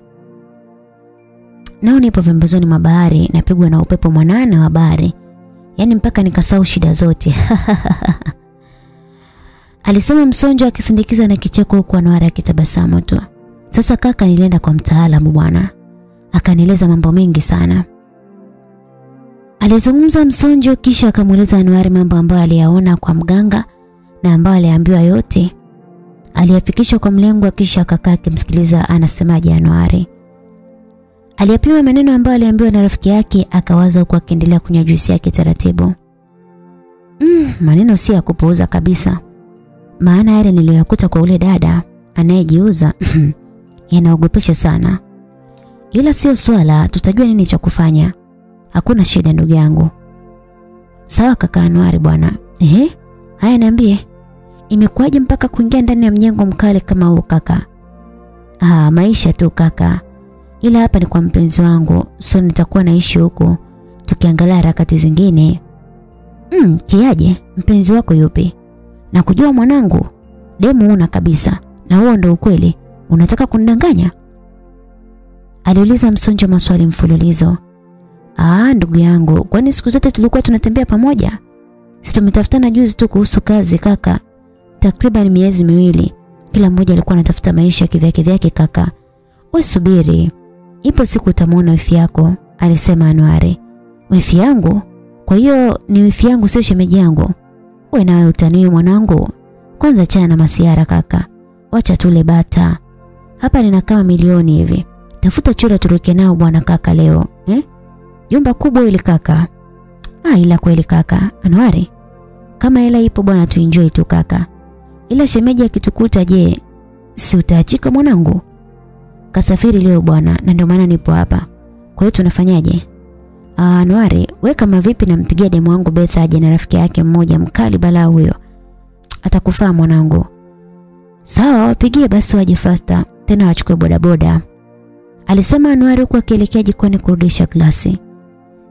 Nao nipo pembezoni mwa bahari napigwa na upepo mwanana wa bahari. Yaani mpaka nikasahau shida zote. Alisema Msonjo akisindikiza na kicheko huku Anwara akitabasamu tu. Sasa kaka nilienda kwa mtaalamu bwana. Akanieleza mambo mengi sana. Alizungumza Msonjo kisha akamueleza Anwar mambo ambayo aliyaona kwa mganga na ambayo aliambiwa yote. Aliyafikisha kwa mlengwa kisha akakaa akimsikiliza anasemaje Anwari. Aliyapima maneno ambayo aliambiwa na rafiki yake akawaza huku akiendelea kunywa juisi yake taratibu. Mm, maneno si ya kupuuza kabisa. Maana yale niliyoyakuta kwa ule dada anayejiuza yanaogopesha sana. Ila sio swala, tutajua nini cha kufanya. Hakuna shida ndugu yangu. Sawa kaka Anwari bwana. Ehe, haya niambie. Imekuwaje mpaka kuingia ndani ya mjengo mkali kama huu kaka? Ah, maisha tu kaka. Ila hapa ni kwa mpenzi wangu, so nitakuwa naishi huko tukiangalia harakati zingine. Mm, kiaje? Mpenzi wako yupi? Na kujua mwanangu, demu una kabisa. Na huo ndo ukweli. Unataka kunidanganya? Aliuliza Msonjo maswali mfululizo. Ah, ndugu yangu, kwani siku zote tulikuwa tunatembea pamoja? Si tumetafutana juzi tu kuhusu kazi kaka. Takriban miezi miwili. Kila mmoja alikuwa anatafuta maisha kivyake vyake kaka. We subiri. Ipo siku utamwona wifi yako, alisema Anwari. Wifi yangu? Kwa hiyo ni wifi yangu sio shemeji yangu. Wewe nawe utaniwe mwanangu. Kwanza chana na masiara kaka. Wacha tule bata. Hapa nina kama milioni hivi. Tafuta chura turuke nao bwana kaka leo, eh? Jumba kubwa ile kaka. Ah, ila kweli kaka. Anwari. Kama hela ipo bwana tuenjoy tu kaka. Ila shemeji akitukuta je, si utaachika mwanangu? Kasafiri leo bwana na ndio maana nipo hapa. Kwa hiyo tunafanyaje? Ah, Anwari, we kama vipi nampigia demu wangu Betha aje na rafiki yake mmoja mkali balaa huyo. Atakufaa mwanangu. Sawa, wapigie basi waje faster, tena wachukue bodaboda. Alisema Anwari huku akielekea jikoni kurudisha glasi.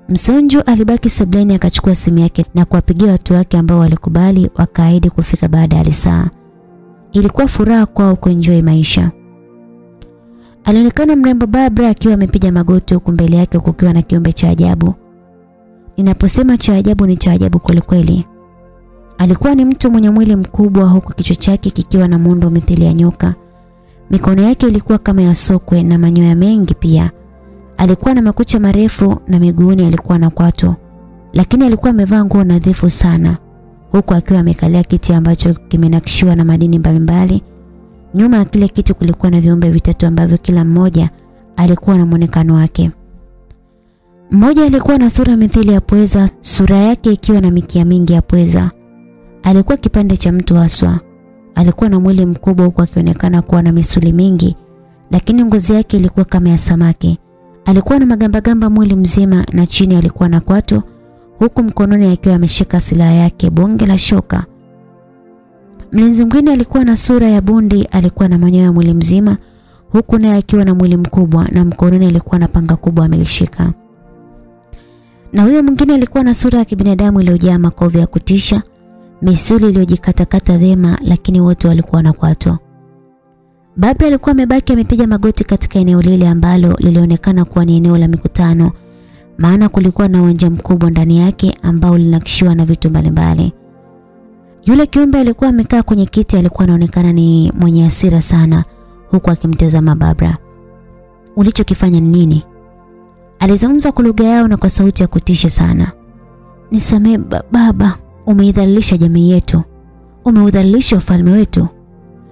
Msonjo alibaki sebleni akachukua simu yake na kuwapigia watu wake ambao walikubali wakaahidi kufika baada ya saa. Ilikuwa furaha kwao kuenjoy maisha. Alionekana mrembo Barbara akiwa amepiga magoti huku mbele yake kukiwa na kiumbe cha ajabu. Ninaposema cha ajabu ni cha ajabu kweli kweli. Alikuwa ni mtu mwenye mwili mkubwa huku kichwa chake kikiwa na muundo mithili ya nyoka. Mikono yake ilikuwa kama ya sokwe na manyoya mengi pia. Alikuwa na makucha marefu na miguuni alikuwa na kwato. Lakini alikuwa amevaa nguo nadhifu sana. Huku akiwa amekalia kiti ambacho kimenakishiwa na madini mbalimbali. Nyuma ya kile kitu kulikuwa na viumbe vitatu ambavyo kila mmoja alikuwa na mwonekano wake. Mmoja alikuwa na sura mithili ya pweza, sura yake ikiwa na mikia mingi ya pweza. Alikuwa kipande cha mtu haswa. Alikuwa na mwili mkubwa huku akionekana kuwa na misuli mingi, lakini ngozi yake ilikuwa kama ya samaki. Alikuwa na magambagamba mwili mzima na chini alikuwa na kwato, huku mkononi akiwa ameshika silaha yake bonge la shoka. Mlinzi mwingine alikuwa na sura ya bundi, alikuwa na manyoya mwili mzima, huku naye akiwa na mwili mkubwa na mkononi alikuwa na panga kubwa amelishika. Na huyo mwingine alikuwa na sura ya kibinadamu iliyojaa makovu ya kutisha, misuli iliyojikatakata vema, lakini wote walikuwa na kwato. Barbara alikuwa amebaki amepiga magoti katika eneo lile ambalo lilionekana kuwa ni eneo la mikutano, maana kulikuwa na uwanja mkubwa ndani yake ambao linakishiwa na vitu mbalimbali. Yule kiumbe alikuwa amekaa kwenye kiti alikuwa anaonekana ni mwenye hasira sana huku akimtazama Barbara. Ulichokifanya ni nini? Alizungumza kwa lugha yao na kwa sauti ya kutisha sana. Nisamee ba baba, umeidhalilisha jamii yetu. Umeudhalilisha ufalme wetu.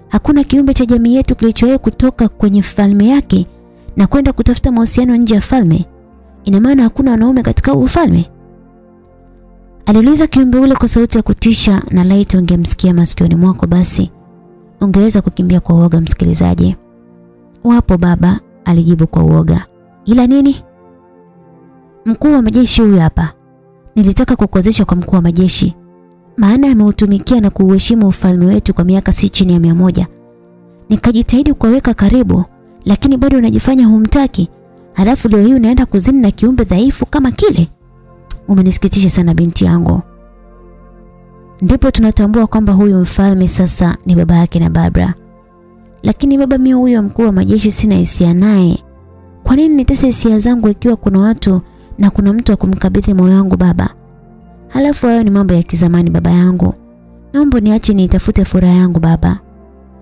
Hakuna kiumbe cha jamii yetu kilichowahi kutoka kwenye falme yake na kwenda kutafuta mahusiano nje ya falme. Ina maana hakuna wanaume katika ufalme? Aliuliza kiumbe ule kwa sauti ya kutisha na laiti ungemsikia masikioni mwako basi ungeweza kukimbia kwa uoga msikilizaji. Wapo baba, alijibu kwa uoga. Ila nini? Mkuu wa majeshi huyu hapa. Nilitaka kukuozesha kwa mkuu wa majeshi. maana ameutumikia na kuuheshimu ufalme wetu kwa miaka si chini ya mia moja. Nikajitahidi kuwaweka karibu, lakini bado unajifanya humtaki. Halafu leo hii unaenda kuzini na kiumbe dhaifu kama kile. Umenisikitisha sana binti yangu. Ndipo tunatambua kwamba huyu mfalme sasa ni baba yake na Barbara. Lakini baba mimi huyo mkuu wa majeshi sina hisia naye. Kwa nini nitese hisia zangu ikiwa kuna watu na kuna mtu wa kumkabidhi moyo wangu baba? Halafu hayo ni mambo ya kizamani baba yangu. Naomba niache niitafute furaha yangu baba.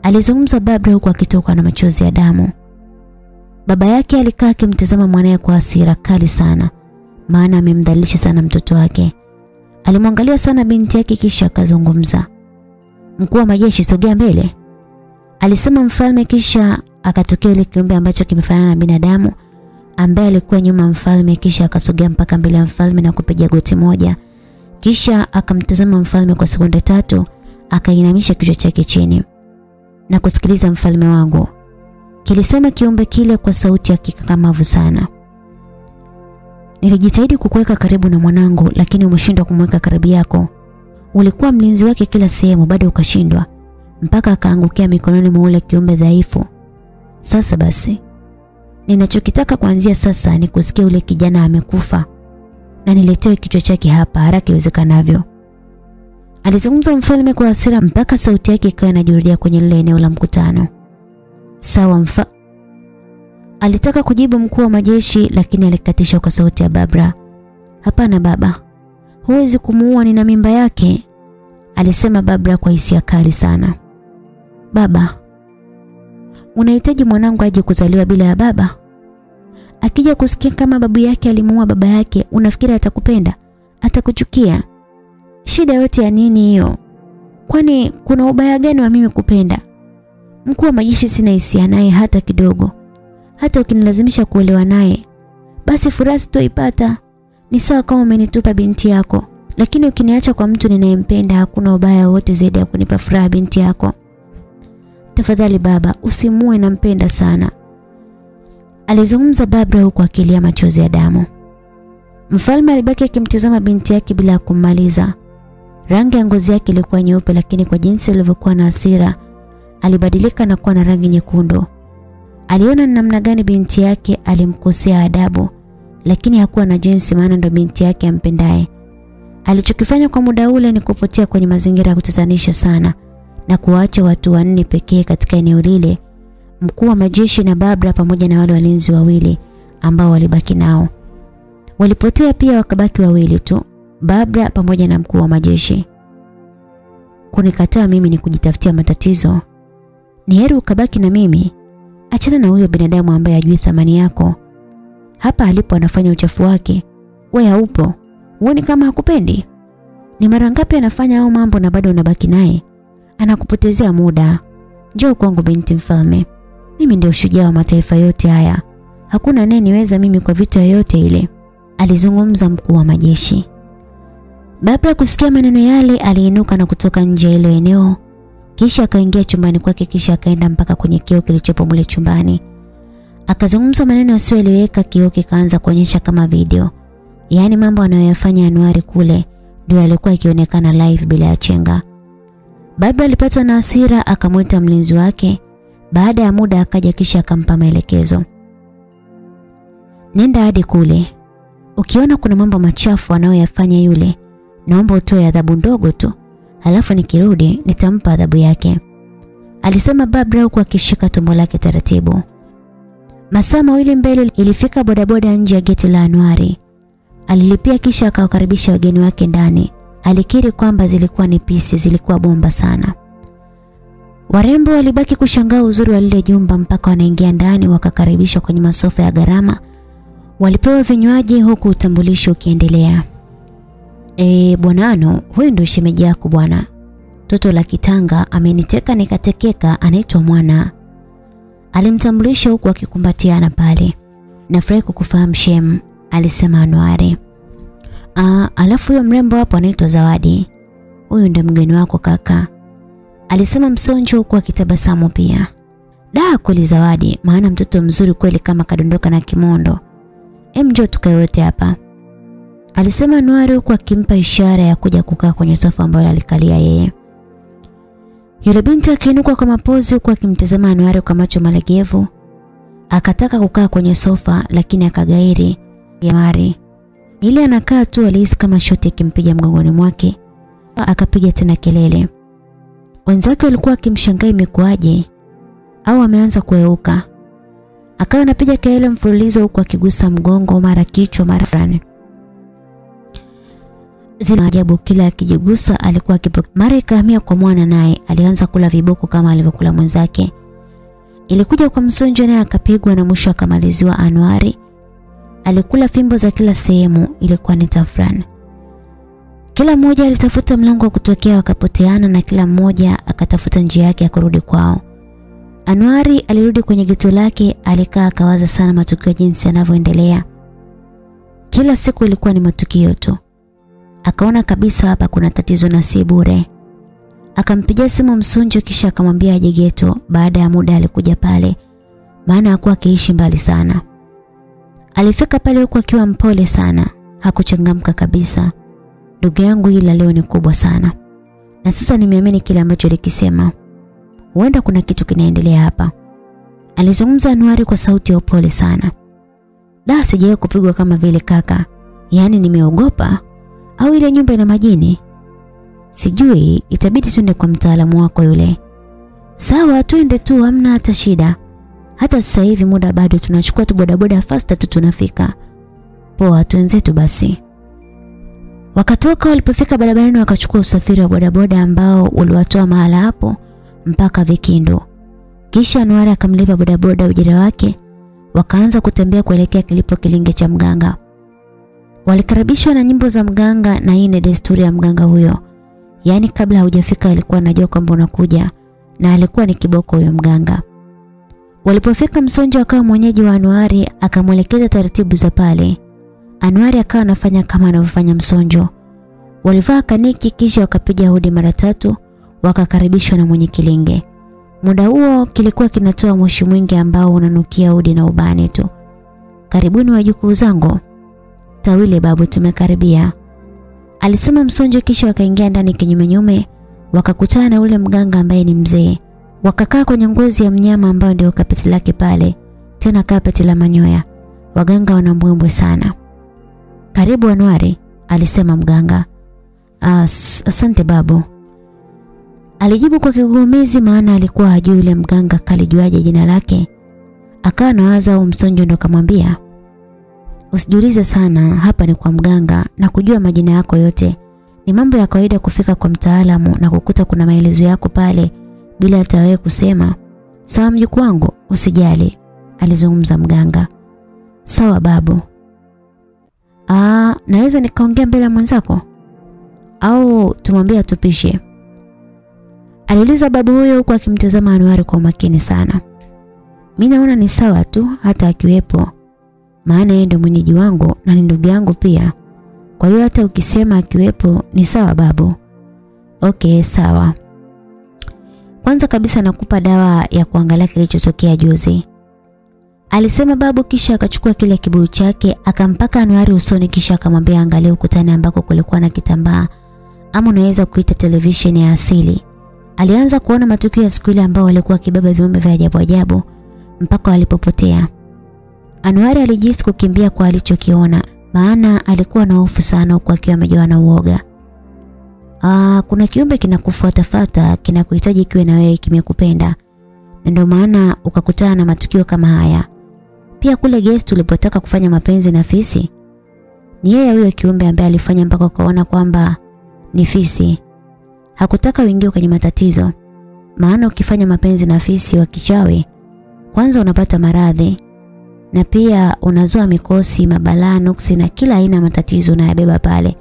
Alizungumza Barbara huku akitoka na machozi ya damu. Baba yake alikaa akimtazama mwanaye kwa hasira kali sana, maana amemdhalilisha sana mtoto wake. Alimwangalia sana binti yake kisha akazungumza. Mkuu wa majeshi sogea mbele. Alisema mfalme kisha akatokea ile kiumbe ambacho kimefanana na binadamu ambaye alikuwa nyuma mfalme kisha akasogea mpaka mbele ya mfalme na kupiga goti moja. Kisha akamtazama mfalme kwa sekunde tatu, akainamisha kichwa chake chini. Na kusikiliza mfalme wangu. Kilisema kiumbe kile kwa sauti ya kikakamavu sana. Nilijitahidi kukuweka karibu na mwanangu lakini umeshindwa kumweka karibu yako. Ulikuwa mlinzi wake kila sehemu bado ukashindwa mpaka akaangukia mikononi mwa ule kiumbe dhaifu. Sasa basi, ninachokitaka kuanzia sasa ni kusikia ule kijana amekufa na niletewe kichwa chake hapa haraka iwezekanavyo. Alizungumza mfalme kwa hasira mpaka sauti yake ikawa inajirudia kwenye lile eneo la mkutano. Sawa mfa Alitaka kujibu mkuu wa majeshi lakini alikatishwa kwa sauti ya Barbara. Hapana baba. Huwezi kumuua nina mimba yake. Alisema Barbara kwa hisia kali sana. Baba. Unahitaji mwanangu aje kuzaliwa bila ya baba? Akija kusikia kama babu yake alimuua baba yake, unafikiri atakupenda? Atakuchukia? Shida yote ya nini hiyo? Kwani kuna ubaya gani wa mimi kupenda? Mkuu wa majeshi sina hisia naye hata kidogo. Hata ukinilazimisha kuolewa naye, basi furaha sitoipata. Ni sawa kama umenitupa binti yako, lakini ukiniacha kwa mtu ninayempenda hakuna ubaya wote zaidi ya kunipa furaha binti yako. Tafadhali baba, usimue nampenda sana. Alizungumza Barbara huku akilia machozi ya damu. Mfalme alibaki akimtizama binti yake bila kummaliza. Rangi ya ngozi yake ilikuwa nyeupe lakini kwa jinsi alivyokuwa na hasira, alibadilika na kuwa na rangi nyekundu. Aliona namna gani binti yake alimkosea adabu, lakini hakuwa na jinsi maana ndo binti yake ampendaye. Alichokifanya kwa muda ule ni kupotea kwenye mazingira ya kutatanisha sana na kuwaacha watu wanne pekee katika eneo lile, mkuu wa majeshi na Babra pamoja na wale walinzi wawili ambao walibaki nao. Walipotea pia wakabaki wawili tu, Babra pamoja na mkuu wa majeshi. Kunikataa mimi ni kujitafutia matatizo. Ni heri ukabaki na mimi. Achana na huyo binadamu ambaye ajui thamani yako. Hapa alipo anafanya uchafu wake. Wewe haupo. Uone kama hakupendi? Ni mara ngapi anafanya hao mambo na bado unabaki naye? Anakupotezea muda. Njoo kwangu binti mfalme. Mimi ndio shujaa wa mataifa yote haya. Hakuna anayeniweza mimi kwa vita yoyote ile. Alizungumza mkuu wa majeshi. Barbara kusikia maneno yale aliinuka na kutoka nje ya ile eneo. Kisha akaingia chumbani kwake kisha akaenda mpaka kwenye kioo kilichopo mule chumbani. Akazungumza maneno yasiyoeleweka kioo kikaanza kuonyesha kama video. Yaani mambo anayoyafanya Anuari kule ndio alikuwa ikionekana live bila ya chenga. Baba alipatwa na hasira akamwita mlinzi wake. Baada ya muda akaja kisha akampa maelekezo. Nenda hadi kule. Ukiona kuna mambo machafu anayoyafanya yule, naomba utoe adhabu ndogo tu. Halafu nikirudi nitampa adhabu yake. Alisema Barbara huku akishika tumbo lake taratibu. Masaa mawili mbele ilifika bodaboda nje ya geti la Anuari. Alilipia kisha akawakaribisha wageni wake ndani. Alikiri kwamba zilikuwa ni pisi, zilikuwa bomba sana. Warembo walibaki kushangaa uzuri wa lile jumba mpaka wanaingia ndani wakakaribishwa kwenye masofa ya gharama. Walipewa vinywaji huku utambulisho ukiendelea. E, bwanano, huyu ndio shemeji yako bwana. Toto la kitanga ameniteka nikatekeka anaitwa Mwana. Alimtambulisha huku akikumbatiana pale. Nafurahi kukufahamu shem, alisema Anwari. Ah, alafu huyo mrembo hapo anaitwa Zawadi. Huyu ndio mgeni wako kaka. Alisema Msonjo huku akitabasamu pia. Da kweli Zawadi, maana mtoto mzuri kweli kama kadondoka na kimondo. Em njoo tukae wote hapa. Alisema Nuari huku akimpa ishara ya kuja kukaa kwenye sofa ambayo alikalia yeye. Yule binti akiinuka kwa mapozi huku akimtazama Anuari kwa macho malegevu. Akataka kukaa kwenye sofa lakini akagairi Yamari. Ili anakaa tu alihisi kama shoti ikimpiga mgongoni mwake. Akapiga tena kelele. Wenzake walikuwa akimshangaa imekuaje au ameanza kueuka. Akawa anapiga kelele mfululizo huku akigusa mgongo mara kichwa mara fulani. Zile ajabu kila akijigusa alikuwa akipo. Mara ikahamia kwa mwana naye alianza kula viboko kama alivyokula mwenzake. Ilikuja kwa msonjo naye akapigwa na mwisho akamaliziwa Anuari. Alikula fimbo za kila sehemu ilikuwa ni tafrani. Kila mmoja alitafuta mlango wa kutokea wakapoteana na kila mmoja akatafuta njia yake ya kurudi kwao. Anuari alirudi kwenye gito lake, alikaa akawaza sana matukio jinsi yanavyoendelea. Kila siku ilikuwa ni matukio tu. Akaona kabisa hapa kuna tatizo na si bure. Akampigia simu Msunjo kisha akamwambia aje geto. Baada ya muda alikuja pale, maana hakuwa akiishi mbali sana. Alifika pale huku akiwa mpole sana, hakuchangamka kabisa. Ndugu yangu ila leo ni kubwa sana. Na sasa nimeamini kile ambacho alikisema. Huenda kuna kitu kinaendelea hapa. Alizungumza Anuari kwa sauti ya upole sana. Da, sijawahi kupigwa kama vile kaka. Yaani nimeogopa au ile nyumba ina majini? Sijui, itabidi twende kwa mtaalamu wako yule. Sawa, twende tu, hamna hata shida. Hata sasa hivi muda bado tunachukua tu bodaboda fasta tu tunafika. Poa, twenzetu basi. Wakatoka walipofika barabarani wakachukua usafiri wa bodaboda ambao uliwatoa mahala hapo mpaka Vikindu. Kisha Anuari akamlipa bodaboda ujira wake, wakaanza kutembea kuelekea kilipo kilinge cha mganga. Walikaribishwa na nyimbo za mganga na hii ni desturi ya mganga huyo. Yaani kabla haujafika alikuwa anajua kwamba unakuja na alikuwa ni kiboko huyo mganga. Walipofika Msonjo akawa mwenyeji wa Anuari akamwelekeza taratibu za pale. Anuari akawa anafanya kama anavyofanya Msonjo. Walivaa kaniki kisha wakapiga hodi mara tatu wakakaribishwa na mwenye kilinge. Muda huo kilikuwa kinatoa moshi mwingi ambao unanukia udi na ubani tu. Karibuni wajukuu zangu. Tawile babu tumekaribia. Alisema Msonje, kisha wakaingia ndani kinyume nyume wakakutana na ule mganga ambaye ni mzee. Wakakaa kwenye ngozi ya mnyama ambayo ndio kapeti lake pale. Tena kapeti la manyoya. Waganga wana mbwembwe sana. Karibu Anwari, alisema mganga. As, asante babu. Alijibu kwa kigugumizi maana alikuwa hajui yule mganga kalijuaje jina lake. Akaa nawaza au Msonjo ndo kamwambia. Usijiulize sana, hapa ni kwa mganga na kujua majina yako yote. Ni mambo ya kawaida kufika kwa mtaalamu na kukuta kuna maelezo yako pale bila hata wewe kusema. Sawa mjukuu wangu, usijali, alizungumza mganga. Sawa babu. Ah, naweza nikaongea mbele ya mwenzako? Au tumwambie atupishe? Aliuliza babu huyo huku akimtazama Anuari kwa umakini sana. Mimi naona ni sawa tu hata akiwepo. Maana yeye ndio mwenyeji wangu na ni ndugu yangu pia. Kwa hiyo hata ukisema akiwepo ni sawa babu. Okay, sawa. Kwanza kabisa nakupa dawa ya kuangalia kilichotokea juzi. Alisema babu kisha akachukua kile kibuyu chake akampaka Anuari usoni kisha akamwambia angalia ukutani ambako kulikuwa na kitambaa ama unaweza kuita televisheni ya asili. Alianza kuona matukio ya siku ile ambao walikuwa kibeba viumbe vya ajabu ajabu mpaka walipopotea. Anuari alijisi kukimbia kwa alichokiona maana alikuwa na hofu sana huku akiwa amejawa na uoga. Ah, kuna kiumbe kinakufuata fata kinakuhitaji kiwe na wewe kimekupenda. Na ndio maana ukakutana na matukio kama haya. Pia kule guest ulipotaka kufanya mapenzi na fisi. Ni yeye huyo kiumbe ambaye alifanya mpaka ukaona kwamba ni fisi. Hakutaka uingie kwenye matatizo. Maana ukifanya mapenzi na fisi wa kichawi, kwanza unapata maradhi na pia unazoa mikosi, mabalaa, nuksi na kila aina ya matatizo unayabeba pale.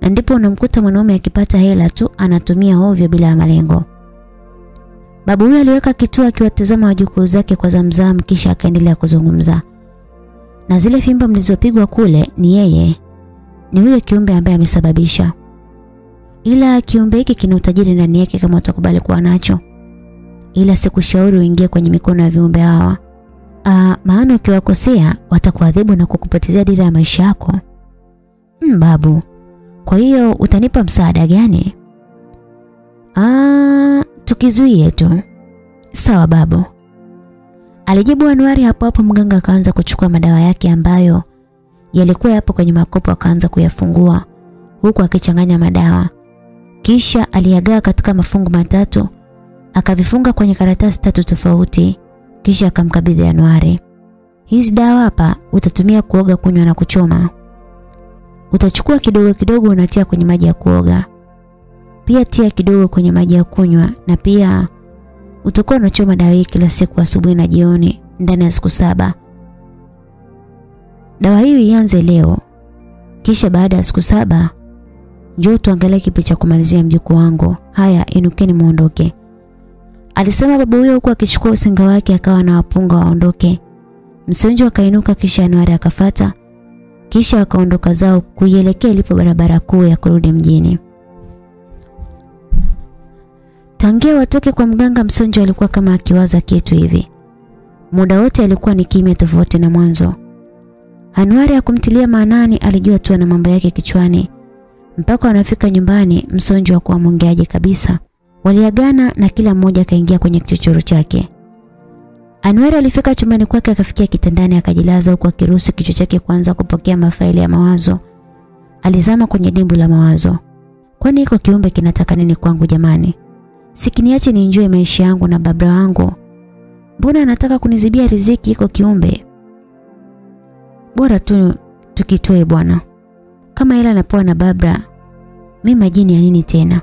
Na ndipo unamkuta mwanaume akipata hela tu anatumia ovyo bila malengo. Babu huyo aliweka kituo akiwatazama wajukuu zake kwa zamzam kisha akaendelea kuzungumza. Na zile fimbo mlizopigwa kule ni yeye. Ni huyo kiumbe ambaye amesababisha. Ila kiumbe hiki kina utajiri ndani yake kama utakubali kuwa nacho. Ila sikushauri uingie kwenye mikono ya viumbe hawa. Ah, maana ukiwakosea watakuadhibu na kukupotezea dira ya maisha yako. Mm, babu. Kwa hiyo utanipa msaada gani? Ah, tukizuie tu. Sawa babu. Alijibu anwari hapo hapo mganga akaanza kuchukua madawa yake ambayo yalikuwa yapo kwenye makopo akaanza kuyafungua huku akichanganya madawa. Kisha aliyagaa katika mafungu matatu akavifunga kwenye karatasi tatu tofauti kisha akamkabidhi Anuari. Hizi dawa hapa utatumia kuoga, kunywa na kuchoma. Utachukua kidogo kidogo unatia kwenye maji ya kuoga. Pia tia kidogo kwenye maji ya kunywa na pia utakuwa unachoma dawa hii kila siku asubuhi na jioni ndani ya siku saba. Dawa hiyo ianze leo. Kisha baada ya siku saba njoo tuangalie kipi cha kumalizia mjukuu wangu. Haya, inukeni muondoke. Alisema babu huyo huku akichukua usinga wake akawa na wapunga waondoke. Msonjo akainuka kisha Anwari akafata. Kisha wakaondoka zao kuielekea ilipo barabara kuu ya kurudi mjini. Tangia watoke kwa mganga Msonjo alikuwa kama akiwaza kitu hivi. Muda wote alikuwa ni kimya tofauti na mwanzo. Anwari hakumtilia maanani, alijua tu na mambo yake kichwani. Mpaka wanafika nyumbani, Msonjo hakuwa mwongeaji kabisa. Waliagana na kila mmoja akaingia kwenye kichochoro chake. Anwar alifika chumbani kwake akafikia kitandani akajilaza huku akiruhusu kichwa chake kuanza kupokea mafaili ya mawazo. Alizama kwenye dimbu la mawazo. Kwani iko kiumbe kinataka nini kwangu jamani? Sikiniache ninjue maisha yangu na babra wangu. Mbona anataka kunizibia riziki iko kiumbe? Bora tu tukitoe bwana. Kama ila napoa na babra, mimi majini ya nini tena?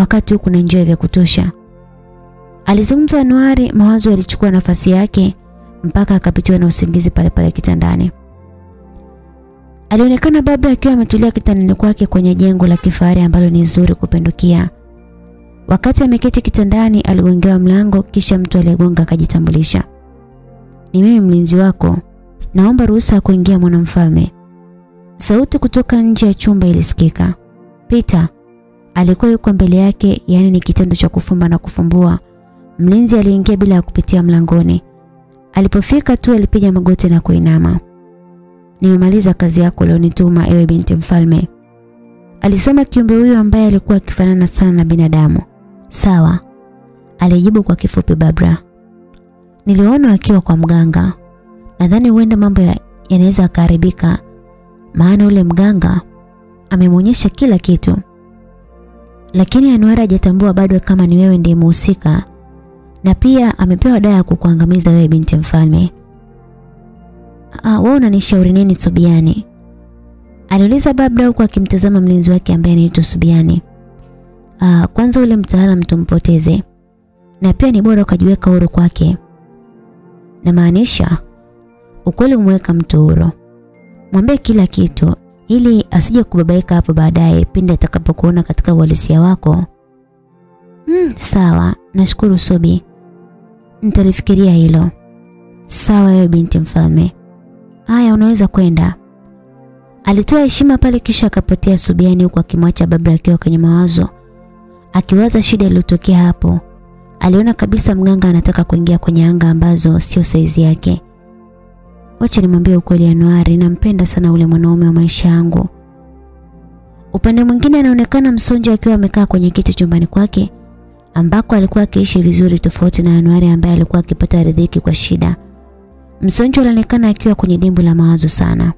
Wakati huku na njia vya kutosha. Alizungumza Anuari, mawazo yalichukua nafasi yake mpaka akapitiwa na usingizi pale pale kitandani. Alionekana baba akiwa ametulia kitandani kwake kwenye jengo la kifahari ambalo ni zuri kupindukia. Wakati ameketi kitandani aligongewa mlango kisha mtu aliyegonga akajitambulisha. Ni mimi mlinzi wako. Naomba ruhusa ya kuingia mwanamfalme. Sauti kutoka nje ya chumba ilisikika. Peter alikuwa yuko mbele yake, yaani ni kitendo cha kufumba na kufumbua. Mlinzi aliingia bila ya kupitia mlangoni. Alipofika tu alipiga magoti na kuinama. Nimemaliza kazi yako leo nituma ewe binti mfalme. Alisema kiumbe huyo ambaye alikuwa akifanana sana na binadamu. Sawa. Alijibu kwa kifupi Babra. Niliona akiwa kwa mganga. Nadhani huenda mambo yanaweza ya kuharibika maana ule mganga amemwonyesha kila kitu. Lakini Anwar hajatambua bado kama ni wewe ndiye mhusika na pia amepewa dawa ya kukuangamiza wewe binti mfalme. Ah, wewe unanishauri nini Subiani? Aliuliza babla huku akimtazama mlinzi wake ambaye anaitwa Subiani. Ah, kwanza ule mtaalamu tumpoteze. Na pia ni bora ukajiweka huru kwake. Na maanisha ukweli umweka mtu huru. Mwambie kila kitu ili asije kubabaika hapo baadaye pindi atakapokuona katika uhalisia wako. Mm, sawa, nashukuru Subi. Nitalifikiria hilo. Sawa wewe binti mfalme. Haya unaweza kwenda. Alitoa heshima pale kisha akapotea Subiani huku akimwacha Babra akiwa kwenye mawazo. Akiwaza shida iliyotokea hapo. Aliona kabisa mganga anataka kuingia kwenye anga ambazo sio saizi yake. Wacha nimwambie ukweli Januari, nampenda sana ule mwanaume wa maisha yangu. Upande mwingine anaonekana Msonjo akiwa amekaa kwenye kiti chumbani kwake ambako alikuwa akiishi vizuri tofauti na Januari ambaye alikuwa akipata riziki kwa shida. Msonjo alionekana akiwa kwenye dimbu la mawazo sana.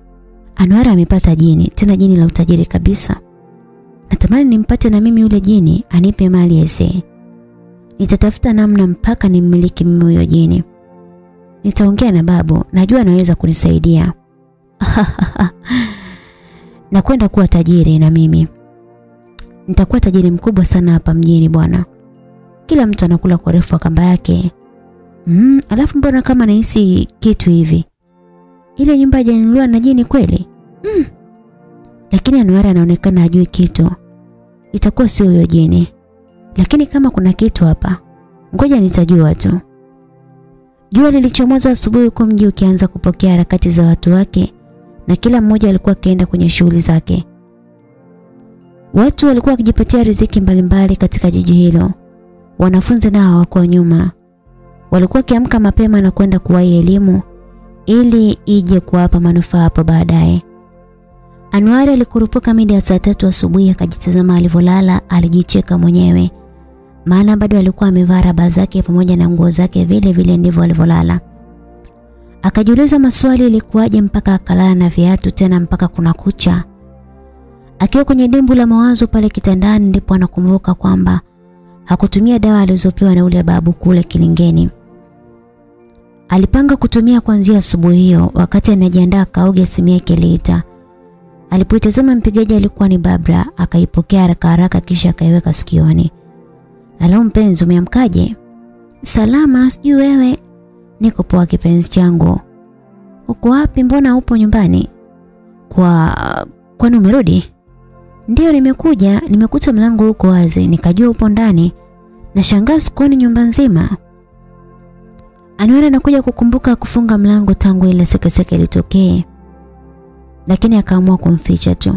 Anuari amepata jini, tena jini la utajiri kabisa. Natamani nimpate na mimi ule jini anipe mali ese. Nitatafuta namna mpaka nimmiliki mimi huyo jini. Nitaongea na babu, najua anaweza kunisaidia. na kwenda kuwa tajiri na mimi. Nitakuwa tajiri mkubwa sana hapa mjini bwana. Kila mtu anakula kwa refu kamba yake. Mm, alafu mbona kama nahisi kitu hivi? Ile nyumba hajanunuliwa na jini kweli? Mm. Lakini Anuara anaonekana ajui kitu. Itakuwa sio huyo jini. Lakini kama kuna kitu hapa, ngoja nitajua tu. Jua lilichomoza asubuhi huko mji ukianza kupokea harakati za watu wake na kila mmoja alikuwa akienda kwenye shughuli zake. Watu walikuwa wakijipatia riziki mbalimbali katika jiji hilo. Wanafunzi nao hawakuwa nyuma. Walikuwa wakiamka mapema na kwenda kuwahi elimu ili ije kuwapa manufaa hapo baadaye. Anuari alikurupuka mida ya saa tatu asubuhi akajitazama alivyolala, alijicheka mwenyewe. Maana bado alikuwa amevaa raba zake pamoja na nguo zake vile vile ndivyo alivyolala. Akajiuliza maswali ilikuwaje mpaka akalala na viatu tena mpaka kuna kucha. Akiwa kwenye dimbu la mawazo pale kitandani ndipo anakumbuka kwamba hakutumia dawa alizopewa na ule babu kule kilingeni. Alipanga kutumia kuanzia asubuhi hiyo wakati anajiandaa kaoge simu yake iliita. Alipoitazama mpigaji alikuwa ni Babra, akaipokea haraka haraka kisha akaiweka sikioni. "Halo mpenzi, umeamkaje?" "Salama, sijui wewe." "Niko poa kipenzi changu." "Uko wapi? Mbona upo nyumbani?" "Kwa kwani umerudi?" "Ndiyo nimekuja, nimekuta mlango uko wazi, nikajua upo ndani." Nashangaa sikuoni nyumba nzima. Anwar anakuja kukumbuka kufunga mlango tangu ile sekeseke ilitokee. Lakini akaamua kumficha tu.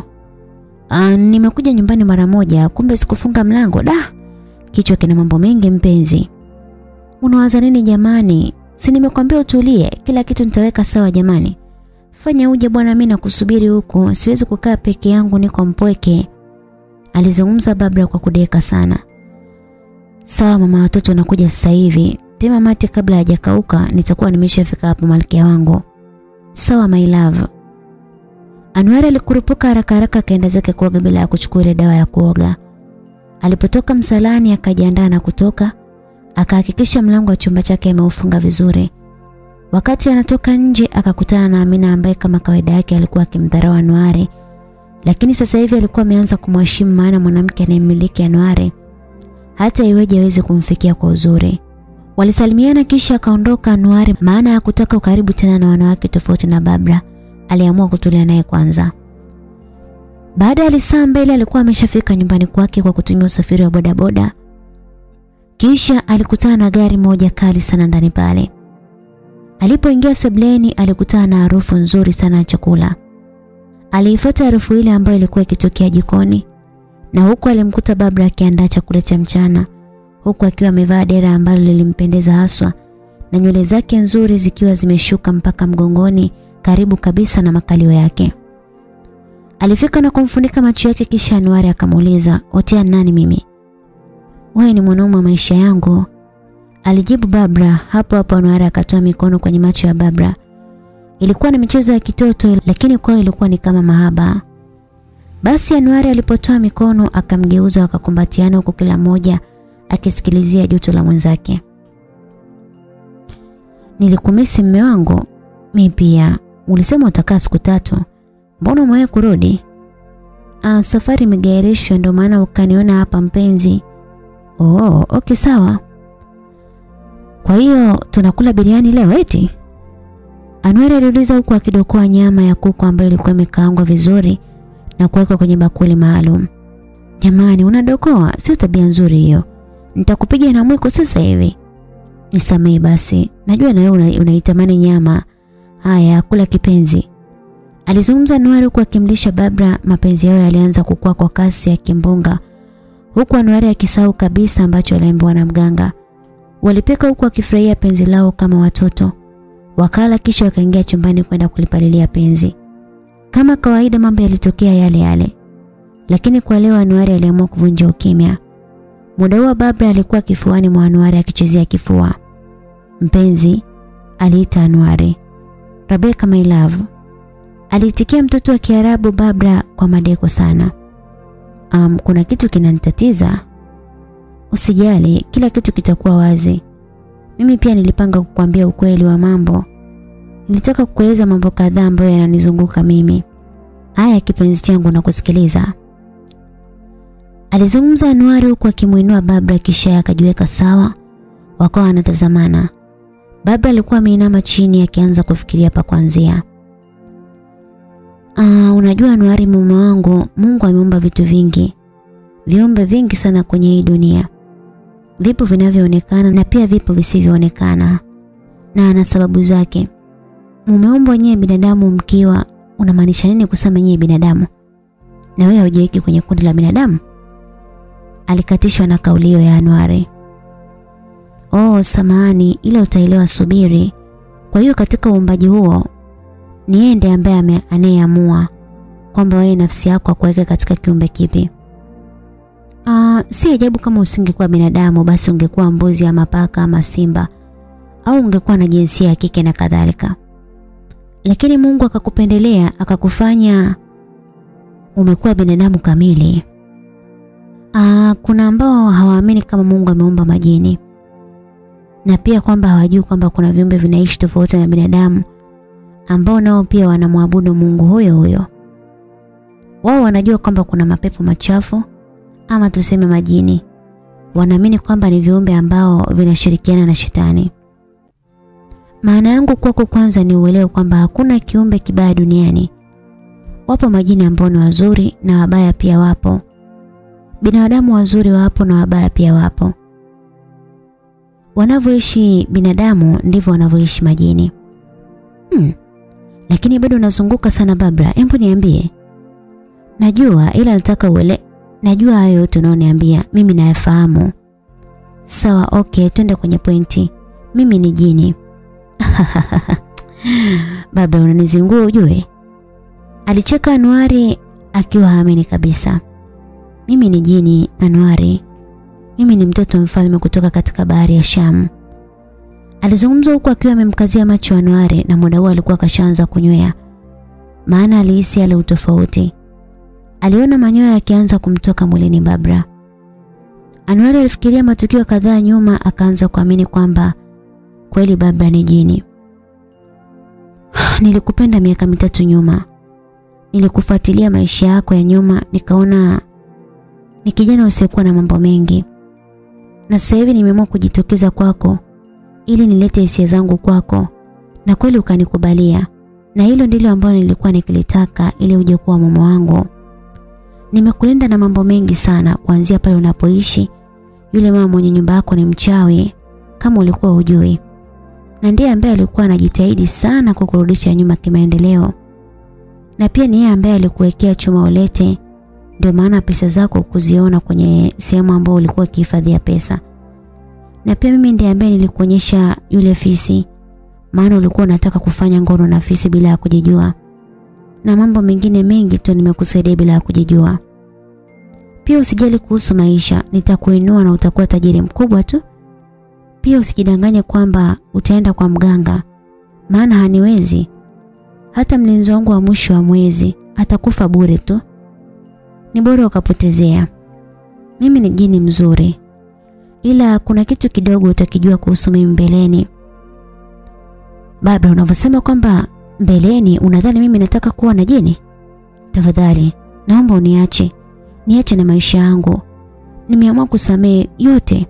Ah, nimekuja nyumbani mara moja, kumbe sikufunga mlango. Da. Kichwa kina mambo mengi mpenzi. Unawaza nini jamani? Si nimekwambia utulie, kila kitu nitaweka sawa jamani. Fanya uje bwana mimi nakusubiri huku, siwezi kukaa peke yangu niko mpweke. Alizungumza Babra kwa kudeka sana. Sawa mama watoto nakuja sasa hivi. Tema mate kabla hajakauka nitakuwa nimeshafika hapo malkia wangu. Sawa my love. Anwar alikurupuka haraka haraka akaenda zake kuoga bila ya kuchukua ile dawa ya kuoga. Alipotoka msalani akajiandaa na kutoka, akahakikisha mlango wa chumba chake ameufunga vizuri. Wakati anatoka nje akakutana na Amina ambaye kama kawaida yake alikuwa akimdharau Anwari, lakini sasa hivi alikuwa ameanza kumheshimu maana mwanamke anayemiliki Anwari hata iweje aweze kumfikia kwa uzuri. Walisalimiana kisha akaondoka Anuari maana ya kutaka ukaribu tena na wanawake tofauti na Babra. Aliamua kutulia naye kwanza. Baada ya saa mbele alikuwa ameshafika nyumbani kwake kwa kutumia usafiri wa bodaboda. Kisha alikutana na gari moja kali sana ndani pale. Alipoingia sebleni alikutana na harufu nzuri sana ya chakula. Aliifuata harufu ile ambayo ilikuwa ikitokea jikoni na huku alimkuta Babra akiandaa chakula cha mchana huku akiwa amevaa dera ambalo lilimpendeza haswa na nywele zake nzuri zikiwa zimeshuka mpaka mgongoni karibu kabisa na makalio yake. Alifika na kumfunika macho yake kisha Anwari akamuuliza, "Otea nani mimi?" "Wewe ni mwanaume wa maisha yangu." Alijibu Babra, hapo hapo Anwari akatoa mikono kwenye macho ya Babra. Ilikuwa ni michezo ya kitoto lakini kwao ilikuwa ni kama mahaba. Basi Anwari alipotoa mikono akamgeuza wakakumbatiana huko kila mmoja akisikilizia joto la mwenzake. Nilikumisi mme wangu. Mimi pia. Ulisema utakaa siku tatu. Mbona umewahi kurudi? Ah, safari imegairishwa ndio maana ukaniona hapa mpenzi. Oh, okay sawa. Kwa hiyo tunakula biriani leo eti? Anwar aliuliza huku akidokoa nyama ya kuku ambayo ilikuwa imekaangwa vizuri na kuwekwa kwenye bakuli maalum. Jamani, unadokoa, sio tabia nzuri hiyo. Nitakupiga na mwiko sasa hivi. Nisamee basi. Najua na wewe unaitamani nyama. Haya, kula kipenzi. Alizungumza anwari huku akimlisha Babra. Mapenzi yao yalianza kukua kwa kasi ya kimbunga, huku Anwar akisahau kabisa ambacho aliambiwa na mganga. Walipika huku akifurahia penzi lao kama watoto. Wakala kisha wakaingia chumbani kwenda kulipalilia penzi. Kama kawaida mambo yalitokea yale yale. Lakini kwa leo anwari aliamua kuvunja ukimya. Muda huo Babra alikuwa kifuani mwa Anwari akichezea kifua. Mpenzi aliita Anwari. Rebecca my love. Aliitikia mtoto wa Kiarabu Babra kwa madeko sana. Um, kuna kitu kinanitatiza. Usijali, kila kitu kitakuwa wazi. Mimi pia nilipanga kukuambia ukweli wa mambo. Nilitaka kukueleza mambo kadhaa ambayo yananizunguka mimi. Haya kipenzi changu na kusikiliza. Alizungumza Anuari huku akimuinua Babra kisha akajiweka sawa. Wakawa wanatazamana. Babra alikuwa ameinama chini akianza kufikiria pa kuanzia. Ah, unajua Anwari mume wangu, Mungu ameumba vitu vingi. Viumbe vingi sana kwenye hii dunia. Vipo vinavyoonekana na pia vipo visivyoonekana. Na ana sababu zake. Mumeumbwa nyewe binadamu mkiwa unamaanisha nini kusema nyewe binadamu? Na wewe haujiweki kwenye kundi la binadamu? Alikatishwa na kauli ya Anwari. Oh, samahani, ile utaelewa subiri. Kwa hiyo katika uumbaji huo niende ambaye anayeamua kwamba wewe nafsi yako akuweke katika kiumbe kipi. Ah, si ajabu kama usingekuwa binadamu basi ungekuwa mbuzi ama paka ama simba au ungekuwa na jinsia ya kike na kadhalika. Lakini Mungu akakupendelea akakufanya umekuwa binadamu kamili. Ah, kuna ambao hawaamini kama Mungu ameumba majini. Na pia kwamba hawajui kwamba kuna viumbe vinaishi tofauti na binadamu ambao nao pia wanamwabudu Mungu huyo huyo. Wao wanajua kwamba kuna mapepo machafu ama tuseme majini. Wanaamini kwamba ni viumbe ambao vinashirikiana na shetani. Maana yangu kwako kwanza ni uelewe kwamba hakuna kiumbe kibaya duniani. Wapo majini ambao ni wazuri na wabaya pia wapo. Binadamu wazuri wapo na wabaya pia wapo. Wanavyoishi binadamu ndivyo wanavyoishi majini. Hmm. Lakini bado unazunguka sana Babra. Hebu niambie. Najua ila nataka uele. Najua hayo yote unaoniambia mimi nayafahamu. Sawa, okay, twende kwenye pointi. Mimi ni jini. Baba unanizingua ujue. Alicheka Anuari akiwa haamini kabisa. Mimi ni jini Anuari. Mimi ni mtoto mfalme kutoka katika bahari ya Sham. Alizungumza huku akiwa amemkazia macho Anwari na muda huo alikuwa kashaanza kunywea. Maana alihisi ale utofauti. Aliona manyoya yakianza kumtoka mwilini Babra. Anwari alifikiria matukio kadhaa nyuma akaanza kuamini kwamba kweli Babra ni jini. Nilikupenda miaka mitatu nyuma. Nilikufuatilia maisha yako ya nyuma nikaona ni kijana usiyekuwa na mambo mengi. Na sasa hivi nimeamua kujitokeza kwako ili nilete hisia zangu kwako na kweli ukanikubalia. Na hilo ndilo ambalo nilikuwa nikilitaka ili uje kuwa mama wangu. Nimekulinda na mambo mengi sana kuanzia pale unapoishi. Yule mama mwenye nyumba yako ni mchawi kama ulikuwa ujui. Na ndiye ambaye alikuwa anajitahidi sana kukurudisha nyuma kimaendeleo. Na pia ni yeye ambaye alikuwekea chuma ulete. Ndio maana pesa zako kuziona kwenye sehemu ambayo ulikuwa ukihifadhia pesa. Na pia mimi ndiye ambaye nilikuonyesha yule fisi. Maana ulikuwa unataka kufanya ngono na fisi bila ya kujijua. Na mambo mengine mengi tu nimekusaidia bila ya kujijua. Pia usijali kuhusu maisha, nitakuinua na utakuwa tajiri mkubwa tu. Pia usijidanganye kwamba utaenda kwa mganga, maana haniwezi. Hata mlinzi wangu wa mwisho wa mwezi atakufa bure tu. Ni bora ukapotezea. Mimi ni jini mzuri. Ila kuna kitu kidogo utakijua kuhusu mimi mbeleni. Baba, unavyosema kwamba mbeleni unadhani mimi nataka kuwa na jini? Tafadhali, naomba uniache. Niache na maisha yangu. Nimeamua kusamehe yote.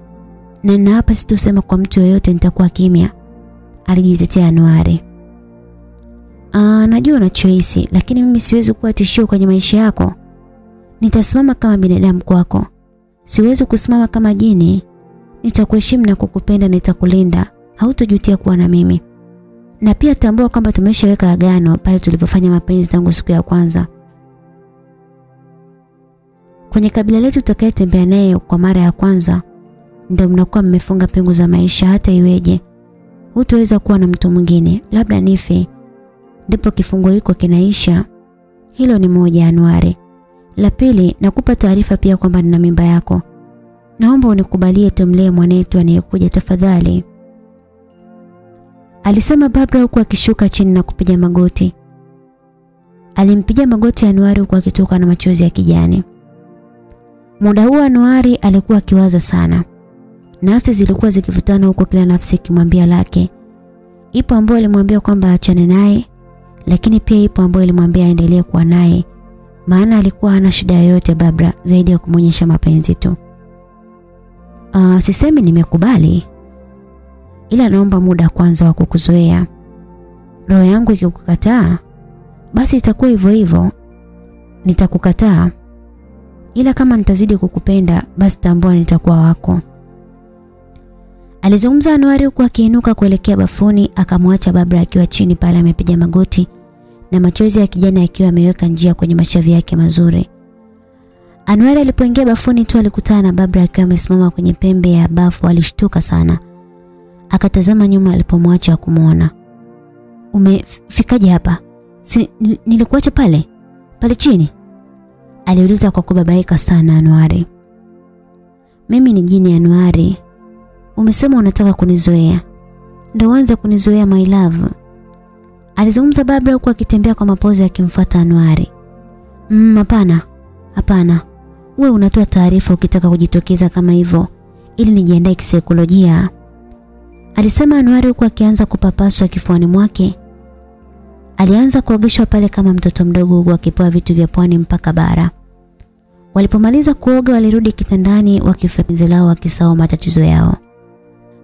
Na ninaapa situsema kwa mtu yoyote nitakuwa kimya. Alijitetea Anuari. Ah, najua unachohisi, lakini mimi siwezi kuwa tishio kwenye maisha yako. Nitasimama kama binadamu kwako. Siwezi kusimama kama jini. Nitakuheshimu na kukupenda nitakulinda. Hautojutia kuwa na mimi. Na pia tambua kwamba tumeshaweka agano pale tulipofanya mapenzi tangu siku ya kwanza. Kwenye kabila letu tutakayetembea naye kwa mara ya kwanza ndio mnakuwa mmefunga pingu za maisha hata iweje. Hutoweza kuwa na mtu mwingine, labda nife. Ndipo kifungo hiko kinaisha. Hilo ni moja Januari. La pili, nakupa taarifa pia kwamba nina mimba yako. Naomba unikubalie tumlee mwanetu anayekuja tafadhali. Alisema Barbara huku akishuka chini na kupiga magoti. Alimpiga magoti Anuari huku akitoka na machozi ya kijani. Muda huo Anuari alikuwa akiwaza sana. Nafsi zilikuwa zikivutana huko kila nafsi ikimwambia lake. Ipo ambayo alimwambia kwamba achane naye, lakini pia ipo ambayo alimwambia aendelee kuwa naye. Maana alikuwa hana shida yoyote Barbara zaidi ya kumwonyesha mapenzi tu. Uh, sisemi nimekubali. Ila naomba muda kwanza wa kukuzoea. Roho yangu ikikukataa, basi itakuwa hivyo hivyo. Nitakukataa. Ila kama nitazidi kukupenda, basi tambua nitakuwa wako. Alizungumza Anuari huku akiinuka kuelekea bafuni akamwacha Babra akiwa chini pale amepiga magoti na machozi ya kijana akiwa ameweka njia kwenye mashavi yake mazuri. Anuari alipoingia bafuni tu alikutana na Babra akiwa amesimama kwenye pembe ya bafu alishtuka sana. Akatazama nyuma alipomwacha kumuona. Umefikaje hapa? Si, nilikuacha pale? Pale chini? Aliuliza kwa kubabaika sana Anuari. Mimi ni jini Anuari. Umesema unataka kunizoea. Ndio uanze kunizoea my love. Alizungumza Babra huku akitembea kwa mapozi akimfuata Anuari. Mm, hapana. Hapana. Wewe unatoa taarifa ukitaka kujitokeza kama hivyo ili nijiandae kisaikolojia. Alisema Anuari huku akianza kupapaswa kifuani mwake. Alianza kuogeshwa pale kama mtoto mdogo huku akipewa vitu vya pwani mpaka bara. Walipomaliza kuoga walirudi kitandani wakifenzi lao wakisawa matatizo yao.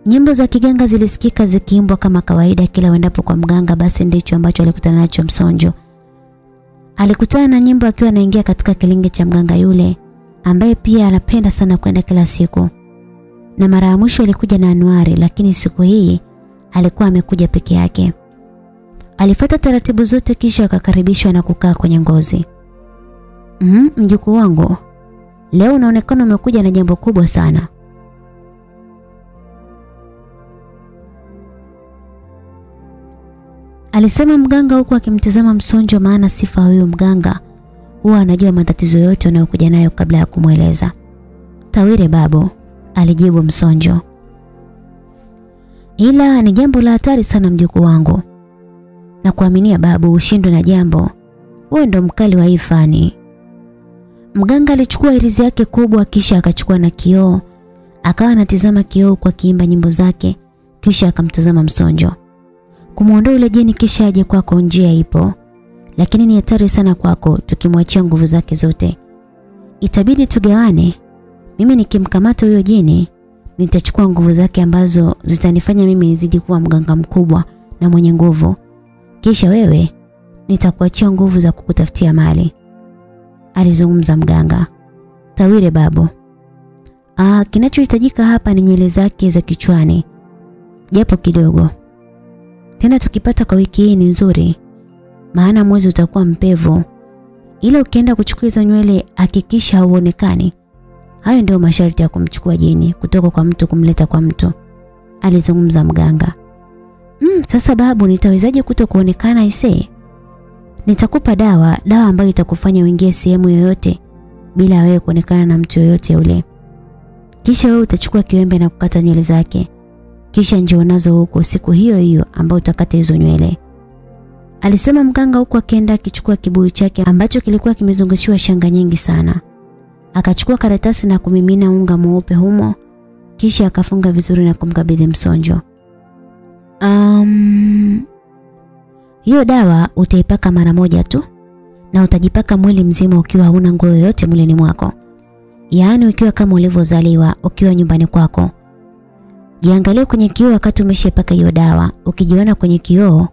Nyimbo za kiganga zilisikika zikiimbwa kama kawaida kila wendapo kwa mganga basi ndicho ambacho alikutana nacho Msonjo. Alikutana na nyimbo akiwa anaingia katika kilinge cha mganga yule ambaye pia anapenda sana kwenda kila siku. Na mara ya mwisho alikuja na Anuari lakini siku hii alikuwa amekuja peke yake. Alifata taratibu zote kisha akakaribishwa na kukaa kwenye ngozi. Mm, mjukuu wangu. Leo unaonekana umekuja na jambo kubwa sana. Alisema mganga huku akimtazama Msonjo maana sifa huyo mganga huwa anajua matatizo yote unayokuja nayo kabla ya kumweleza. Tawire babu, alijibu Msonjo. Ila ni jambo la hatari sana mjukuu wangu. Na kuaminia babu ushindwe na jambo. Wewe ndo mkali wa hii fani. Mganga alichukua irizi yake kubwa kisha akachukua na kioo. Akawa anatizama kioo kwa kiimba nyimbo zake kisha akamtazama Msonjo. Kumuondoa ule jeni kisha aje kwako njia ipo. Lakini ni hatari sana kwako tukimwachia nguvu zake zote. Itabidi tugawane. Mimi nikimkamata huyo jini nitachukua nguvu zake ambazo zitanifanya mimi nizidi kuwa mganga mkubwa na mwenye nguvu. Kisha wewe nitakuachia nguvu za kukutafutia mali. Alizungumza mganga. Tawire babu. Ah, kinachohitajika hapa ni nywele zake za kichwani. Japo kidogo. Tena tukipata kwa wiki hii ni nzuri. Maana mwezi utakuwa mpevu. Ila ukienda kuchukua hizo nywele hakikisha hauonekani. Hayo ndio masharti ya kumchukua jini kutoka kwa mtu kumleta kwa mtu. Alizungumza mganga. Mm, sasa babu nitawezaje kuto kuonekana isee? Nitakupa dawa, dawa ambayo itakufanya uingie sehemu yoyote bila wewe kuonekana na mtu yoyote ule. Kisha wewe utachukua kiwembe na kukata nywele zake. Kisha njoo nazo huko siku hiyo hiyo ambayo utakata hizo nywele. Alisema mganga huku akienda akichukua kibuyu chake ambacho kilikuwa kimezungushiwa shanga nyingi sana. Akachukua karatasi na kumimina unga mweupe humo kisha akafunga vizuri na kumkabidhi Msonjo. Um, hiyo dawa utaipaka mara moja tu na utajipaka mwili mzima ukiwa hauna nguo yoyote mwilini mwako. Yaani ukiwa kama ulivyozaliwa ukiwa nyumbani kwako. Jiangalie kwenye kioo wakati umeshepaka hiyo dawa. Ukijiona kwenye kioo,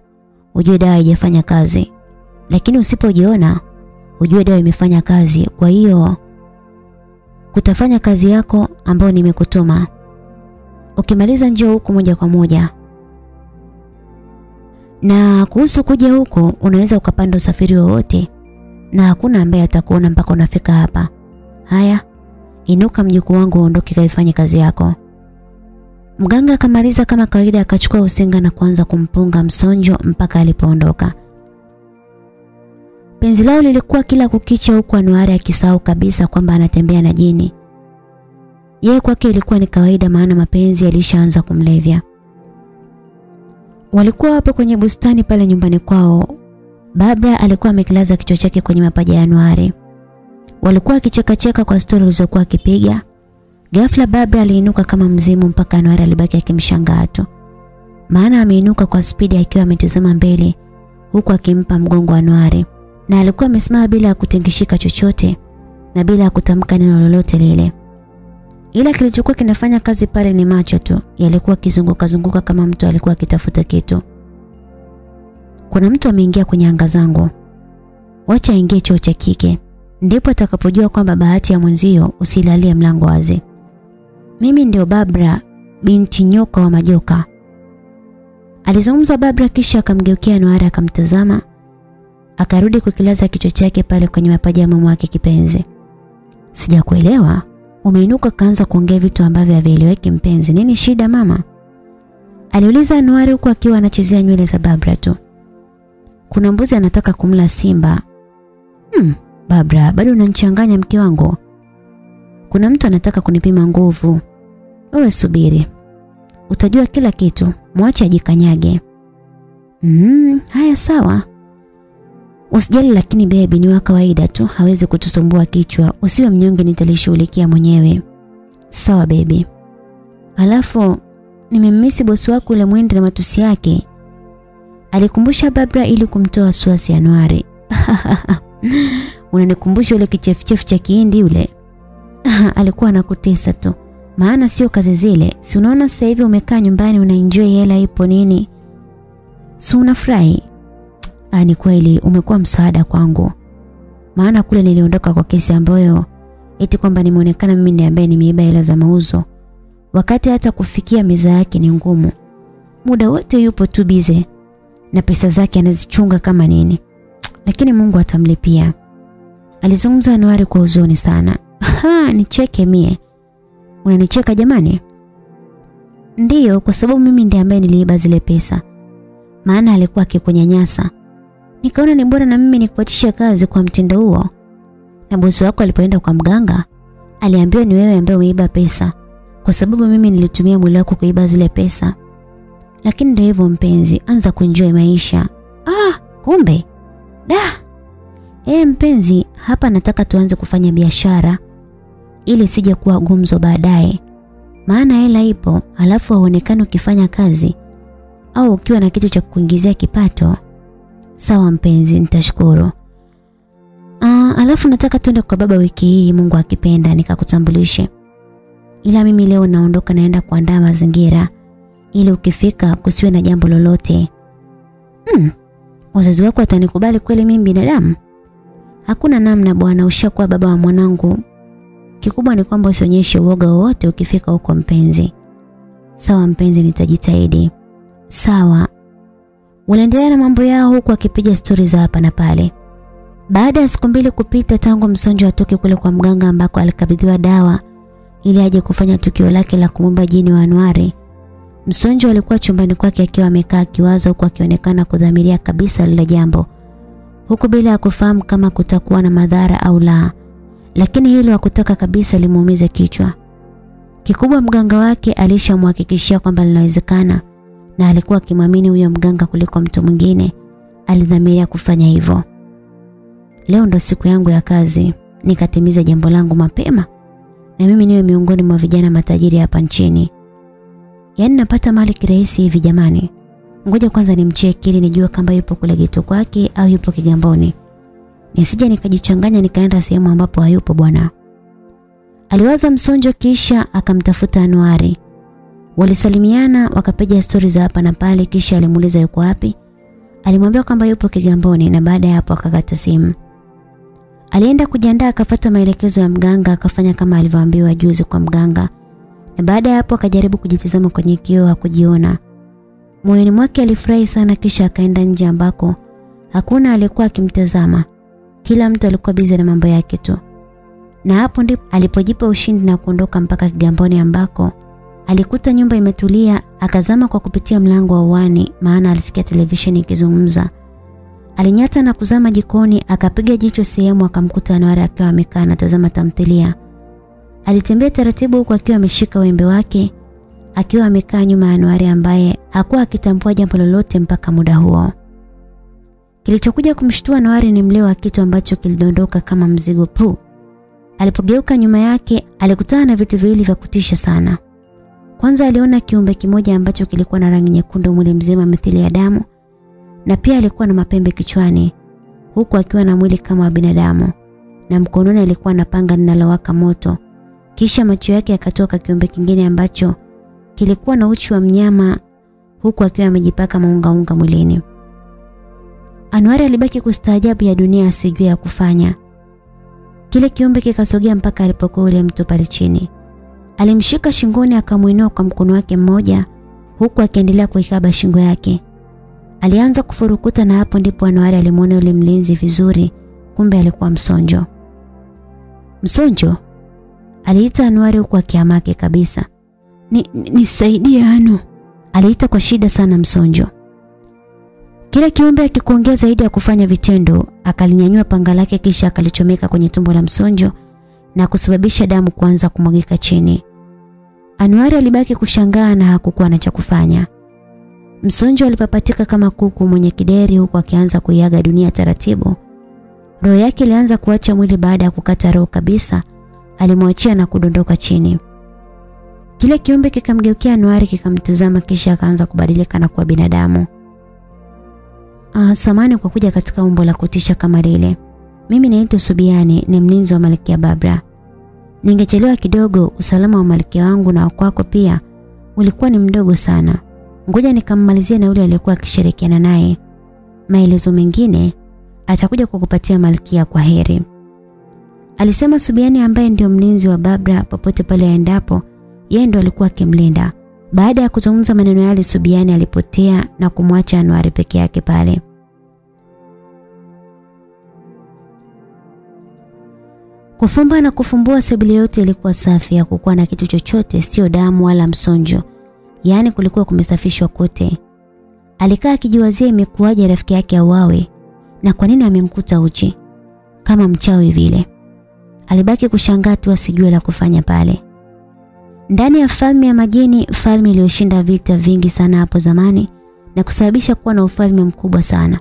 ujue dawa haijafanya kazi. Lakini usipojiona, ujue dawa imefanya kazi. Kwa hiyo kutafanya kazi yako ambayo nimekutuma. Ukimaliza njoo huku moja kwa moja. Na kuhusu kuja huko unaweza ukapanda usafiri wowote na hakuna ambaye atakuona mpaka unafika hapa. Haya, inuka mjukuu wangu uondoke kaifanye kazi yako. Mganga akamaliza kama kawaida akachukua usinga na kuanza kumpunga Msonjo mpaka alipoondoka. Penzi lao lilikuwa kila kukicha huku Anuari akisahau kabisa kwamba anatembea na jini. Yeye kwake ilikuwa ni kawaida maana mapenzi yalishaanza kumlevya. Walikuwa hapo kwenye bustani pale nyumbani kwao. Babra alikuwa amekilaza kichwa chake kwenye mapaja ya Anuari. Walikuwa akichekacheka kwa stori alizokuwa akipiga. Ghafla Babra aliinuka kama mzimu mpaka Anwar alibaki akimshangaa tu. Maana ameinuka kwa spidi akiwa ametazama mbele huku akimpa mgongo Anwar. na alikuwa amesimama bila ya kutingishika chochote na bila ya kutamka neno lolote lile. Ila kilichokuwa kinafanya kazi pale ni macho tu, yalikuwa kizunguka zunguka kama mtu alikuwa akitafuta kitu. Kuna mtu ameingia kwenye anga zangu. Wacha aingie choo cha kike. Ndipo atakapojua kwamba bahati ya mwenzio usilalie mlango wazi. Mimi ndio Babra binti nyoka wa majoka. Alizungumza Babra kisha akamgeukia Anuari akamtazama. Akarudi kukilaza kichwa chake pale kwenye mapaja ya mama wake kipenzi. Sijakuelewa. Umeinuka kaanza kuongea vitu ambavyo havieleweki mpenzi. Nini shida mama? Aliuliza Anuari huku akiwa anachezea nywele za Babra tu. Kuna mbuzi anataka kumla simba. Hmm, Babra, bado unanichanganya mke wangu. Kuna mtu anataka kunipima nguvu. Wewe subiri. Utajua kila kitu. Mwache ajikanyage. Mm, haya sawa. Usijali lakini baby ni wa kawaida tu, hawezi kutusumbua kichwa. Usiwe mnyonge nitalishughulikia mwenyewe. Sawa baby. Alafu nimemmisi bosi wako ule mwende na matusi yake. Alikumbusha Babra ili kumtoa wasiwasi Januari. Unanikumbusha ule kichefuchefu cha kiindi ule. Alikuwa anakutesa tu. Maana sio kazi zile. Si unaona sasa hivi umekaa nyumbani unaenjoy hela ipo nini? Si unafurahi? Ah, ni kweli umekuwa msaada kwangu. Maana kule niliondoka kwa kesi ambayo eti kwamba nimeonekana mimi ndiye ambaye nimeiba hela za mauzo. Wakati hata kufikia meza yake ni ngumu. Muda wote yupo tu bize na pesa zake anazichunga kama nini. Lakini Mungu atamlipia. Alizungumza Anuari kwa huzuni sana. Ha, nicheke mie. Unanicheka jamani? Ndiyo, kwa sababu mimi ndiye ambaye niliiba zile pesa. Maana alikuwa akikunyanyasa. Nikaona ni bora na mimi nikuachishe kazi kwa mtindo huo. Na bosi wako alipoenda kwa mganga, aliambiwa ni wewe ambaye umeiba pesa kwa sababu mimi nilitumia mwili wako kuiba zile pesa. Lakini ndio hivyo mpenzi, anza kuenjoy maisha. Ah, kumbe. Da. Eh mpenzi, hapa nataka tuanze kufanya biashara ili sije kuwa gumzo baadaye. Maana hela ipo, alafu hauonekani ukifanya kazi au ukiwa na kitu cha kuingizia kipato. Sawa mpenzi, nitashukuru. Ah, alafu nataka tuende kwa baba wiki hii Mungu akipenda nikakutambulishe. Ila mimi leo naondoka naenda kuandaa mazingira ili ukifika kusiwe na jambo lolote. Hmm. Wazazi wako watanikubali kweli mimi binadamu? Hakuna namna bwana, ushakuwa baba wa mwanangu. Kikubwa ni kwamba usionyeshe uoga wowote ukifika huko mpenzi. Sawa mpenzi, nitajitahidi. Sawa. Waliendelea na mambo yao huku akipiga stori za hapa na pale. Baada ya siku mbili kupita tangu Msonjo atoke kule kwa mganga ambako alikabidhiwa dawa ili aje kufanya tukio lake la kumumba jini wa anwari Msonjo alikuwa chumbani kwake akiwa amekaa akiwaza huku akionekana kudhamiria kabisa lile jambo. Huku bila ya kufahamu kama kutakuwa na madhara au la. Lakini hilo hakutaka kabisa limuumize kichwa. Kikubwa mganga wake alishamhakikishia kwamba linawezekana na alikuwa akimwamini huyo mganga kuliko mtu mwingine. Alidhamiria kufanya hivyo. Leo ndo siku yangu ya kazi, nikatimiza jambo langu mapema na mimi niwe miongoni mwa vijana matajiri hapa nchini. Yaani napata mali kirahisi hivi jamani. Ngoja kwanza nimcheki ili nijue kama yupo kule geto kwake au yupo Kigamboni. Nisije nikajichanganya nikaenda sehemu ambapo hayupo bwana. Aliwaza Msonjo kisha akamtafuta Anuari. Walisalimiana wakapiga stori za hapa na pale kisha alimuuliza yuko wapi. Alimwambia kwamba yupo Kigamboni na baada ya hapo akakata simu. Alienda kujiandaa akafata maelekezo ya mganga akafanya kama alivyoambiwa juzi kwa mganga. Na baada ya hapo akajaribu kujitizama kwenye kioo hakujiona. Moyoni mwake alifurahi sana kisha akaenda nje ambako hakuna alikuwa akimtazama. Kila mtu alikuwa bize na mambo yake tu. Na hapo ndipo alipojipa ushindi na kuondoka mpaka Kigamboni ambako alikuta nyumba imetulia, akazama kwa kupitia mlango wa uani maana alisikia televisheni ikizungumza. Alinyata na kuzama jikoni, akapiga jicho sehemu akamkuta Anwar akiwa amekaa anatazama tamthilia. Alitembea taratibu huku akiwa ameshika wembe wake, akiwa amekaa nyuma ya Anwar ambaye hakuwa akitambua jambo lolote mpaka muda huo. Kilichokuja kumshtua Nawari ni mlio wa kitu ambacho kilidondoka kama mzigo pu. Alipogeuka nyuma yake, alikutana na vitu viwili vya kutisha sana. Kwanza aliona kiumbe kimoja ambacho kilikuwa na rangi nyekundu mwili mzima mithili ya damu na pia alikuwa na mapembe kichwani huku akiwa na mwili kama wa binadamu na mkononi alikuwa na panga linalowaka moto. Kisha macho yake yakatoka kiumbe kingine ambacho kilikuwa na uchi wa mnyama huku akiwa amejipaka maungaunga mwilini. Anwari alibaki kustaajabu ya dunia asijue ya kufanya. Kile kiumbe kikasogea mpaka alipokuwa ule mtu pale chini. Alimshika shingoni akamuinua kwa mkono wake mmoja huku akiendelea kuikaba shingo yake. Alianza kufurukuta na hapo ndipo Anwari alimwona yule mlinzi vizuri, kumbe alikuwa Msonjo. Msonjo aliita Anwari huku akiamake kabisa. Ni, Ni, nisaidie Anu. Aliita kwa shida sana Msonjo. Kile kiumbe akikuongea zaidi ya kufanya vitendo, akalinyanyua panga lake kisha akalichomeka kwenye tumbo la msonjo na kusababisha damu kuanza kumwagika chini. Anuari alibaki kushangaa na hakukuwa na cha kufanya. Msonjo alipapatika kama kuku mwenye kideri huku akianza kuiaga dunia taratibu. Roho yake ilianza kuacha mwili baada ya kukata roho kabisa. Alimwachia na kudondoka chini. Kile kiumbe kikamgeukia Anuari kikamtazama kisha akaanza kubadilika na kuwa binadamu. Ah, samani kwa kuja katika umbo la kutisha kama lile. Mimi naitwa Subiani, ni mlinzi wa Malkia Babra. Ningechelewa kidogo, usalama wa malkia wangu na wakwako pia ulikuwa ni mdogo sana. Ngoja nikammalizie na yule aliyekuwa akishirikiana naye. Maelezo mengine atakuja kukupatia malkia kwa heri. Alisema Subiani ambaye ndio mlinzi wa Babra popote pale aendapo, yeye ndo alikuwa akimlinda. Baada ya kuzungumza maneno yale Subiani alipotea na kumwacha Anwari peke yake pale. Kufumba na kufumbua sebule yote ilikuwa safi, ya kukuwa na kitu chochote, sio damu wala msonjo. Yaani kulikuwa kumesafishwa kote. Alikaa akijiwazia imekuwaje rafiki yake auawe na kwa nini amemkuta uchi kama mchawi vile. Alibaki kushangaa tu asijue la kufanya pale. Ndani ya falme ya majini, falme iliyoshinda vita vingi sana hapo zamani na kusababisha kuwa na ufalme mkubwa sana.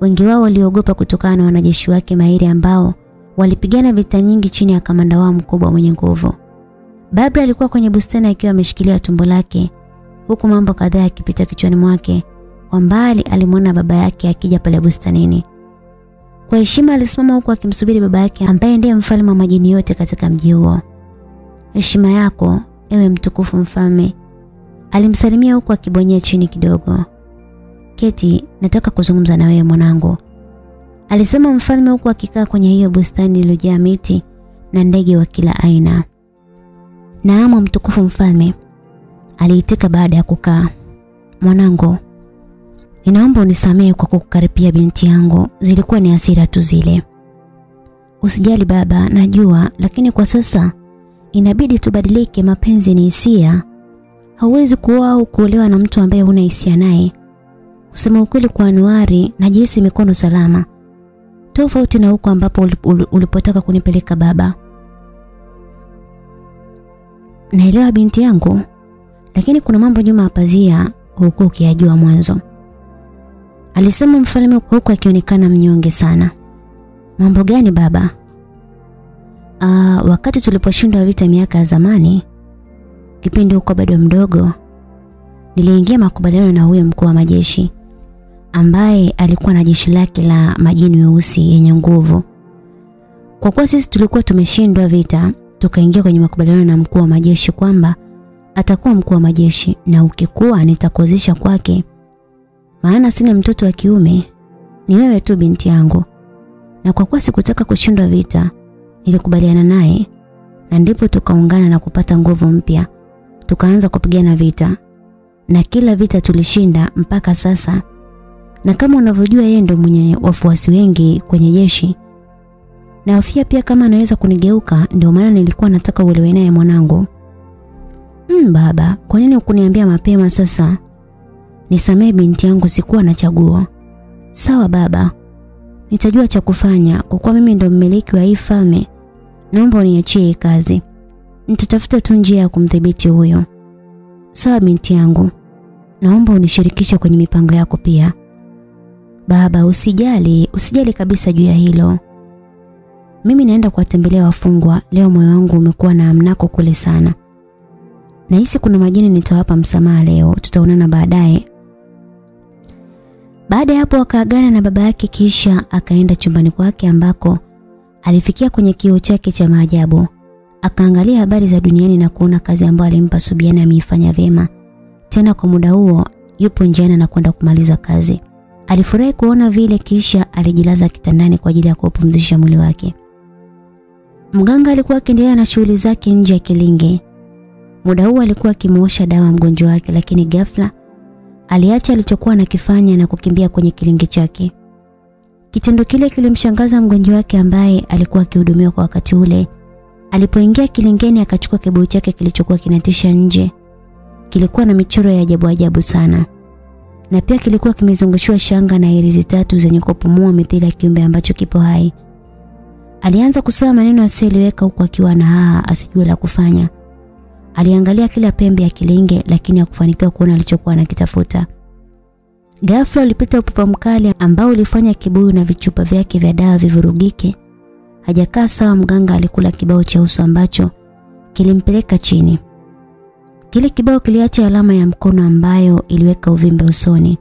Wengi wao waliogopa kutokana na wanajeshi wake mahiri ambao walipigana vita nyingi chini ya kamanda wao mkubwa mwenye nguvu. Babra alikuwa kwenye bustani akiwa ameshikilia tumbo lake huku mambo kadhaa yakipita kichwani mwake. Kwa mbali alimwona baba yake akija pale bustanini. Kwa heshima alisimama huku akimsubiri baba yake ambaye ndiye mfalme wa majini yote katika mji huo. Heshima yako, ewe mtukufu mfalme. Alimsalimia huku akibonyea chini kidogo. Keti, nataka kuzungumza na wewe mwanangu. Alisema mfalme huku akikaa kwenye hiyo bustani iliyojaa miti na ndege wa kila aina. Naamu mtukufu mfalme. Aliitika baada ya kukaa. Mwanangu, ninaomba unisamehe kwa kukukaripia binti yangu. Zilikuwa ni hasira tu zile. Usijali baba, najua, lakini kwa sasa inabidi tubadilike. Mapenzi ni hisia. Hauwezi kuoa au kuolewa na mtu ambaye huna hisia naye. Kusema ukweli kwa Anuari, najihisi mikono salama. Tofauti na huko ambapo ulipotaka kunipeleka baba. Naelewa binti yangu, lakini kuna mambo nyuma ya pazia huko ukiyajua mwanzo. Alisema mfalme huku akionekana mnyonge sana. Mambo gani baba? Aa, wakati tuliposhindwa vita miaka ya zamani, kipindi huko bado mdogo, niliingia makubaliano na huyo mkuu wa majeshi ambaye alikuwa na jeshi lake la majini weusi yenye nguvu. Kwa kuwa sisi tulikuwa tumeshindwa vita, tukaingia kwenye makubaliano na mkuu wa majeshi kwamba atakuwa mkuu wa majeshi na ukikuwa nitakuozesha kwake. Maana sina mtoto wa kiume, ni wewe tu binti yangu. Na kwa kuwa sikutaka kushindwa vita, nilikubaliana naye na ndipo tukaungana na kupata nguvu mpya. Tukaanza kupigana vita. Na kila vita tulishinda mpaka sasa. Na kama unavyojua yeye ndo mwenye wafuasi wengi kwenye jeshi. Na pia kama anaweza kunigeuka ndio maana nilikuwa nataka uelewe naye mwanangu. Mm, baba, kwa nini ukuniambia mapema sasa? Nisamee binti yangu sikuwa na chaguo. Sawa baba. Nitajua cha kufanya kwa kuwa mimi ndo mmiliki wa hii falme. Naomba uniachie kazi. Nitatafuta tu njia ya kumdhibiti huyo. Sawa binti yangu. Naomba unishirikishe kwenye mipango yako pia. Baba, usijali, usijali kabisa juu ya hilo. Mimi naenda kuwatembelea wafungwa. Leo moyo wangu umekuwa na amnako kule sana. Nahisi kuna majini nitawapa msamaha leo. Tutaonana baadaye. Baada ya hapo akaagana na baba yake kisha akaenda chumbani kwake ambako alifikia kwenye kioo chake cha maajabu. Akaangalia habari za duniani na kuona kazi ambayo alimpa Subiana ameifanya vyema. Tena kwa muda huo yupo njiani na kwenda kumaliza kazi. Alifurahi kuona vile kisha alijilaza kitandani kwa ajili ya kupumzisha mwili wake. Mganga alikuwa akiendelea na shughuli zake nje ya kilinge. Muda huo alikuwa akimuosha dawa mgonjwa wake lakini ghafla aliacha alichokuwa anakifanya na kukimbia kwenye kilinge chake. Kitendo kile kilimshangaza mgonjwa wake ambaye alikuwa akihudumiwa kwa wakati ule. Alipoingia kilingeni akachukua kibuyu chake kilichokuwa kinatisha nje. Kilikuwa na michoro ya ajabu ajabu sana. Na pia kilikuwa kimezungushiwa shanga na hirizi tatu zenye kupumua mithili ya kiumbe ambacho kipo hai. Alianza kusema maneno asiyoeleweka huku akiwa na haa asijue la kufanya. Aliangalia kila pembe ya kilinge lakini hakufanikiwa kuona alichokuwa anakitafuta. Ghafla ulipita upepo mkali ambao ulifanya kibuyu na vichupa vyake vya dawa vivurugike. Hajakaa sawa, mganga alikula kibao cha uso ambacho kilimpeleka chini. Kile kibao kiliacha alama ya mkono ambayo iliweka uvimbe usoni.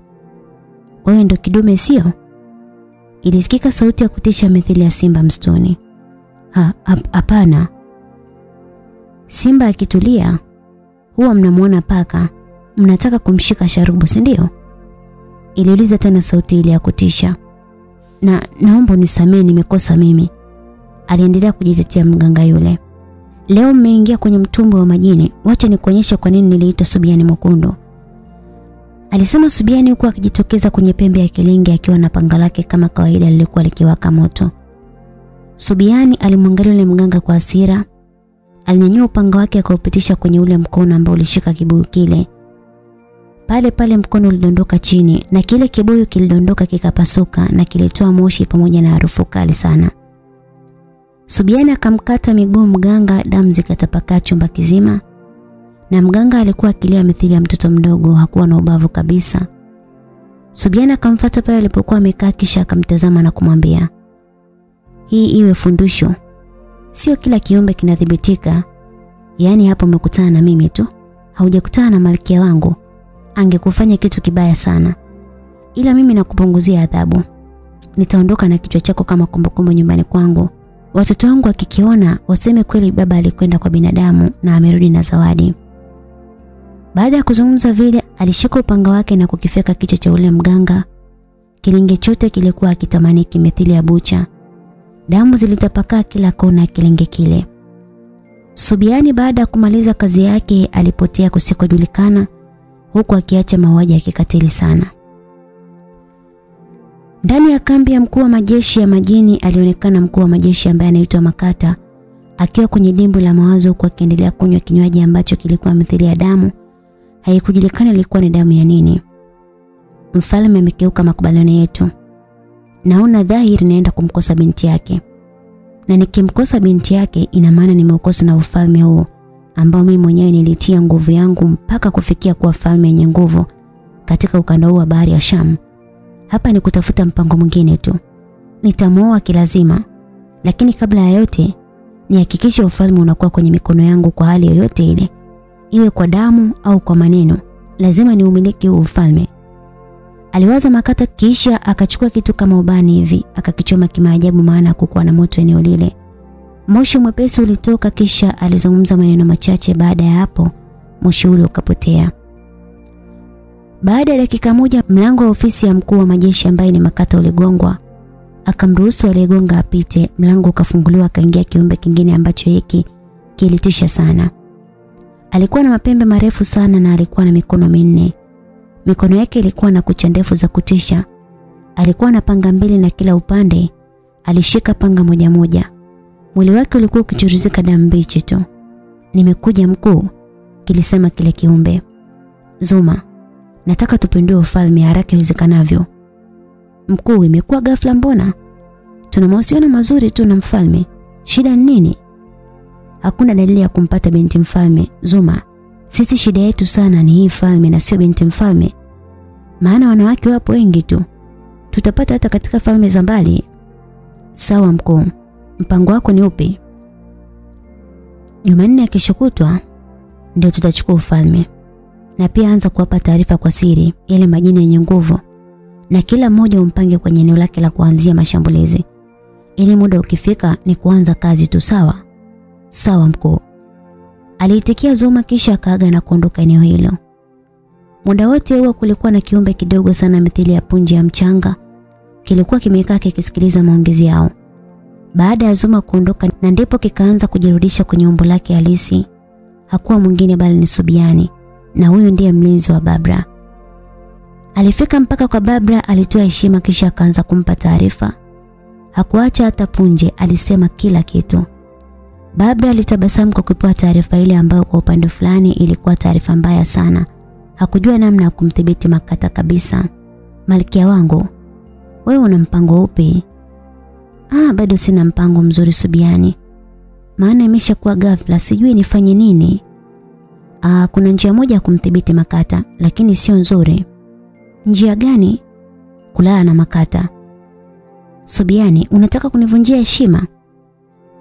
Wewe ndo kidume sio? Ilisikika sauti ya kutisha mithili ya simba msituni. Ha, hapana. Simba akitulia huwa mnamuona paka, mnataka kumshika sharubu, si ndio? Iliuliza tena sauti ile ya kutisha. Na naomba unisamee nimekosa mimi. Aliendelea kujitetea mganga yule. Leo mmeingia kwenye mtumbo wa majini. Wacha nikuonyeshe kwa nini niliitwa Subiani Mwekundu. Alisema Subiani huku akijitokeza kwenye pembe ya kilinge akiwa na panga lake kama kawaida lilikuwa likiwaka moto. Subiani alimwangalia yule mganga kwa hasira. Alinyanyua upanga wake akaupitisha kwenye ule mkono ambao ulishika kibuyu kile. Pale pale mkono ulidondoka chini na kile kibuyu kilidondoka kikapasuka na kilitoa moshi pamoja na harufu kali sana. Subiani akamkata miguu mganga, damu zikatapakaa chumba kizima. Na mganga alikuwa akilia mithili ya mtoto mdogo, hakuwa na ubavu kabisa. Subiani akamfuata pale alipokuwa amekaa kisha akamtazama na kumwambia, "Hii iwe fundusho. Sio kila kiumbe kinathibitika. Yaani hapo umekutana na mimi tu. Haujakutana na malkia wangu. Angekufanya kitu kibaya sana. Ila mimi nakupunguzia adhabu. Nitaondoka na kichwa chako kama kumbukumbu nyumbani kwangu." Watoto wangu wakikiona waseme kweli baba alikwenda kwa binadamu na amerudi na zawadi. Baada ya kuzungumza vile, alishika upanga wake na kukifeka kichwa cha ule mganga. Kilinge chote kilikuwa akitamani kimethili ya bucha. Damu zilitapakaa kila kona kilinge kile. Subiani baada ya kumaliza kazi yake alipotea kusikojulikana huku akiacha mauaji ya kikatili sana. Ndani ya kambi ya mkuu wa majeshi ya majini alionekana mkuu wa majeshi ambaye anaitwa Makata akiwa kwenye dimbwi la mawazo huku akiendelea kunywa kinywaji ambacho kilikuwa mithili ya damu. Haikujulikana ilikuwa ni damu ya nini. Mfalme amekeuka makubaliano yetu. Naona dhahiri naenda kumkosa binti yake. Na nikimkosa binti yake ina maana nimeukosa na ufalme huo ambao mimi mwenyewe nilitia nguvu yangu mpaka kufikia kuwa falme yenye nguvu katika ukanda huu wa bahari ya Shamu. Hapa ni kutafuta mpango mwingine tu. Nitamuoa kilazima, lakini kabla ya yote nihakikishe ufalme unakuwa kwenye mikono yangu kwa hali yoyote ile. Iwe kwa damu au kwa maneno, lazima niumiliki huu ufalme. Aliwaza Makata kisha akachukua kitu kama ubani hivi, akakichoma kimaajabu maana hakukuwa na moto eneo lile. Moshi mwepesi ulitoka kisha alizungumza maneno machache baada ya hapo moshi ule ukapotea. Baada ya dakika moja mlango wa ofisi ya mkuu wa majeshi ambaye ni Makata uligongwa. Akamruhusu aliyegonga apite, mlango ukafunguliwa akaingia kiumbe kingine ambacho hiki kilitisha sana. Alikuwa na mapembe marefu sana na alikuwa na mikono minne. Mikono yake ilikuwa na kucha ndefu za kutisha. Alikuwa na panga mbili na kila upande alishika panga moja moja. Mwili wake ulikuwa ukichuruzika damu mbichi tu. Nimekuja mkuu, kilisema kile kiumbe. Zuma, nataka tupindue ufalme haraka iwezekanavyo. Mkuu, imekuwa ghafla mbona? Tuna mahusiano mazuri tu na mfalme. Shida ni nini? Hakuna dalili ya kumpata binti mfalme. Zuma, sisi shida yetu sana ni hii falme na sio binti mfalme. Maana wanawake wapo wengi tu. Tutapata hata katika falme za mbali. Sawa mkuu. Mpango wako ni upi? Jumanne akishukutwa ndio tutachukua ufalme. Na pia anza kuwapa taarifa kwa siri yale majina yenye nguvu na kila mmoja umpange kwenye eneo lake la kuanzia mashambulizi. Ili muda ukifika ni kuanza kazi tu sawa? Sawa mkuu. Aliitikia Zuma kisha akaaga na kuondoka eneo hilo. Muda wote huo kulikuwa na kiumbe kidogo sana mithili ya punje ya mchanga. Kilikuwa kimekaa kikisikiliza maongezi yao. Baada ya Zuma kuondoka na ndipo kikaanza kujirudisha kwenye umbo lake halisi. Hakuwa mwingine bali ni Subiani na huyu ndiye mlinzi wa Babra. Alifika mpaka kwa Babra, alitoa heshima kisha akaanza kumpa taarifa. Hakuacha hata punje, alisema kila kitu. Babra alitabasamu kwa kupewa taarifa ile ambayo kwa upande fulani ilikuwa taarifa mbaya sana. Hakujua namna ya kumthibiti Makata kabisa. Malkia wangu, wewe una mpango upi? Ah, bado sina mpango mzuri Subiani. Maana imeshakuwa ghafla, sijui nifanye nini. Ah, kuna njia moja ya kumthibiti Makata, lakini sio nzuri. Njia gani? Kulala na Makata. Subiani, unataka kunivunjia heshima?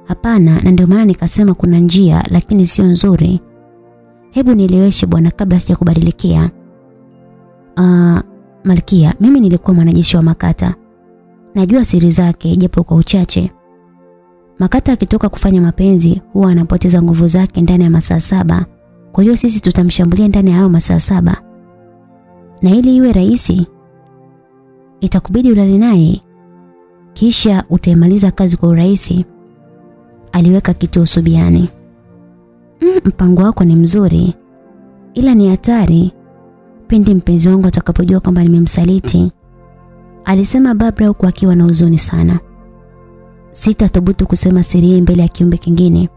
Hapana, na ndio maana nikasema kuna njia lakini sio nzuri. Hebu nieleweshe bwana kabla sijakubadilikia. Uh, Malkia, mimi nilikuwa mwanajeshi wa Makata. Najua siri zake japo kwa uchache. Makata akitoka kufanya mapenzi huwa anapoteza nguvu zake ndani ya masaa saba. Kwa hiyo sisi tutamshambulia ndani ya hayo masaa saba. Na ili iwe rahisi itakubidi ulale naye kisha utaimaliza kazi kwa urahisi. Aliweka kitu usubiani. Mm, mpango wako ni mzuri ila ni hatari pindi mpenzi wangu atakapojua kwamba nimemsaliti. Alisema Barbara huku akiwa na huzuni sana. Sitathubutu kusema siri mbele ya kiumbe kingine.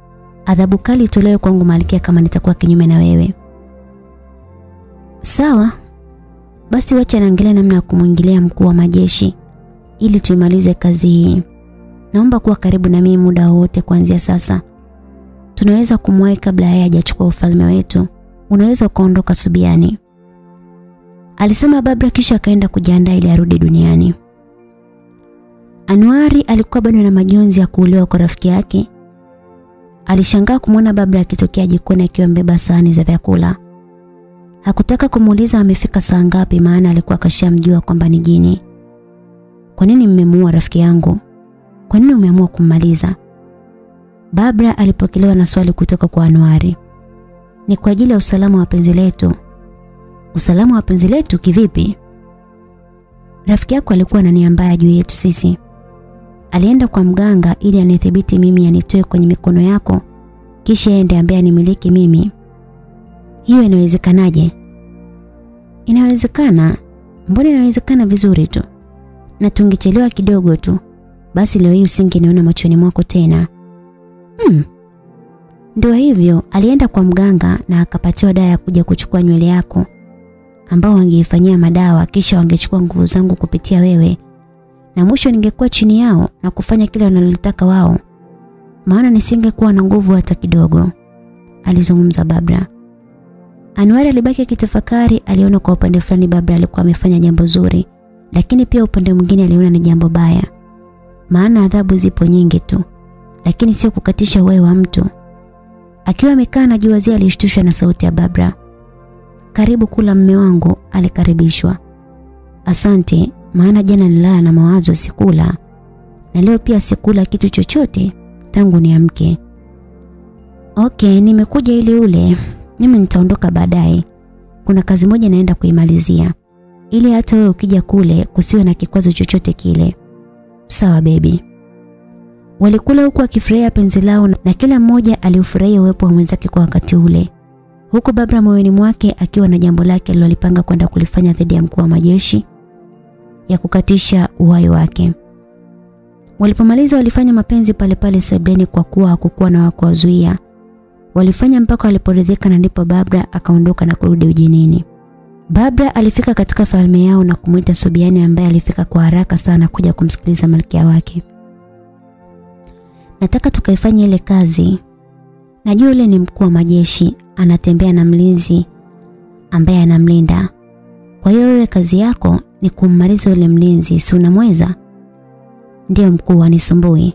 Adhabu kali itolewe kwangu Malkia kama nitakuwa kinyume na wewe. Sawa. Basi wacha naangalia namna ya kumwingilia mkuu wa majeshi ili tuimalize kazi hii. Naomba kuwa karibu na mimi muda wote kuanzia sasa. Tunaweza kumwahi kabla yeye hajachukua ufalme wetu. Unaweza ukaondoka Subiani. Alisema Babra kisha akaenda kujiandaa ili arudi duniani. Anuari alikuwa bado na majonzi ya kuuliwa kwa rafiki yake. Alishangaa kumwona Barbara akitokea jikoni akiwa mbeba sahani za vyakula. Hakutaka kumuuliza amefika saa ngapi maana alikuwa kashamjua kwamba ni jini. Kwa nini mmemuua rafiki yangu? Kwa nini umeamua kummaliza? Barbara alipokelewa na swali kutoka kwa Anwari. Ni kwa ajili ya usalama wa penzi letu. Usalama wa penzi letu kivipi? Rafiki yako alikuwa na nia mbaya juu yetu sisi. Alienda kwa mganga ili anithibiti mimi anitoe kwenye mikono yako kisha aende ambaye animiliki mimi. Hiyo inawezekanaje? Inawezekana. Mbona inawezekana vizuri tu? Na tungechelewa kidogo tu. Basi leo hii usingeniona machoni mwako tena. Hmm. Ndio hivyo, alienda kwa mganga na akapatiwa dawa ya kuja kuchukua nywele yako ambao wangeifanyia madawa kisha wangechukua nguvu zangu kupitia wewe. Na mwisho ningekuwa chini yao na kufanya kile wanalotaka wao. Maana nisingekuwa na nguvu hata kidogo. Alizungumza Babra. Anwar alibaki akitafakari, aliona kwa upande fulani Babra alikuwa amefanya jambo zuri, lakini pia upande mwingine aliona ni jambo baya. Maana adhabu zipo nyingi tu, lakini sio kukatisha wewe wa mtu. Akiwa amekaa na anajiwazia alishtushwa na sauti ya Babra. Karibu kula mme wangu, alikaribishwa. Asante, maana jana nilala na mawazo sikula. Na leo pia sikula kitu chochote tangu niamke. Okay, nimekuja ili ule. Mimi nitaondoka baadaye. Kuna kazi moja naenda kuimalizia. Ili hata wewe ukija kule kusiwe na kikwazo chochote kile. Sawa baby. Walikula huku akifurahia penzi lao na kila mmoja aliufurahia uwepo wa mwenzake kwa wakati ule. Huku Babra moyoni mwake akiwa na jambo lake alilolipanga kwenda kulifanya dhidi ya mkuu wa majeshi kukatisha uhai wake. Walipomaliza walifanya mapenzi pale pale sebuleni kwa kuwa hakukuwa na wakuwazuia. Walifanya mpaka waliporidhika na ndipo babra akaondoka na kurudi ujinini. babra alifika katika falme yao na kumuita Sobiani ambaye alifika kwa haraka sana kuja kumsikiliza malkia wake. Nataka tukaifanye ile kazi. Najua yule ni mkuu wa majeshi, anatembea na mlinzi ambaye anamlinda. Kwa hiyo wewe kazi yako ni kummaliza yule mlinzi, si unamweza? Ndiyo mkuu anisumbui.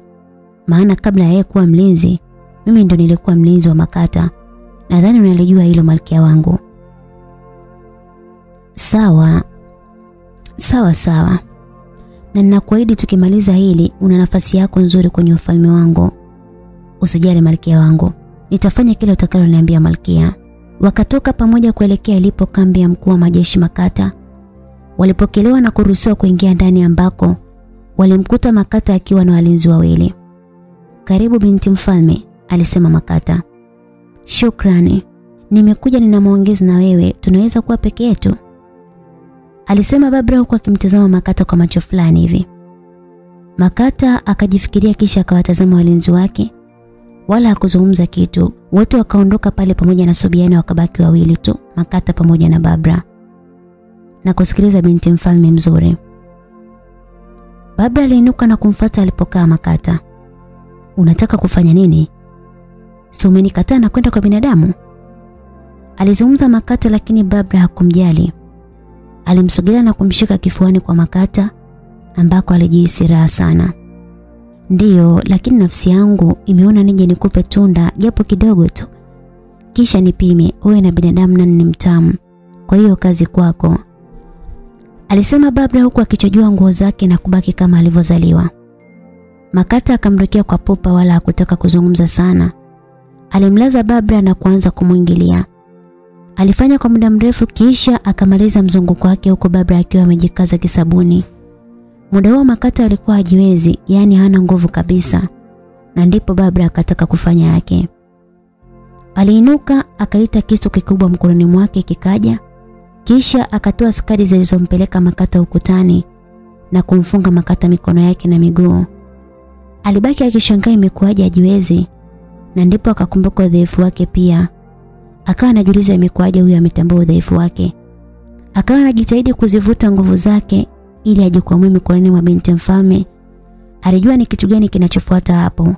Maana kabla yeye kuwa mlinzi, mimi ndo nilikuwa mlinzi wa Makata. Nadhani unalijua hilo malkia wangu. Sawa. Sawa sawa. Na ninakuahidi tukimaliza hili una nafasi yako nzuri kwenye ufalme wangu. Usijali malkia wangu. Nitafanya kile utakaloniambia malkia. Wakatoka pamoja kuelekea ilipo kambi ya mkuu wa majeshi Makata. Walipokelewa na kuruhusiwa kuingia ndani ambako walimkuta Makata akiwa na walinzi wawili. Karibu binti mfalme, alisema Makata. Shukrani. Nimekuja nina maongezi na wewe, tunaweza kuwa peke yetu? Alisema Babra huku akimtazama Makata kwa macho fulani hivi. Makata akajifikiria kisha akawatazama walinzi wake. Wala hakuzungumza kitu. Wote wakaondoka pale pamoja na Sobiana wakabaki wawili tu, Makata pamoja na Babra, na kusikiliza binti mfalme mzuri. Babra aliinuka na kumfata alipokaa Makata. Unataka kufanya nini? Si umenikataa na kwenda kwa binadamu? Alizungumza Makata lakini Babra hakumjali. Alimsogelea na kumshika kifuani kwa Makata ambako alijihisi raha sana. Ndiyo, lakini nafsi yangu imeona nije nikupe tunda japo kidogo tu. Kisha nipime uwe na binadamu nani ni mtamu. Kwa hiyo kazi kwako. Alisema Babra huku akichojua nguo zake na kubaki kama alivyozaliwa. Makata akamrukia kwa popa wala hakutaka kuzungumza sana. Alimlaza Babra na kuanza kumwingilia. Alifanya kwa muda mrefu kisha akamaliza mzunguko wake huko Babra akiwa amejikaza kisabuni. Muda huo Makata alikuwa hajiwezi, yaani hana nguvu kabisa. Na ndipo Babra akataka kufanya yake. Aliinuka akaita kisu kikubwa mkononi mwake kikaja, kisha akatoa skadi zilizompeleka Makata ukutani na kumfunga Makata mikono yake na miguu. Alibaki akishangaa imekuwaje ajiwezi, na ndipo akakumbuka udhaifu wake pia. Akawa anajiuliza imekuwaje huyu ametambua udhaifu wake. Akawa anajitahidi kuzivuta nguvu zake ili ajikwamue mikononi mwa binti mfalme. Alijua ni kitu gani kinachofuata hapo.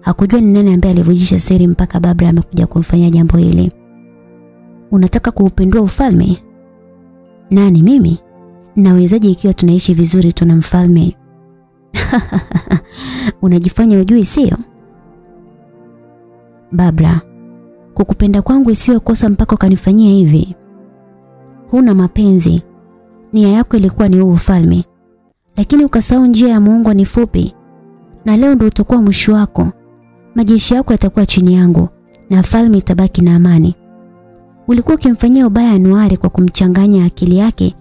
Hakujua ni nani ambaye alivujisha siri mpaka Babra amekuja kumfanyia jambo hili. Unataka kuupindua ufalme? Nani mimi? Nawezaje ikiwa tunaishi vizuri tuna mfalme? Unajifanya ujui sio? Babra, kukupenda kwangu isiwe kosa mpaka ukanifanyia hivi. Huna mapenzi. Nia yako ilikuwa ni huu ufalme. Lakini ukasahau njia ya Mungu ni fupi. Na leo ndio utakuwa mwisho wako. Majeshi yako yatakuwa chini yangu na falme itabaki na amani. Ulikuwa ukimfanyia ubaya Anuari kwa kumchanganya akili yake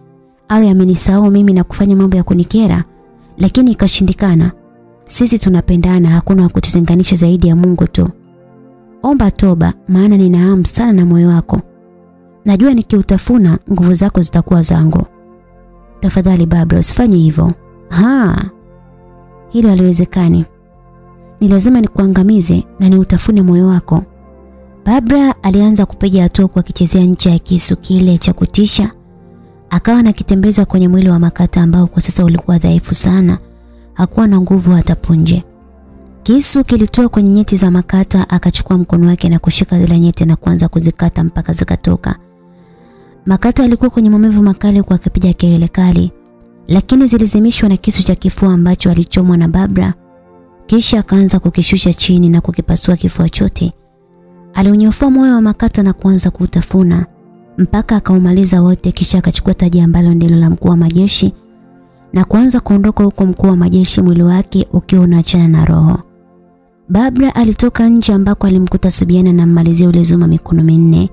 awe amenisahau mimi na kufanya mambo ya kunikera, lakini ikashindikana. Sisi tunapendana, hakuna wa zaidi ya Mungu tu. Omba toba, maana nina hamu sana na moyo wako. Najua nikiutafuna nguvu zako zitakuwa zangu. Tafadhali Babra, usifanye hivyo. Ha. Hilo haliwezekani. Ni lazima nikuangamize na niutafune moyo wako. Babra alianza kupiga hatua kwa kichezea ncha ya kisu kile cha kutisha. Akawa anakitembeza kwenye mwili wa Makata ambao kwa sasa ulikuwa dhaifu sana. Hakuwa na nguvu hata punje. Kisu kilitoa kwenye nyeti za Makata, akachukua mkono wake na kushika zile nyeti na kuanza kuzikata mpaka zikatoka. Makata alikuwa kwenye maumivu makali kwa akipiga kelele kali, lakini zilizimishwa na kisu cha kifua ambacho alichomwa na Babra. Kisha akaanza kukishusha chini na kukipasua kifua chote. Aliunyofua moyo wa Makata na kuanza kuutafuna mpaka akaumaliza wote, kisha akachukua taji ambalo ndilo la mkuu wa majeshi na kuanza kuondoka huko mkuu wa majeshi mwili wake ukiwa unaachana na roho. Babra alitoka nje ambako alimkuta Subiana na mmalizia ule Zuma mikono minne.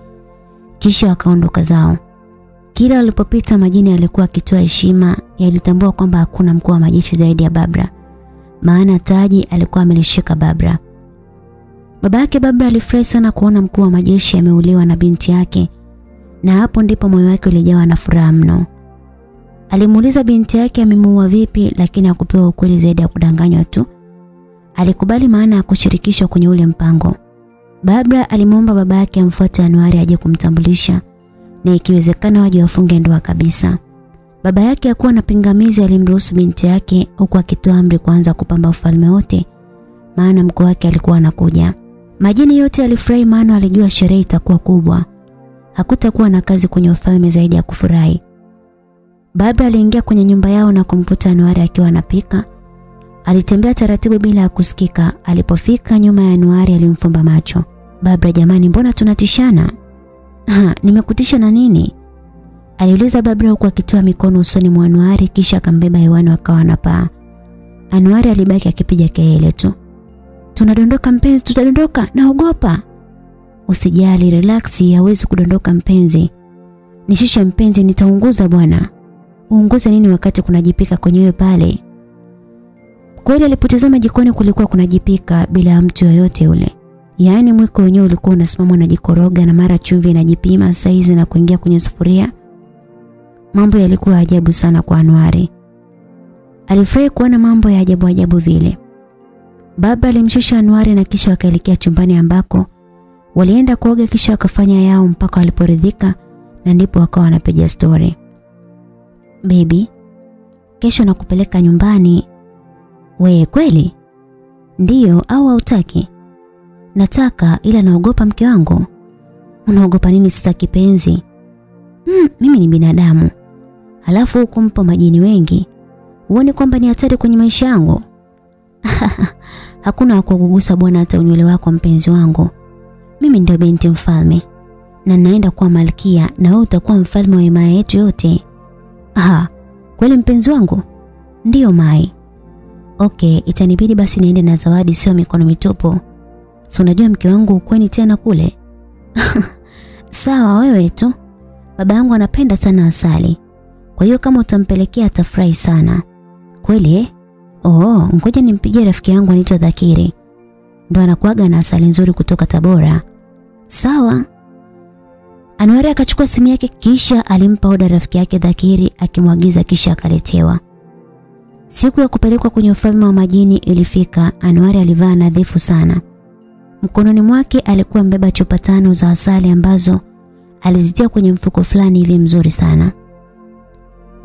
Kisha wakaondoka zao. Kila walipopita majini alikuwa akitoa heshima, yalitambua kwamba hakuna mkuu wa majeshi zaidi ya Babra. Maana taji alikuwa amelishika Babra. Baba yake Babra alifurahi sana kuona mkuu wa majeshi ameuliwa na binti yake. Na hapo ndipo moyo wake ulijawa na furaha mno. Alimuuliza binti yake amemuua vipi lakini hakupewa ukweli zaidi ya kudanganywa tu. Alikubali maana ya kushirikishwa kwenye ule mpango. Babra alimwomba baba yake amfuate Anuari aje kumtambulisha na ikiwezekana waje wafunge ndoa kabisa. Baba yake hakuwa na pingamizi, alimruhusu binti yake huku akitoa amri kuanza kupamba ufalme wote, maana mkoo wake alikuwa anakuja. Majini yote alifurahi, maana alijua sherehe itakuwa kubwa. Hakutakuwa na kazi kwenye ufalme zaidi ya kufurahi. Baba aliingia kwenye nyumba yao na kumkuta Anuari akiwa anapika. Alitembea taratibu bila ya kusikika. Alipofika nyuma ya Anuari alimfumba macho. Babra, jamani, mbona tunatishana? Ha, nimekutisha na nini? Aliuliza Babra huku akitoa mikono usoni mwa Anuari kisha akambeba hewani akawa anapaa. Anuari alibaki akipiga kelele tu. Tunadondoka mpenzi, tutadondoka, naogopa. Usijali, relax, hawezi kudondoka mpenzi. Nishushe mpenzi, nitaunguza bwana. Uunguze nini wakati kunajipika kwenyewe pale? Kweli alipotazama jikoni kulikuwa kunajipika bila ya mtu yoyote ule. Yaani mwiko wenyewe ulikuwa unasimama unajikoroga na mara chumvi inajipima saizi na kuingia kwenye sufuria. Mambo yalikuwa ajabu sana kwa Anwari. Alifurahi kuona mambo ya ajabu ajabu vile. Baba alimshusha Anwari na kisha wakaelekea chumbani ambako walienda kuoga kisha wakafanya yao mpaka waliporidhika na ndipo wakawa wanapiga story. Baby, kesho nakupeleka nyumbani. We kweli? Ndiyo au hautaki? Nataka ila naogopa mke wangu. Unaogopa nini sitaki penzi? Mm, mimi ni binadamu. Halafu huku mpo majini wengi. Uone kwamba ni hatari kwenye maisha yangu. Hakuna wa kukugusa bwana hata unywele wako mpenzi wangu. Mimi ndio binti mfalme na naenda kuwa malkia na wewe utakuwa mfalme wa himaya yetu yote. Aha, kweli mpenzi wangu? Ndiyo Mai. Okay, itanibidi basi niende na zawadi sio mikono mitupu. Si unajua mke wangu ukweni tena kule? Sawa wewe tu. Baba yangu anapenda sana asali. Kwa hiyo kama utampelekea atafurahi sana. Kweli eh? Oh, ngoja nimpigie rafiki yangu anaitwa Dhakiri. Ndo anakuaga na asali nzuri kutoka Tabora. Sawa. Anwari akachukua simu yake kisha alimpa oda rafiki yake Dhakiri akimwagiza kisha akaletewa. Siku ya kupelekwa kwenye ufalme wa majini ilifika. Anwari alivaa nadhifu sana. Mkononi mwake alikuwa mbeba chupa tano za asali ambazo alizitia kwenye mfuko fulani hivi mzuri sana.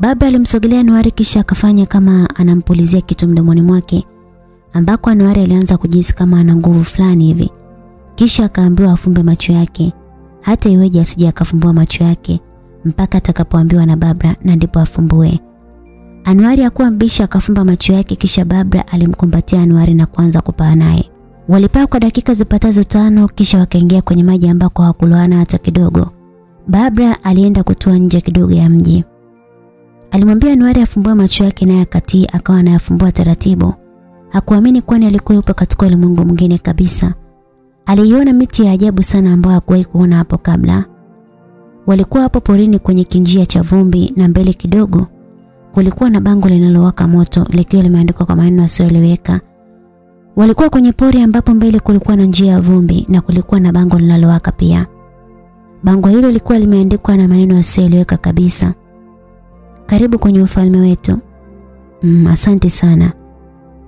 Baba alimsogelea Anwari kisha akafanya kama anampulizia kitu mdomoni mwake ambako Anwari alianza kujisikia kama ana nguvu fulani hivi. Kisha akaambiwa afumbe macho yake. Hata iweje asije akafumbua macho yake mpaka atakapoambiwa na Babra na ndipo afumbue. Anuari hakuwa mbisha akafumba macho yake kisha Babra alimkumbatia Anuari na kuanza kupaa naye. Walipaa kwa dakika zipatazo tano kisha wakaingia kwenye maji ambako hawakuloana hata kidogo. Babra alienda kutua nje kidogo ya mji. Alimwambia Anuari afumbue macho yake naye akatii akawa anayafumbua taratibu. Hakuamini kwani alikuwa yupo katika ulimwengu mwingine kabisa. Aliiona miti ya ajabu sana ambayo hakuwahi kuona hapo kabla. Walikuwa hapo porini kwenye kinjia cha vumbi na mbele kidogo kulikuwa na bango linalowaka moto likiwa limeandikwa kwa maneno yasiyoeleweka. Walikuwa kwenye pori ambapo mbele kulikuwa na njia ya vumbi na kulikuwa na bango linalowaka pia. Bango hilo lilikuwa limeandikwa na maneno yasiyoeleweka kabisa. Karibu kwenye ufalme wetu. Mm, asante sana.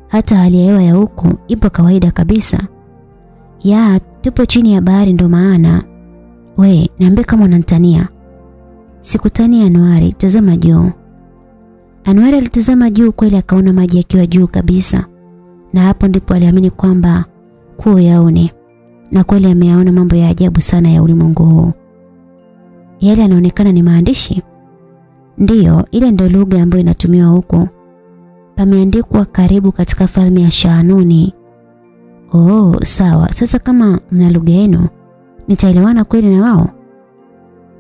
Hata hali ya hewa ya huku ipo kawaida kabisa. Ya, tupo chini ya bahari ndo maana. We, niambie kama unanitania. Sikutania Anuari, tazama juu. Anuari alitazama juu kweli akaona maji yakiwa juu kabisa. Na hapo ndipo aliamini kwamba kuo yaone. Na kweli ameyaona mambo ya ajabu sana ya ulimwengu huu. Yale yanaonekana ni maandishi. Ndiyo, ile ndio lugha ambayo inatumiwa huko. Pameandikwa karibu katika falme ya Shaanuni. Oh, sawa. Sasa kama mna lugha yenu, nitaelewana kweli na wao?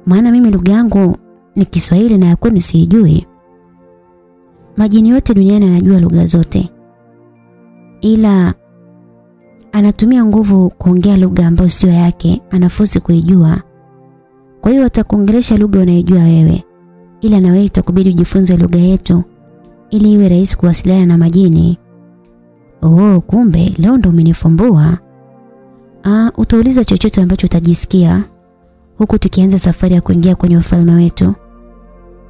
Maana mimi lugha yangu ni Kiswahili na ya kwenu siijui. Majini yote duniani anajua lugha zote. Ila anatumia nguvu kuongea lugha ambayo sio yake, anafusi kuijua. Kwa hiyo atakuongelesha lugha unayojua wewe. Ila na wewe itakubidi ujifunze lugha yetu ili iwe rahisi kuwasiliana na majini. Oh, kumbe leo ndo umenifumbua. Ah, utauliza chochote ambacho utajisikia huku tukianza safari ya kuingia kwenye ufalme wetu.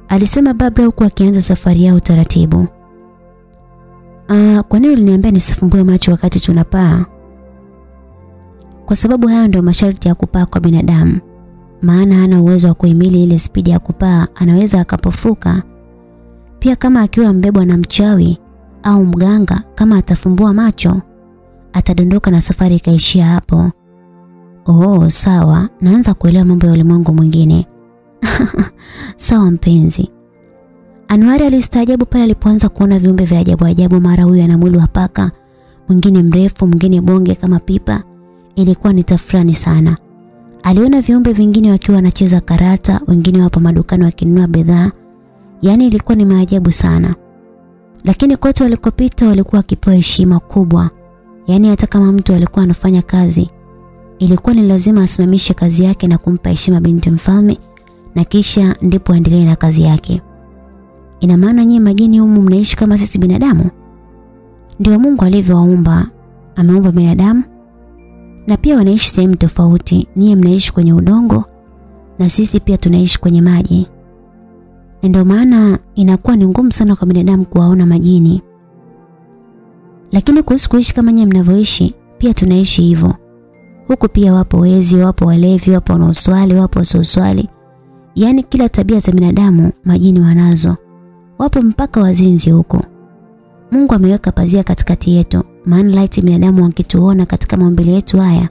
Alisema Babra huku akianza safari yao taratibu. Ah, kwa nini uliniambia nisifumbue macho wakati tunapaa? Kwa sababu hayo ndio masharti ya kupaa kwa binadamu. Maana hana uwezo wa kuhimili ile spidi ya kupaa, anaweza akapofuka. Pia kama akiwa mbebwa na mchawi au mganga, kama atafumbua macho, atadondoka na safari ikaishia hapo. Oh, sawa, naanza kuelewa mambo ya ulimwengu mwingine. sawa mpenzi. Anwari alistaajabu pale alipoanza kuona viumbe vya ajabu ajabu, mara huyu ana mwili wa paka, mwingine mrefu, mwingine bonge kama pipa. Ilikuwa ni tafrani sana. Aliona viumbe vingine wakiwa wanacheza karata, wengine wapo madukani wakinunua bidhaa. Yaani ilikuwa ni maajabu sana. Lakini kote walikopita walikuwa wakipewa heshima kubwa. Yaani hata kama mtu alikuwa anafanya kazi, ilikuwa ni lazima asimamishe kazi yake na kumpa heshima binti mfalme na kisha ndipo aendelee na kazi yake. Ina maana nyie majini humu mnaishi kama sisi binadamu? Ndio Mungu alivyowaumba. Ameumba binadamu na pia wanaishi sehemu tofauti. Nyie mnaishi kwenye udongo na sisi pia tunaishi kwenye maji. Ndio maana inakuwa ni ngumu sana kwa binadamu kuwaona majini. Lakini kuhusu kuishi kama nyie mnavyoishi, pia tunaishi hivyo. Huku pia wapo wezi, wapo walevi, wapo wanaoswali, wapo wasioswali. Yaani kila tabia za binadamu majini wanazo. Wapo mpaka wazinzi huko. Mungu ameweka pazia katikati yetu, maana laiti binadamu wangituona katika maumbile yetu haya,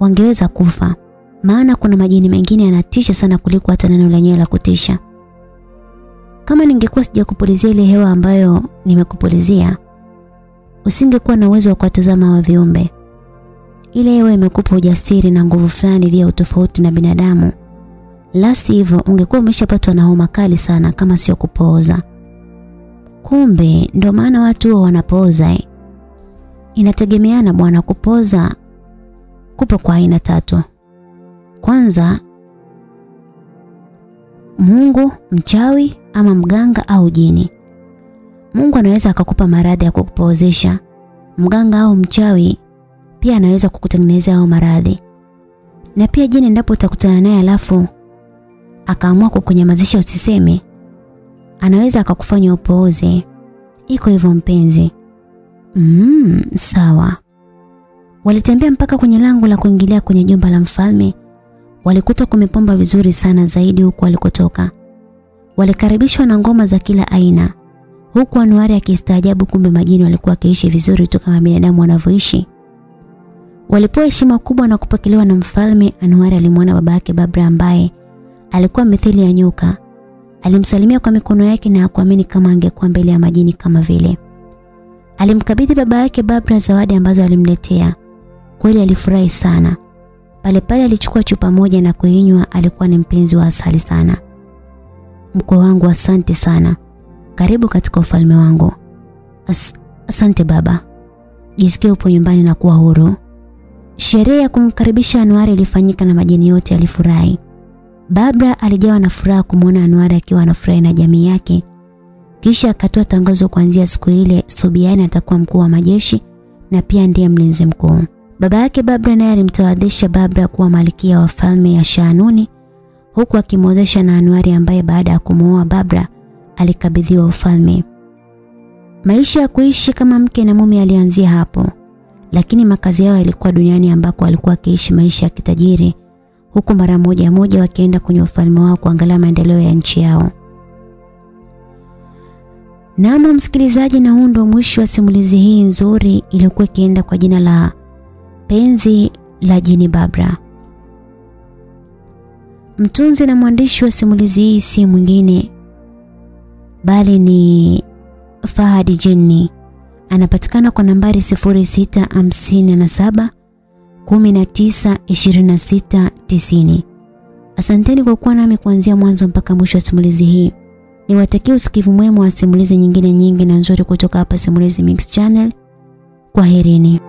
wangeweza kufa. Maana kuna majini mengine yanatisha sana kuliko hata neno lenyewe la kutisha. Kama ningekuwa sijakupulizia ile hewa ambayo nimekupulizia, usingekuwa na uwezo wa kuwatazama wa viumbe. Ile hewa imekupa ujasiri na nguvu fulani vya utofauti na binadamu. La sivyo ungekuwa umeshapatwa na homa kali sana kama sio kupooza. Kumbe ndo maana watu huwa wanapooza. Eh. Inategemeana bwana kupoza kupo kwa aina tatu. Kwanza Mungu, mchawi ama mganga au jini. Mungu anaweza akakupa maradhi ya kukupozesha. Mganga au mchawi pia anaweza kukutengenezea hao maradhi. Na pia jini endapo utakutana naye alafu akaamua kukunyamazisha usiseme, anaweza akakufanya upooze. Iko hivyo mpenzi. Mm, sawa. Walitembea mpaka kwenye lango la kuingilia kwenye jumba la mfalme. Walikuta kumepomba vizuri sana zaidi huko walikotoka. Walikaribishwa na ngoma za kila aina. Huku Anuari akistaajabu kumbe majini walikuwa wakiishi vizuri tu kama binadamu wanavyoishi. Walipewa heshima kubwa na kupokelewa na mfalme. Anuari alimwona baba yake Babra ambaye alikuwa mithili ya nyoka. Alimsalimia kwa mikono yake na hakuamini kama angekuwa mbele ya majini kama vile. Alimkabidhi baba yake Babra zawadi ambazo alimletea. Kweli alifurahi sana. Pale pale alichukua chupa moja na kuinywa. Alikuwa ni mpenzi wa asali sana. Mkwe wangu, asante sana. Karibu katika ufalme wangu. As asante baba. Jisikie upo nyumbani na kuwa huru. Sherehe ya kumkaribisha Anuari ilifanyika na majini yote alifurahi. Babra alijawa na furaha kumwona Anwar akiwa anafurahi na jamii yake. Kisha akatoa tangazo kuanzia siku ile Subiani atakuwa mkuu wa majeshi na pia ndiye mlinzi mkuu. Baba yake Babra naye alimtawadhisha Babra kuwa malkia wa falme ya Shaanuni huku akimwozesha na Anwari ambaye baada ya kumwoa Babra alikabidhiwa ufalme. Maisha ya kuishi kama mke na mume alianzia hapo, lakini makazi yao yalikuwa duniani ambako walikuwa wakiishi maisha ya kitajiri, huku mara moja moja wakienda kwenye ufalme wao kuangalia maendeleo ya nchi yao. Naam msikilizaji, na huu ndio mwisho wa simulizi hii nzuri iliyokuwa ikienda kwa jina la Penzi la Jini Babra. Mtunzi na mwandishi wa simulizi hii si mwingine bali ni Fahad Jinni. Anapatikana kwa nambari 0657 192690. Asanteni kwa kuwa nami kuanzia mwanzo mpaka mwisho wa simulizi hii. Niwatakie usikivu mwema wa simulizi nyingine nyingi na nzuri kutoka hapa Simulizi Mix Channel. Kwaherini.